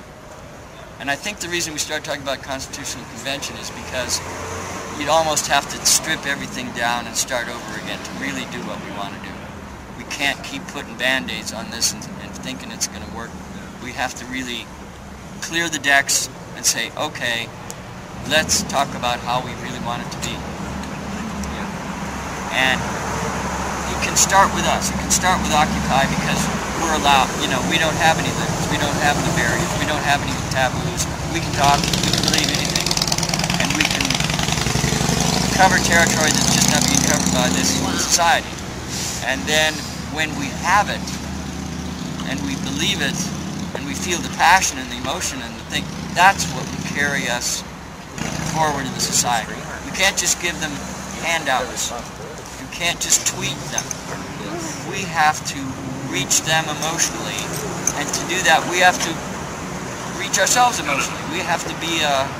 Speaker 3: and I think the reason we started talking about constitutional convention is because you'd almost have to strip everything down and start over again to really do what we want to do. We can't keep putting band-aids on this and, and thinking it's going to work. We have to really clear the decks and say, okay, let's talk about how we really want it to be. And it can start with us. It can start with Occupy because we're allowed, you know, we don't have any limits. We don't have any barriers. We don't have any taboos. We can talk, we can believe anything. And we can cover territory that's just not being covered by this society. And then when we have it, and we believe it, and we feel the passion and the emotion and the thing, that's what will carry us forward in the society. We can't just give them handouts. You can't just tweet them. We have to reach them emotionally, and to do that, we have to reach ourselves emotionally. We have to be a,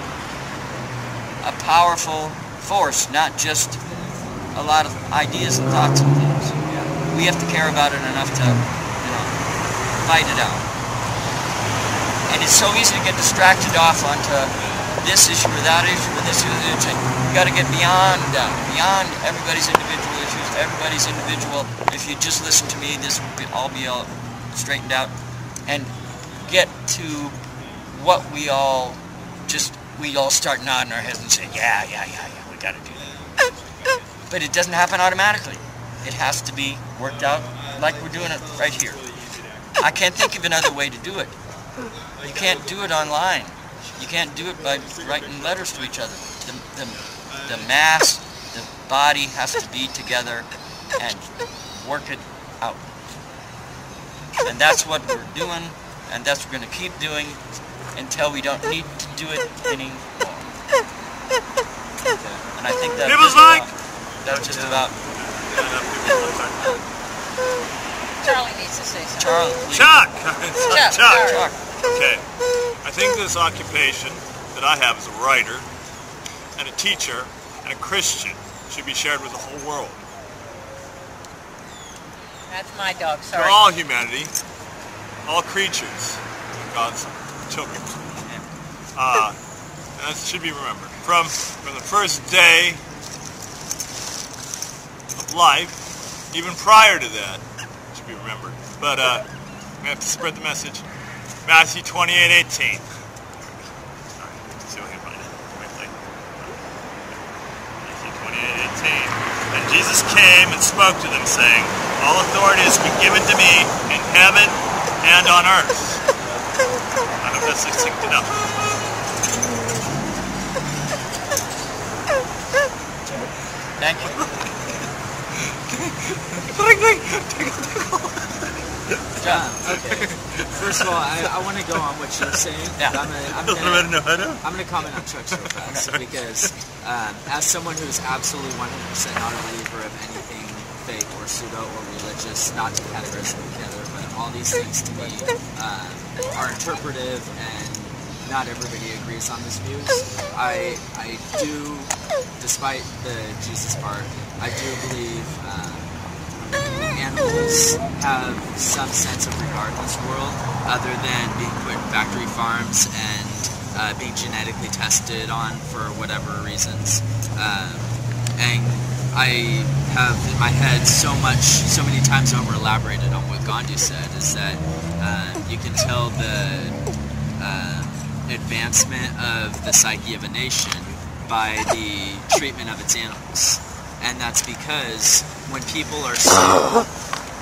Speaker 3: a powerful force, not just a lot of ideas and thoughts and things. We have to care about it enough to, you know, fight it out. And it's so easy to get distracted off onto this issue or that issue or this issue. Or you got to get beyond that, beyond everybody's individual issues, everybody's individual. If you just listen to me, this will be, all be all straightened out, and get to what we all just we all start nodding our heads and say, yeah, yeah, yeah, yeah, got to do that. But it doesn't happen automatically. It has to be worked out like we're doing it right here. I can't think of another way to do it. You can't do it online. You can't do it by writing letters to each other. The, the, the mass, the body has to be together and work it out. And that's what we're doing, and that's what we're going to keep doing until we don't need to do it anymore. And I think that
Speaker 11: People's like
Speaker 3: that's just about
Speaker 12: Charlie needs to say something.
Speaker 3: Charlie.
Speaker 11: Chuck.
Speaker 12: Chuck,
Speaker 11: Chuck.
Speaker 12: Chuck.
Speaker 11: Okay. I think this occupation that I have as a writer and a teacher and a Christian should be shared with the whole world.
Speaker 12: That's my dog, sorry.
Speaker 11: For
Speaker 12: sorry.
Speaker 11: all humanity, all creatures, God's children. Uh, and that should be remembered. From from the first day of life, even prior to that, should be remembered. But uh, we have to spread the message. Matthew 28, 18. Sorry, see if I can find it. Wait, wait. Matthew 28, 18. And Jesus came and spoke to them, saying, All authority has been given to me in heaven and on earth. I hope that's succinct enough.
Speaker 3: Thank you.
Speaker 13: John, okay. First of all, I, I want to go on what you're saying.
Speaker 3: Yeah.
Speaker 13: I'm gonna, I'm gonna,
Speaker 11: I know.
Speaker 13: I'm gonna comment on Chuck so fast because um, as someone who's absolutely 100% not a believer of anything fake or pseudo or religious, not to categorize them together, but all these things to me um, are interpretive and not everybody agrees on this view. I, I do, despite the Jesus part, I do believe um, animals have some sense of regard in this world other than being put in factory farms and uh, being genetically tested on for whatever reasons. Um, and I have in my head so much, so many times over elaborated on what Gandhi said is that uh, you can tell the uh, advancement of the psyche of a nation by the treatment of its animals. And that's because when people are so,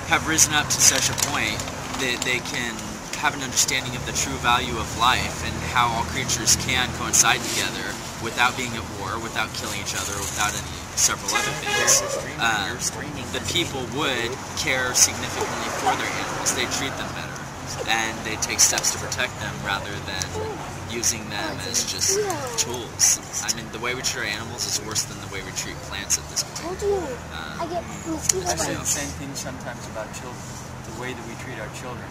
Speaker 13: have risen up to such a point that they can have an understanding of the true value of life and how all creatures can coincide together without being at war, without killing each other, without any several other things, um, the people would care significantly for their animals. They treat them better, and they take steps to protect them rather than using them as just tools. I mean, the way we treat our animals is worse than the way we treat plants at this point. Um,
Speaker 7: I get mosquito
Speaker 3: I say the same thing sometimes about children. The way that we treat our children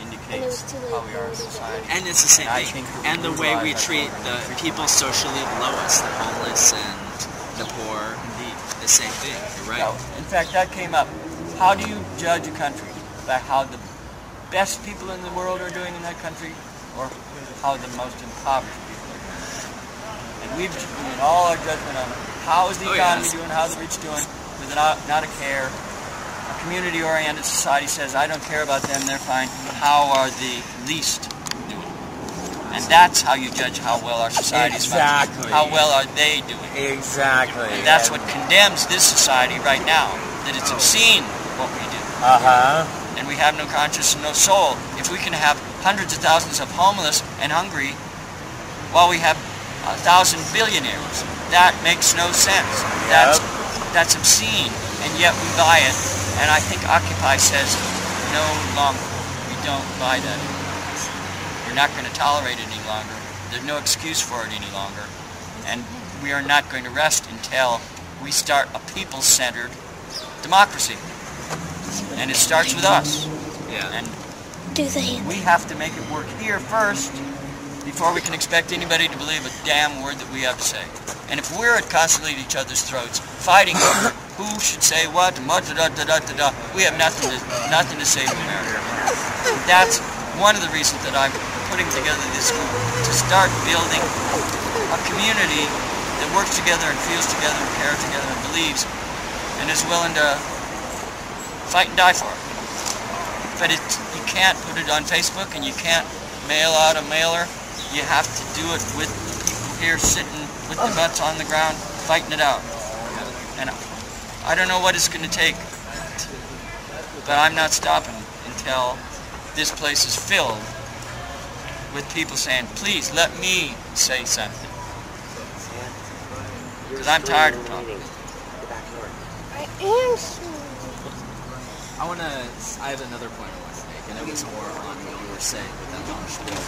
Speaker 3: indicates
Speaker 7: was too late
Speaker 3: how we are
Speaker 7: me
Speaker 3: as a society.
Speaker 13: And it's the same
Speaker 3: I
Speaker 13: thing.
Speaker 3: think
Speaker 13: And the way we treat the people socially below us, the homeless and the poor,
Speaker 3: Indeed.
Speaker 13: the same thing. You're right.
Speaker 3: No, in fact, that came up. How do you judge a country? By how the best people in the world are doing in that country, or how the most impoverished people are doing? And we've made all our judgment on how is the
Speaker 13: Oh,
Speaker 3: economy
Speaker 13: yes.
Speaker 3: doing, how the rich doing, with not, not a care. A community-oriented society says, I don't care about them, they're fine. How are the least doing? And that's how you judge how well our society is functioning.
Speaker 16: Exactly.
Speaker 3: How well are they doing?
Speaker 16: Exactly.
Speaker 3: And that's what condemns this society right now, that it's obscene what we do.
Speaker 16: Uh huh.
Speaker 3: And we have no conscience and no soul. If we can have hundreds of thousands of homeless and hungry while we have a thousand billionaires, that makes no sense. That's, that's obscene, and yet we buy it. And I think Occupy says, no longer. We don't buy that anymore. We're not going to tolerate it any longer. There's no excuse for it any longer. And we are not going to rest until we start a people-centered democracy. And it starts with us.
Speaker 13: Yeah.
Speaker 3: And
Speaker 7: Do the hand.
Speaker 3: we have to make it work here first before we can expect anybody to believe a damn word that we have to say. And if we're at constantly at each other's throats, fighting over who should say what, and what, da, da, da, da, da, da, we have nothing to, nothing to say to America. That's one of the reasons that I'm putting together this group, to start building a community that works together and feels together and cares together and believes and is willing to fight and die for it. But it, you can't put it on Facebook and you can't mail out a mailer You have to do it with the people here sitting with their oh. butts on the ground, fighting it out. And I don't know what it's going to take, but I'm not stopping until this place is filled with people saying, please let me say something. Because I'm tired of talking.
Speaker 7: I am
Speaker 13: I want to. I have another point I want to make, and it was more on what you were saying with that long spiel.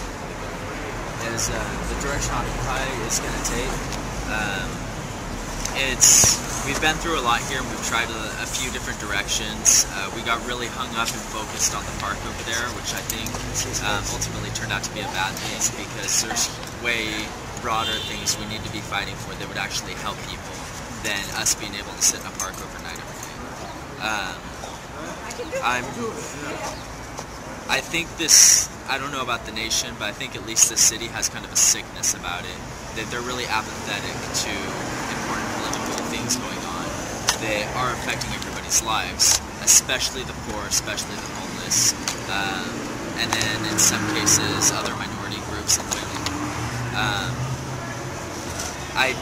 Speaker 13: Is uh, the direction Occupy is going to take? Um, it's we've been through a lot here, and we've tried a, a few different directions. Uh, we got really hung up and focused on the park over there, which I think um, ultimately turned out to be a bad thing because there's way broader things we need to be fighting for that would actually help people than us being able to sit in a park overnight every day. Um, I'm. I think this. I don't know about the nation, but I think at least the city has kind of a sickness about it. That they're really apathetic to important political things going on. They are affecting everybody's lives, especially the poor, especially the homeless, um, and then in some cases other minority groups and women. Um, I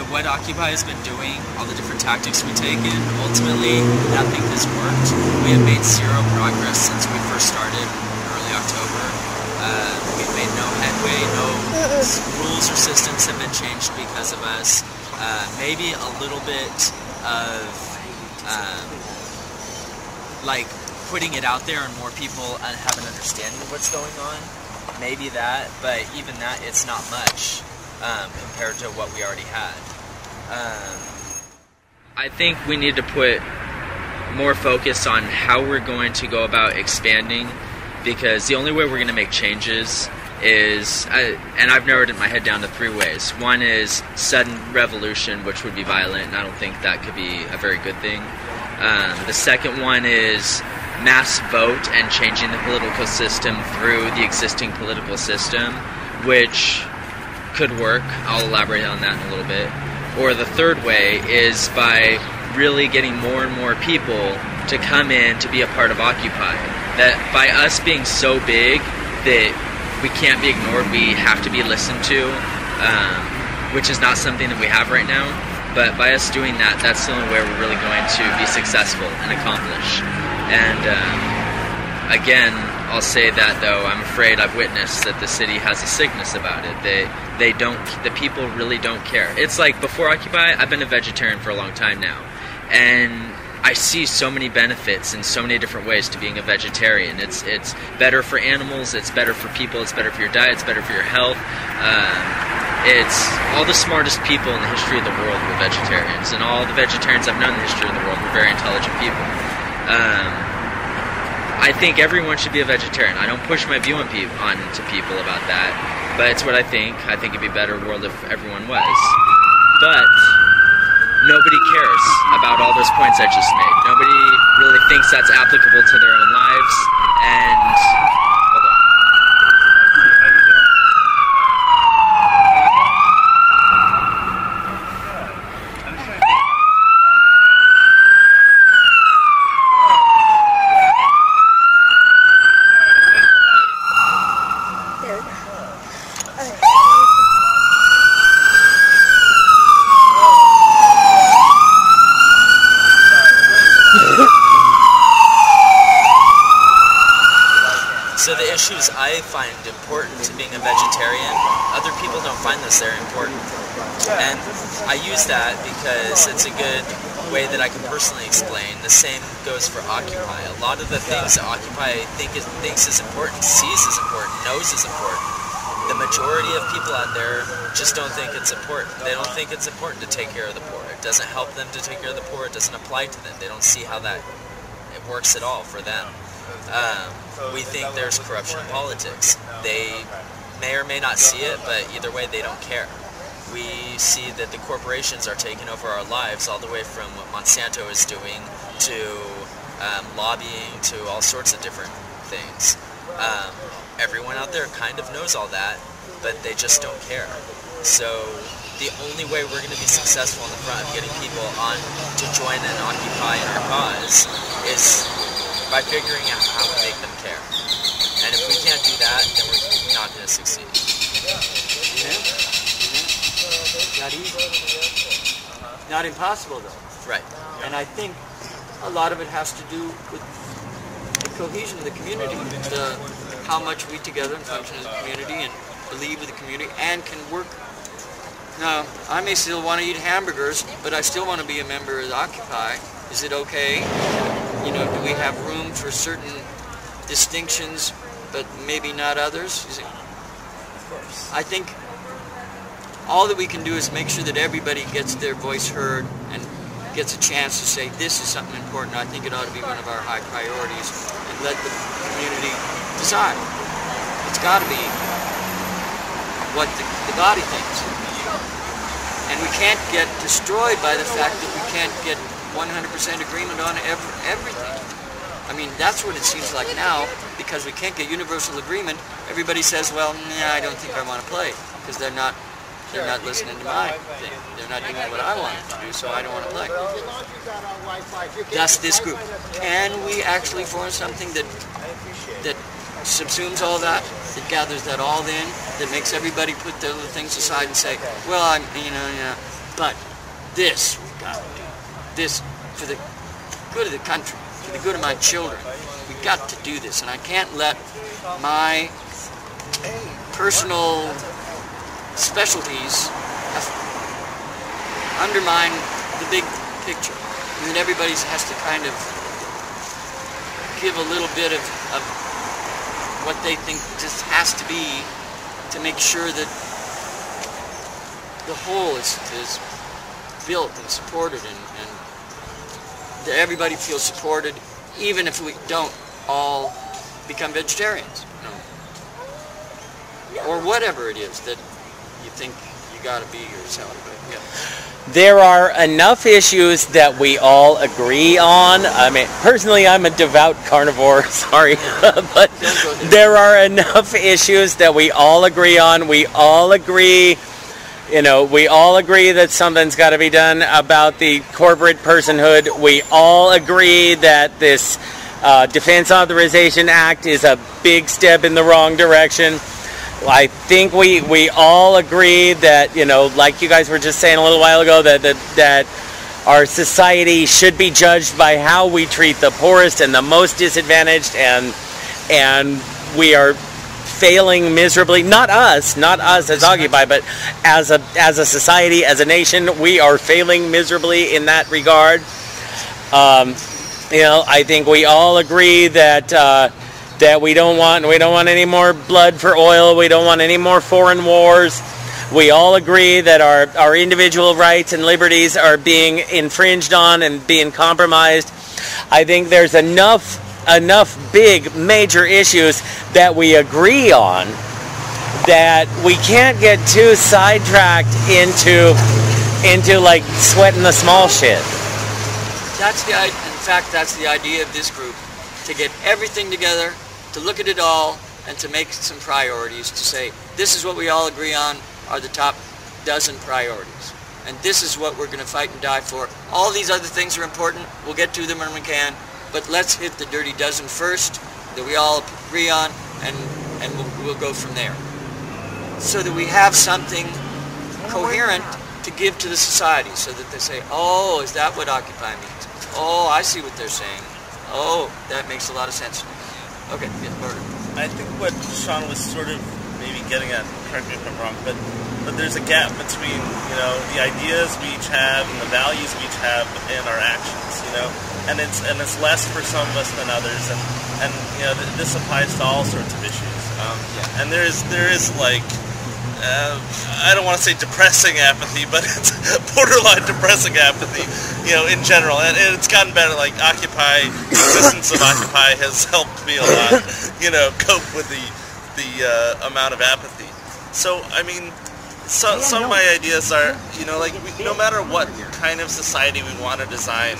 Speaker 13: the what Occupy has been doing, all the different tactics we take in, ultimately nothing has worked. We have made zero progress since we first started in early October. Uh, we've made no headway, no rules or systems have been changed because of us. Uh, maybe a little bit of um, like putting it out there and more people uh, have an understanding of what's going on. Maybe that, but even that, it's not much um, compared to what we already had. Um, I think we need to put more focus on how we're going to go about expanding because the only way we're going to make changes is, I, and I've narrowed it my head down to three ways. One is sudden revolution, which would be violent, and I don't think that could be a very good thing. Um, the second one is mass vote and changing the political system through the existing political system, which could work. I'll elaborate on that in a little bit. Or the third way is by really getting more and more people to come in to be a part of Occupy. That by us being so big that we can't be ignored, we have to be listened to, um, which is not something that we have right now. But by us doing that, that's the only way we're really going to be successful and accomplish. And um, again, I'll say that though I'm afraid I've witnessed that the city has a sickness about it. They they don't the people really don't care. It's like before Occupy, I've been a vegetarian for a long time now, and I see so many benefits in so many different ways to being a vegetarian. It's it's better for animals, it's better for people, it's better for your diet, it's better for your health. Um, it's all the smartest people in the history of the world were vegetarians, and all the vegetarians I've known in the history of the world were very intelligent people. Um, I think everyone should be a vegetarian. I don't push my view on, pe- on to people about that, but it's what I think. I think it'd be a better world if everyone was. But nobody cares about all those points I just made. Nobody really thinks that's applicable to their own lives, and hold on.
Speaker 7: There we go.
Speaker 13: So the issues I find important to being a vegetarian, other people don't find this very important. And I use that because it's a good way that I can personally explain. The same goes for Occupy. A lot of the Occupy think is, thinks is important, sees is important, knows is important. The majority of people out there just don't think it's important. They don't think it's important to take care of the poor. It doesn't help them to take care of the poor. It doesn't apply to them. They don't see how that it works at all for them. Um, we think there's corruption in politics. They may or may not see it, but either way, they don't care. We see that the corporations are taking over our lives, all the way from what Monsanto is doing to um, lobbying to all sorts of different things. Um, everyone out there kind of knows all that, but they just don't care. So the only way we're going to be successful in the front of getting people on to join and occupy in our cause is by figuring out how to make them care. And if we can't do that, then we're not going to succeed.
Speaker 3: Not easy. Not impossible though.
Speaker 13: Right.
Speaker 3: And I think a lot of it has to do with the cohesion of the community, how much we together function as a community and believe with the community and can work. Now, I may still want to eat hamburgers, but I still want to be a member of Occupy. Is it okay? You know, do we have room for certain distinctions, but maybe not others? It- I think all that we can do is make sure that everybody gets their voice heard and gets a chance to say this is something important. I think it ought to be one of our high priorities and let the community decide. It's got to be what the, the body thinks. And we can't get destroyed by the fact that we can't get 100% agreement on ev- everything. I mean, that's what it seems like now, because we can't get universal agreement. Everybody says, well, nah, I don't think I want to play, because they're not, they're not listening to my thing. They're not doing what I want them to do, so I don't want to play. That's this group. Can we actually form something that that subsumes all that, that gathers that all in, that makes everybody put their little things aside and say, well, I'm, you know, know, but this we've got to do. This for the good of the country, for the good of my children. We've got to do this, and I can't let my personal specialties have- undermine the big picture. And then everybody has to kind of give a little bit of, of what they think just has to be to make sure that the whole is, is built and supported and, and that everybody feels supported even if we don't all become vegetarians you know. or whatever it is that you think you got to be something. But yeah.
Speaker 6: There are enough issues that we all agree on. I mean, personally, I'm a devout carnivore, sorry, but there are enough issues that we all agree on. We all agree, you know, we all agree that something's got to be done about the corporate personhood. We all agree that this uh, Defense Authorization Act is a big step in the wrong direction. I think we, we all agree that, you know, like you guys were just saying a little while ago, that, that, that our society should be judged by how we treat the poorest and the most disadvantaged and and we are failing miserably. Not us not us as occupy but as a as a society as a nation we are failing miserably in that regard. Um, you know i think we all agree that uh, that we don't want we don't want any more blood for oil we don't want any more foreign wars. We all agree that our, our individual rights and liberties are being infringed on and being compromised. I think there's enough enough big major issues that we agree on that we can't get too sidetracked into into like sweating the small shit.
Speaker 3: That's the in fact that's the idea of this group to get everything together, to look at it all, and to make some priorities. To say this is what we all agree on are the top dozen priorities, and this is what we're going to fight and die for. All these other things are important. We'll get to them when we can, but let's hit the dirty dozen first that we all agree on, and and we'll, we'll go from there. So that we have something coherent to give to the society so that they say, oh, is that what Occupy means? Oh, I see what they're saying. Oh, that makes a lot of sense. Okay, yeah, Murder.
Speaker 11: I think what Sean was sort of maybe getting at, correct me if I'm wrong, but but there's a gap between you know the ideas we each have and the values we each have and our actions, you know, and it's and it's less for some of us than others, and and you know th- this applies to all sorts of issues. Um, And there is there is like. Uh, I don't want to say depressing apathy, but it's borderline depressing apathy, you know, in general. And, and it's gotten better. Like Occupy, the existence of Occupy has helped me a lot, you know, cope with the the uh, amount of apathy. So, I mean, so, some of my ideas are, you know, like we, no matter what kind of society we want to design,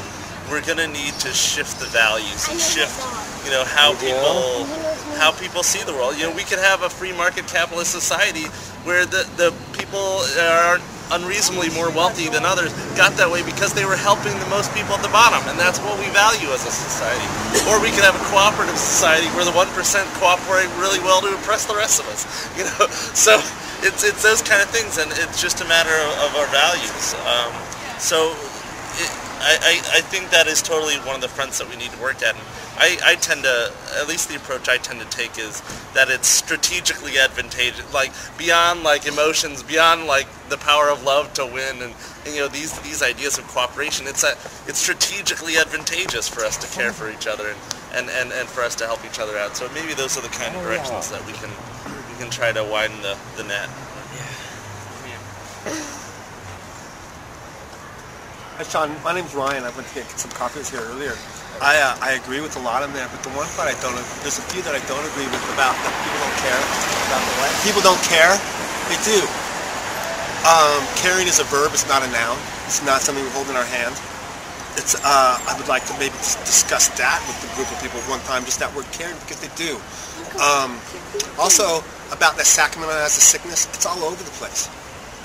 Speaker 11: we're gonna need to shift the values and shift, you know, how people how people see the world. You know, we could have a free market capitalist society where the the people are unreasonably more wealthy than others got that way because they were helping the most people at the bottom, and that's what we value as a society. Or we could have a cooperative society where the one percent cooperate really well to oppress the rest of us. You know, so it's it's those kind of things, and it's just a matter of, of our values. Um, so it, I, I I think that is totally one of the fronts that we need to work at. And I, I tend to, at least the approach I tend to take is that it's strategically advantageous, like beyond like emotions, beyond like the power of love to win, and, and you know these these ideas of cooperation. It's a, it's strategically advantageous for us to care for each other and, and, and, and for us to help each other out. So maybe those are the kind of oh, directions that we can we can try to widen the, the net.
Speaker 9: Hi, Sean. My name's Ryan. I went to get some coffees here earlier. I uh, I agree with a lot in there, but the one part I don't there's a few that I don't agree with about that people don't care about the what? People don't care. They do. Um, caring is a verb. It's not a noun. It's not something we hold in our hand. It's uh, I would like to maybe discuss that with the group of people one time. Just that word caring because they do. Um, also about the Sacramento as a sickness. It's all over the place.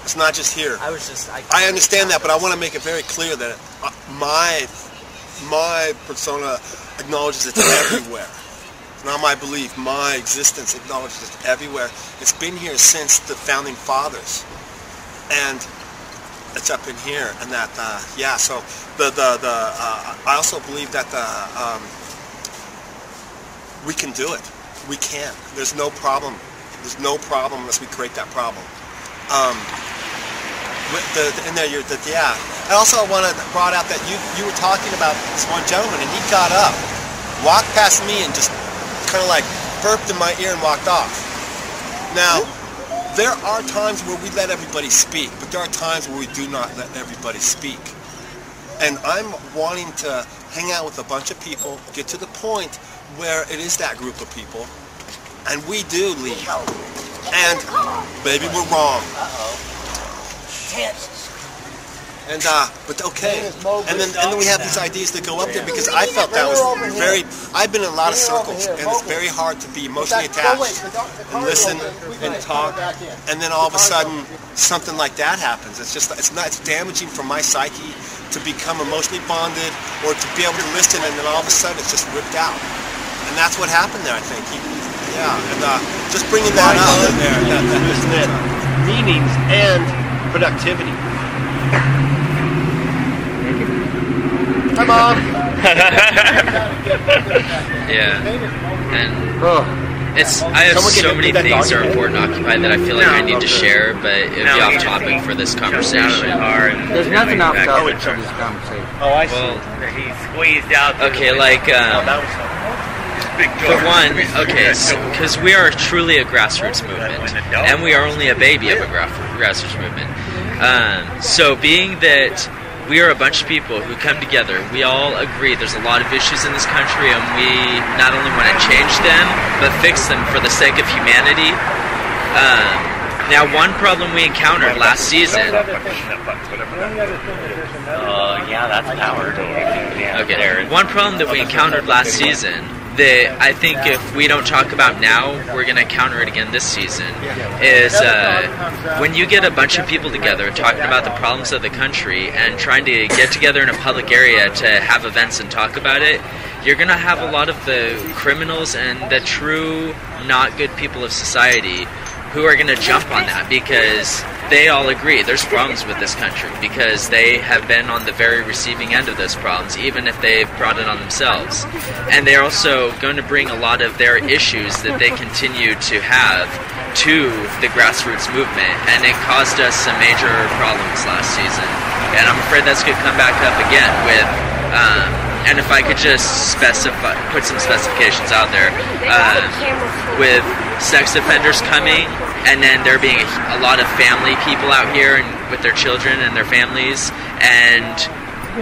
Speaker 9: It's not just here.
Speaker 13: I was just. I,
Speaker 9: I understand that, but I want to make it very clear that uh, my my persona acknowledges it's everywhere. It's not my belief. My existence acknowledges it everywhere. It's been here since the founding fathers, and it's up in here. And that, uh, yeah. So the the the uh, I also believe that the um, we can do it. We can. There's no problem. There's no problem unless we create that problem. Um, the, the- in there, you're the yeah. I also I want to brought out that you you were talking about this one gentleman, and he got up, walked past me, and just kind of like burped in my ear and walked off. Now, there are times where we let everybody speak, but there are times where we do not let everybody speak. And I'm wanting to hang out with a bunch of people, get to the point where it is that group of people, and we do leave. And maybe we're wrong. And uh, but okay. And then and then we have these ideas that go up there because I felt that was very. I've been in a lot of circles, and it's very hard to be emotionally attached and listen and talk, and then all of a sudden something like that happens. It's just it's not. It's damaging for my psyche to become emotionally bonded or to be able to listen, and then all of a sudden it's just ripped out. And that's what happened there, I think. He, yeah, and uh, just bringing that up there. That, that,
Speaker 17: meanings and productivity. Hi, Mom.
Speaker 13: Yeah. And it's I have
Speaker 17: Someone
Speaker 13: so many things that are important to occupy that I feel like
Speaker 17: No,
Speaker 13: I need to share, but it'd
Speaker 17: No,
Speaker 13: be off topic for this conversation.
Speaker 18: There's nothing off topic for this conversation.
Speaker 17: Oh, I see.
Speaker 13: Well,
Speaker 18: he squeezed out.
Speaker 13: Okay, like um, for one, okay, because we are truly a grassroots movement, and we are only a baby of a grassroots movement. Um, so, being that we are a bunch of people who come together, we all agree there's a lot of issues in this country, and we not only want to change them, but fix them for the sake of humanity. Um, now, one problem we encountered last season
Speaker 18: Uh, yeah, that's power. Yeah,
Speaker 13: Okay. One problem that we encountered last season that I think if we don't talk about now, we're going to counter it again this season is uh, when you get a bunch of people together talking about the problems of the country and trying to get together in a public area to have events and talk about it, you're going to have a lot of the criminals and the true not good people of society who are going to jump on that because they all agree there's problems with this country because they have been on the very receiving end of those problems, even if they've brought it on themselves. And they're also going to bring a lot of their issues that they continue to have to the grassroots movement, and it caused us some major problems last season. And I'm afraid that's going to come back up again with. Um, and if I could just specify, put some specifications out there, uh, with sex offenders coming, and then there being a, a lot of family people out here and with their children and their families, and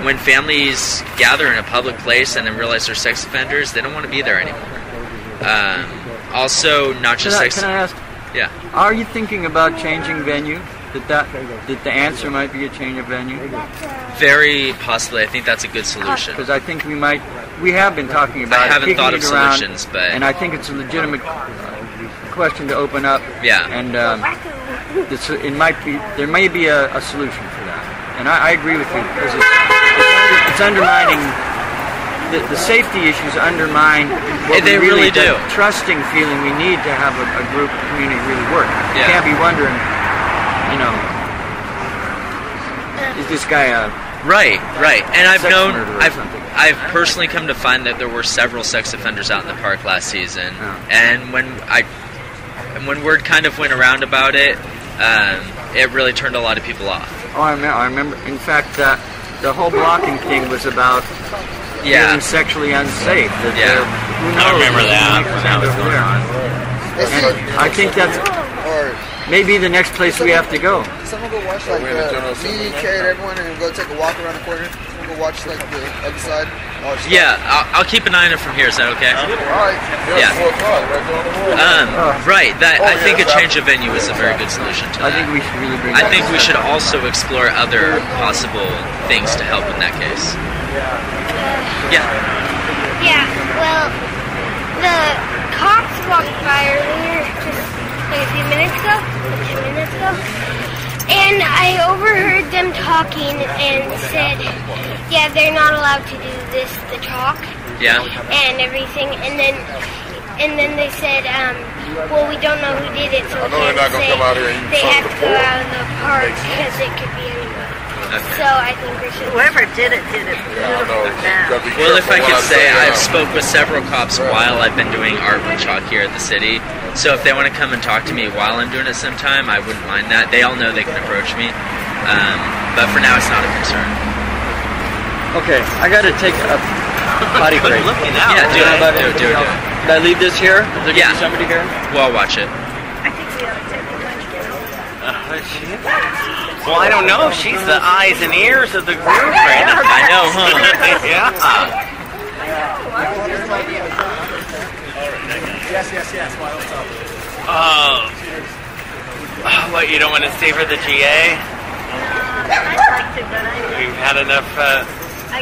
Speaker 13: when families gather in a public place and then realize they're sex offenders, they don't want to be there anymore. Um, also, not just
Speaker 18: Can I,
Speaker 13: sex.
Speaker 18: can I ask?
Speaker 13: Yeah.
Speaker 18: Are you thinking about changing venue? That that that the answer might be a change of venue?
Speaker 13: Very possibly, I think that's a good solution.
Speaker 18: Because I think we might. We have been talking about.
Speaker 13: I
Speaker 18: it,
Speaker 13: haven't
Speaker 18: kicking
Speaker 13: thought of
Speaker 18: around,
Speaker 13: solutions, but-
Speaker 18: and I think it's a legitimate question to open up.
Speaker 13: Yeah.
Speaker 18: And um, this, it might be there may be a, a solution for that, and I, I agree with you because it's, it's, undermining
Speaker 3: the, the safety issues undermine what
Speaker 13: They
Speaker 3: we
Speaker 13: really
Speaker 3: the
Speaker 13: do.
Speaker 3: trusting feeling we need to have a, a group community really work. You
Speaker 13: Yeah.
Speaker 3: can't be wondering, you know, is this guy a
Speaker 13: Right, right. And I've known, I've. I've personally come to find that there were several sex offenders out in the park last season. And when I, and when word kind of went around about it, um, it really turned a lot of people off.
Speaker 3: Oh, I remember. I remember. In fact, uh, the whole blocking thing was about
Speaker 13: Yeah.
Speaker 3: feeling sexually unsafe. That
Speaker 13: Yeah.
Speaker 3: they're- who
Speaker 13: I remember that that was going on.
Speaker 3: And I think that's maybe the next place we have to go.
Speaker 19: Someone go watch like uh, me, Carrie, and everyone, and go take a walk around the corner. Someone go watch like the other side. Oh.
Speaker 13: Yeah, I'll, I'll keep an eye on it from here. Is that okay?
Speaker 19: All right.
Speaker 13: Yeah. Um, right. That
Speaker 3: Oh,
Speaker 13: I think a change of venue is a very good solution to
Speaker 3: I think we should really bring.
Speaker 13: I think we should also explore other possible things to help in that case. Yeah.
Speaker 7: Yeah, well, the cops walked by earlier, just like a few minutes ago, like two minutes ago, and I overheard them talking and said, yeah, they're not allowed to do this, the talk,
Speaker 13: Yeah.
Speaker 7: and everything, and then and then they said, um, well, we don't know who did it, so
Speaker 20: I
Speaker 7: we
Speaker 20: know they're
Speaker 7: can't
Speaker 20: not gonna
Speaker 7: say
Speaker 20: come out here and
Speaker 7: they
Speaker 20: solve
Speaker 7: have
Speaker 20: the
Speaker 7: to go out of the park because it could be anybody. So I think we should.
Speaker 1: Whoever did it did it beautifully bad.
Speaker 13: Well, if I could say, I've spoke with several cops while I've been doing art with chalk here at the city. So if they want to come and talk to me while I'm doing it sometime, I wouldn't mind that. They all know they can approach me. Um, but for now, it's not a concern.
Speaker 3: Okay, I got to take a potty break.
Speaker 13: Yeah, do it. Do it. Do it. Do it.
Speaker 3: Did I leave this here? Is there
Speaker 13: Yeah.
Speaker 3: be somebody here?
Speaker 13: Well, I'll watch it.
Speaker 1: I think we ought to take a lunch break.
Speaker 18: Well, I don't know. She's the eyes and ears of the group, Brandon.
Speaker 13: I know, huh?
Speaker 18: yeah.
Speaker 21: Yes, yes, yes. Why, what's up?
Speaker 18: Uh, what, you don't want to stay for the GA?
Speaker 1: I'd like to, but I,
Speaker 18: We've had enough uh,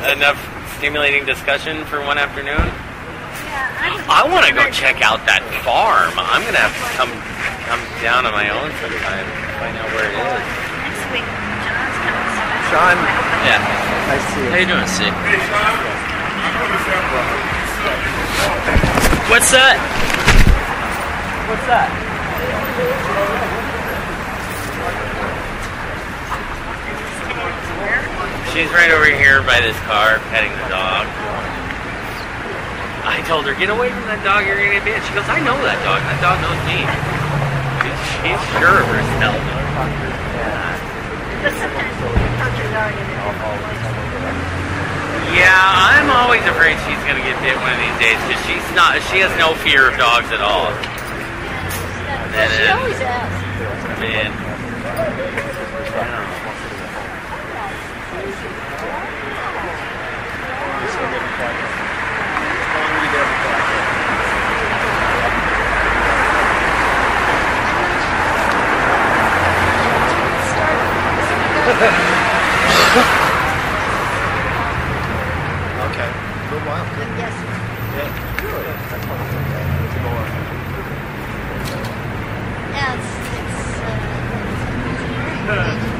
Speaker 18: enough stimulating discussion for one afternoon.
Speaker 1: I,
Speaker 18: I want to go check out that farm. I'm gonna have to come come down on my own sometime to find out where it is.
Speaker 1: next week, John's coming. so
Speaker 3: Sean.
Speaker 13: Yeah.
Speaker 3: Nice to see you.
Speaker 13: How you doing, Steve? What's that?
Speaker 3: What's that?
Speaker 18: She's right over here by this car, petting the dog. I told her, get away from that dog, you're gonna get bit. She goes, I know that dog. That dog knows me. She's, sure of herself.
Speaker 1: But sometimes you touch your dog and it
Speaker 18: Yeah, I'm always afraid she's gonna get bit one of these days because she's not. She has no fear of dogs at all.
Speaker 1: Well, she always has.
Speaker 18: Man.
Speaker 21: A little while.
Speaker 1: Yes.
Speaker 21: Yeah. Good.
Speaker 1: Yeah, it's, it's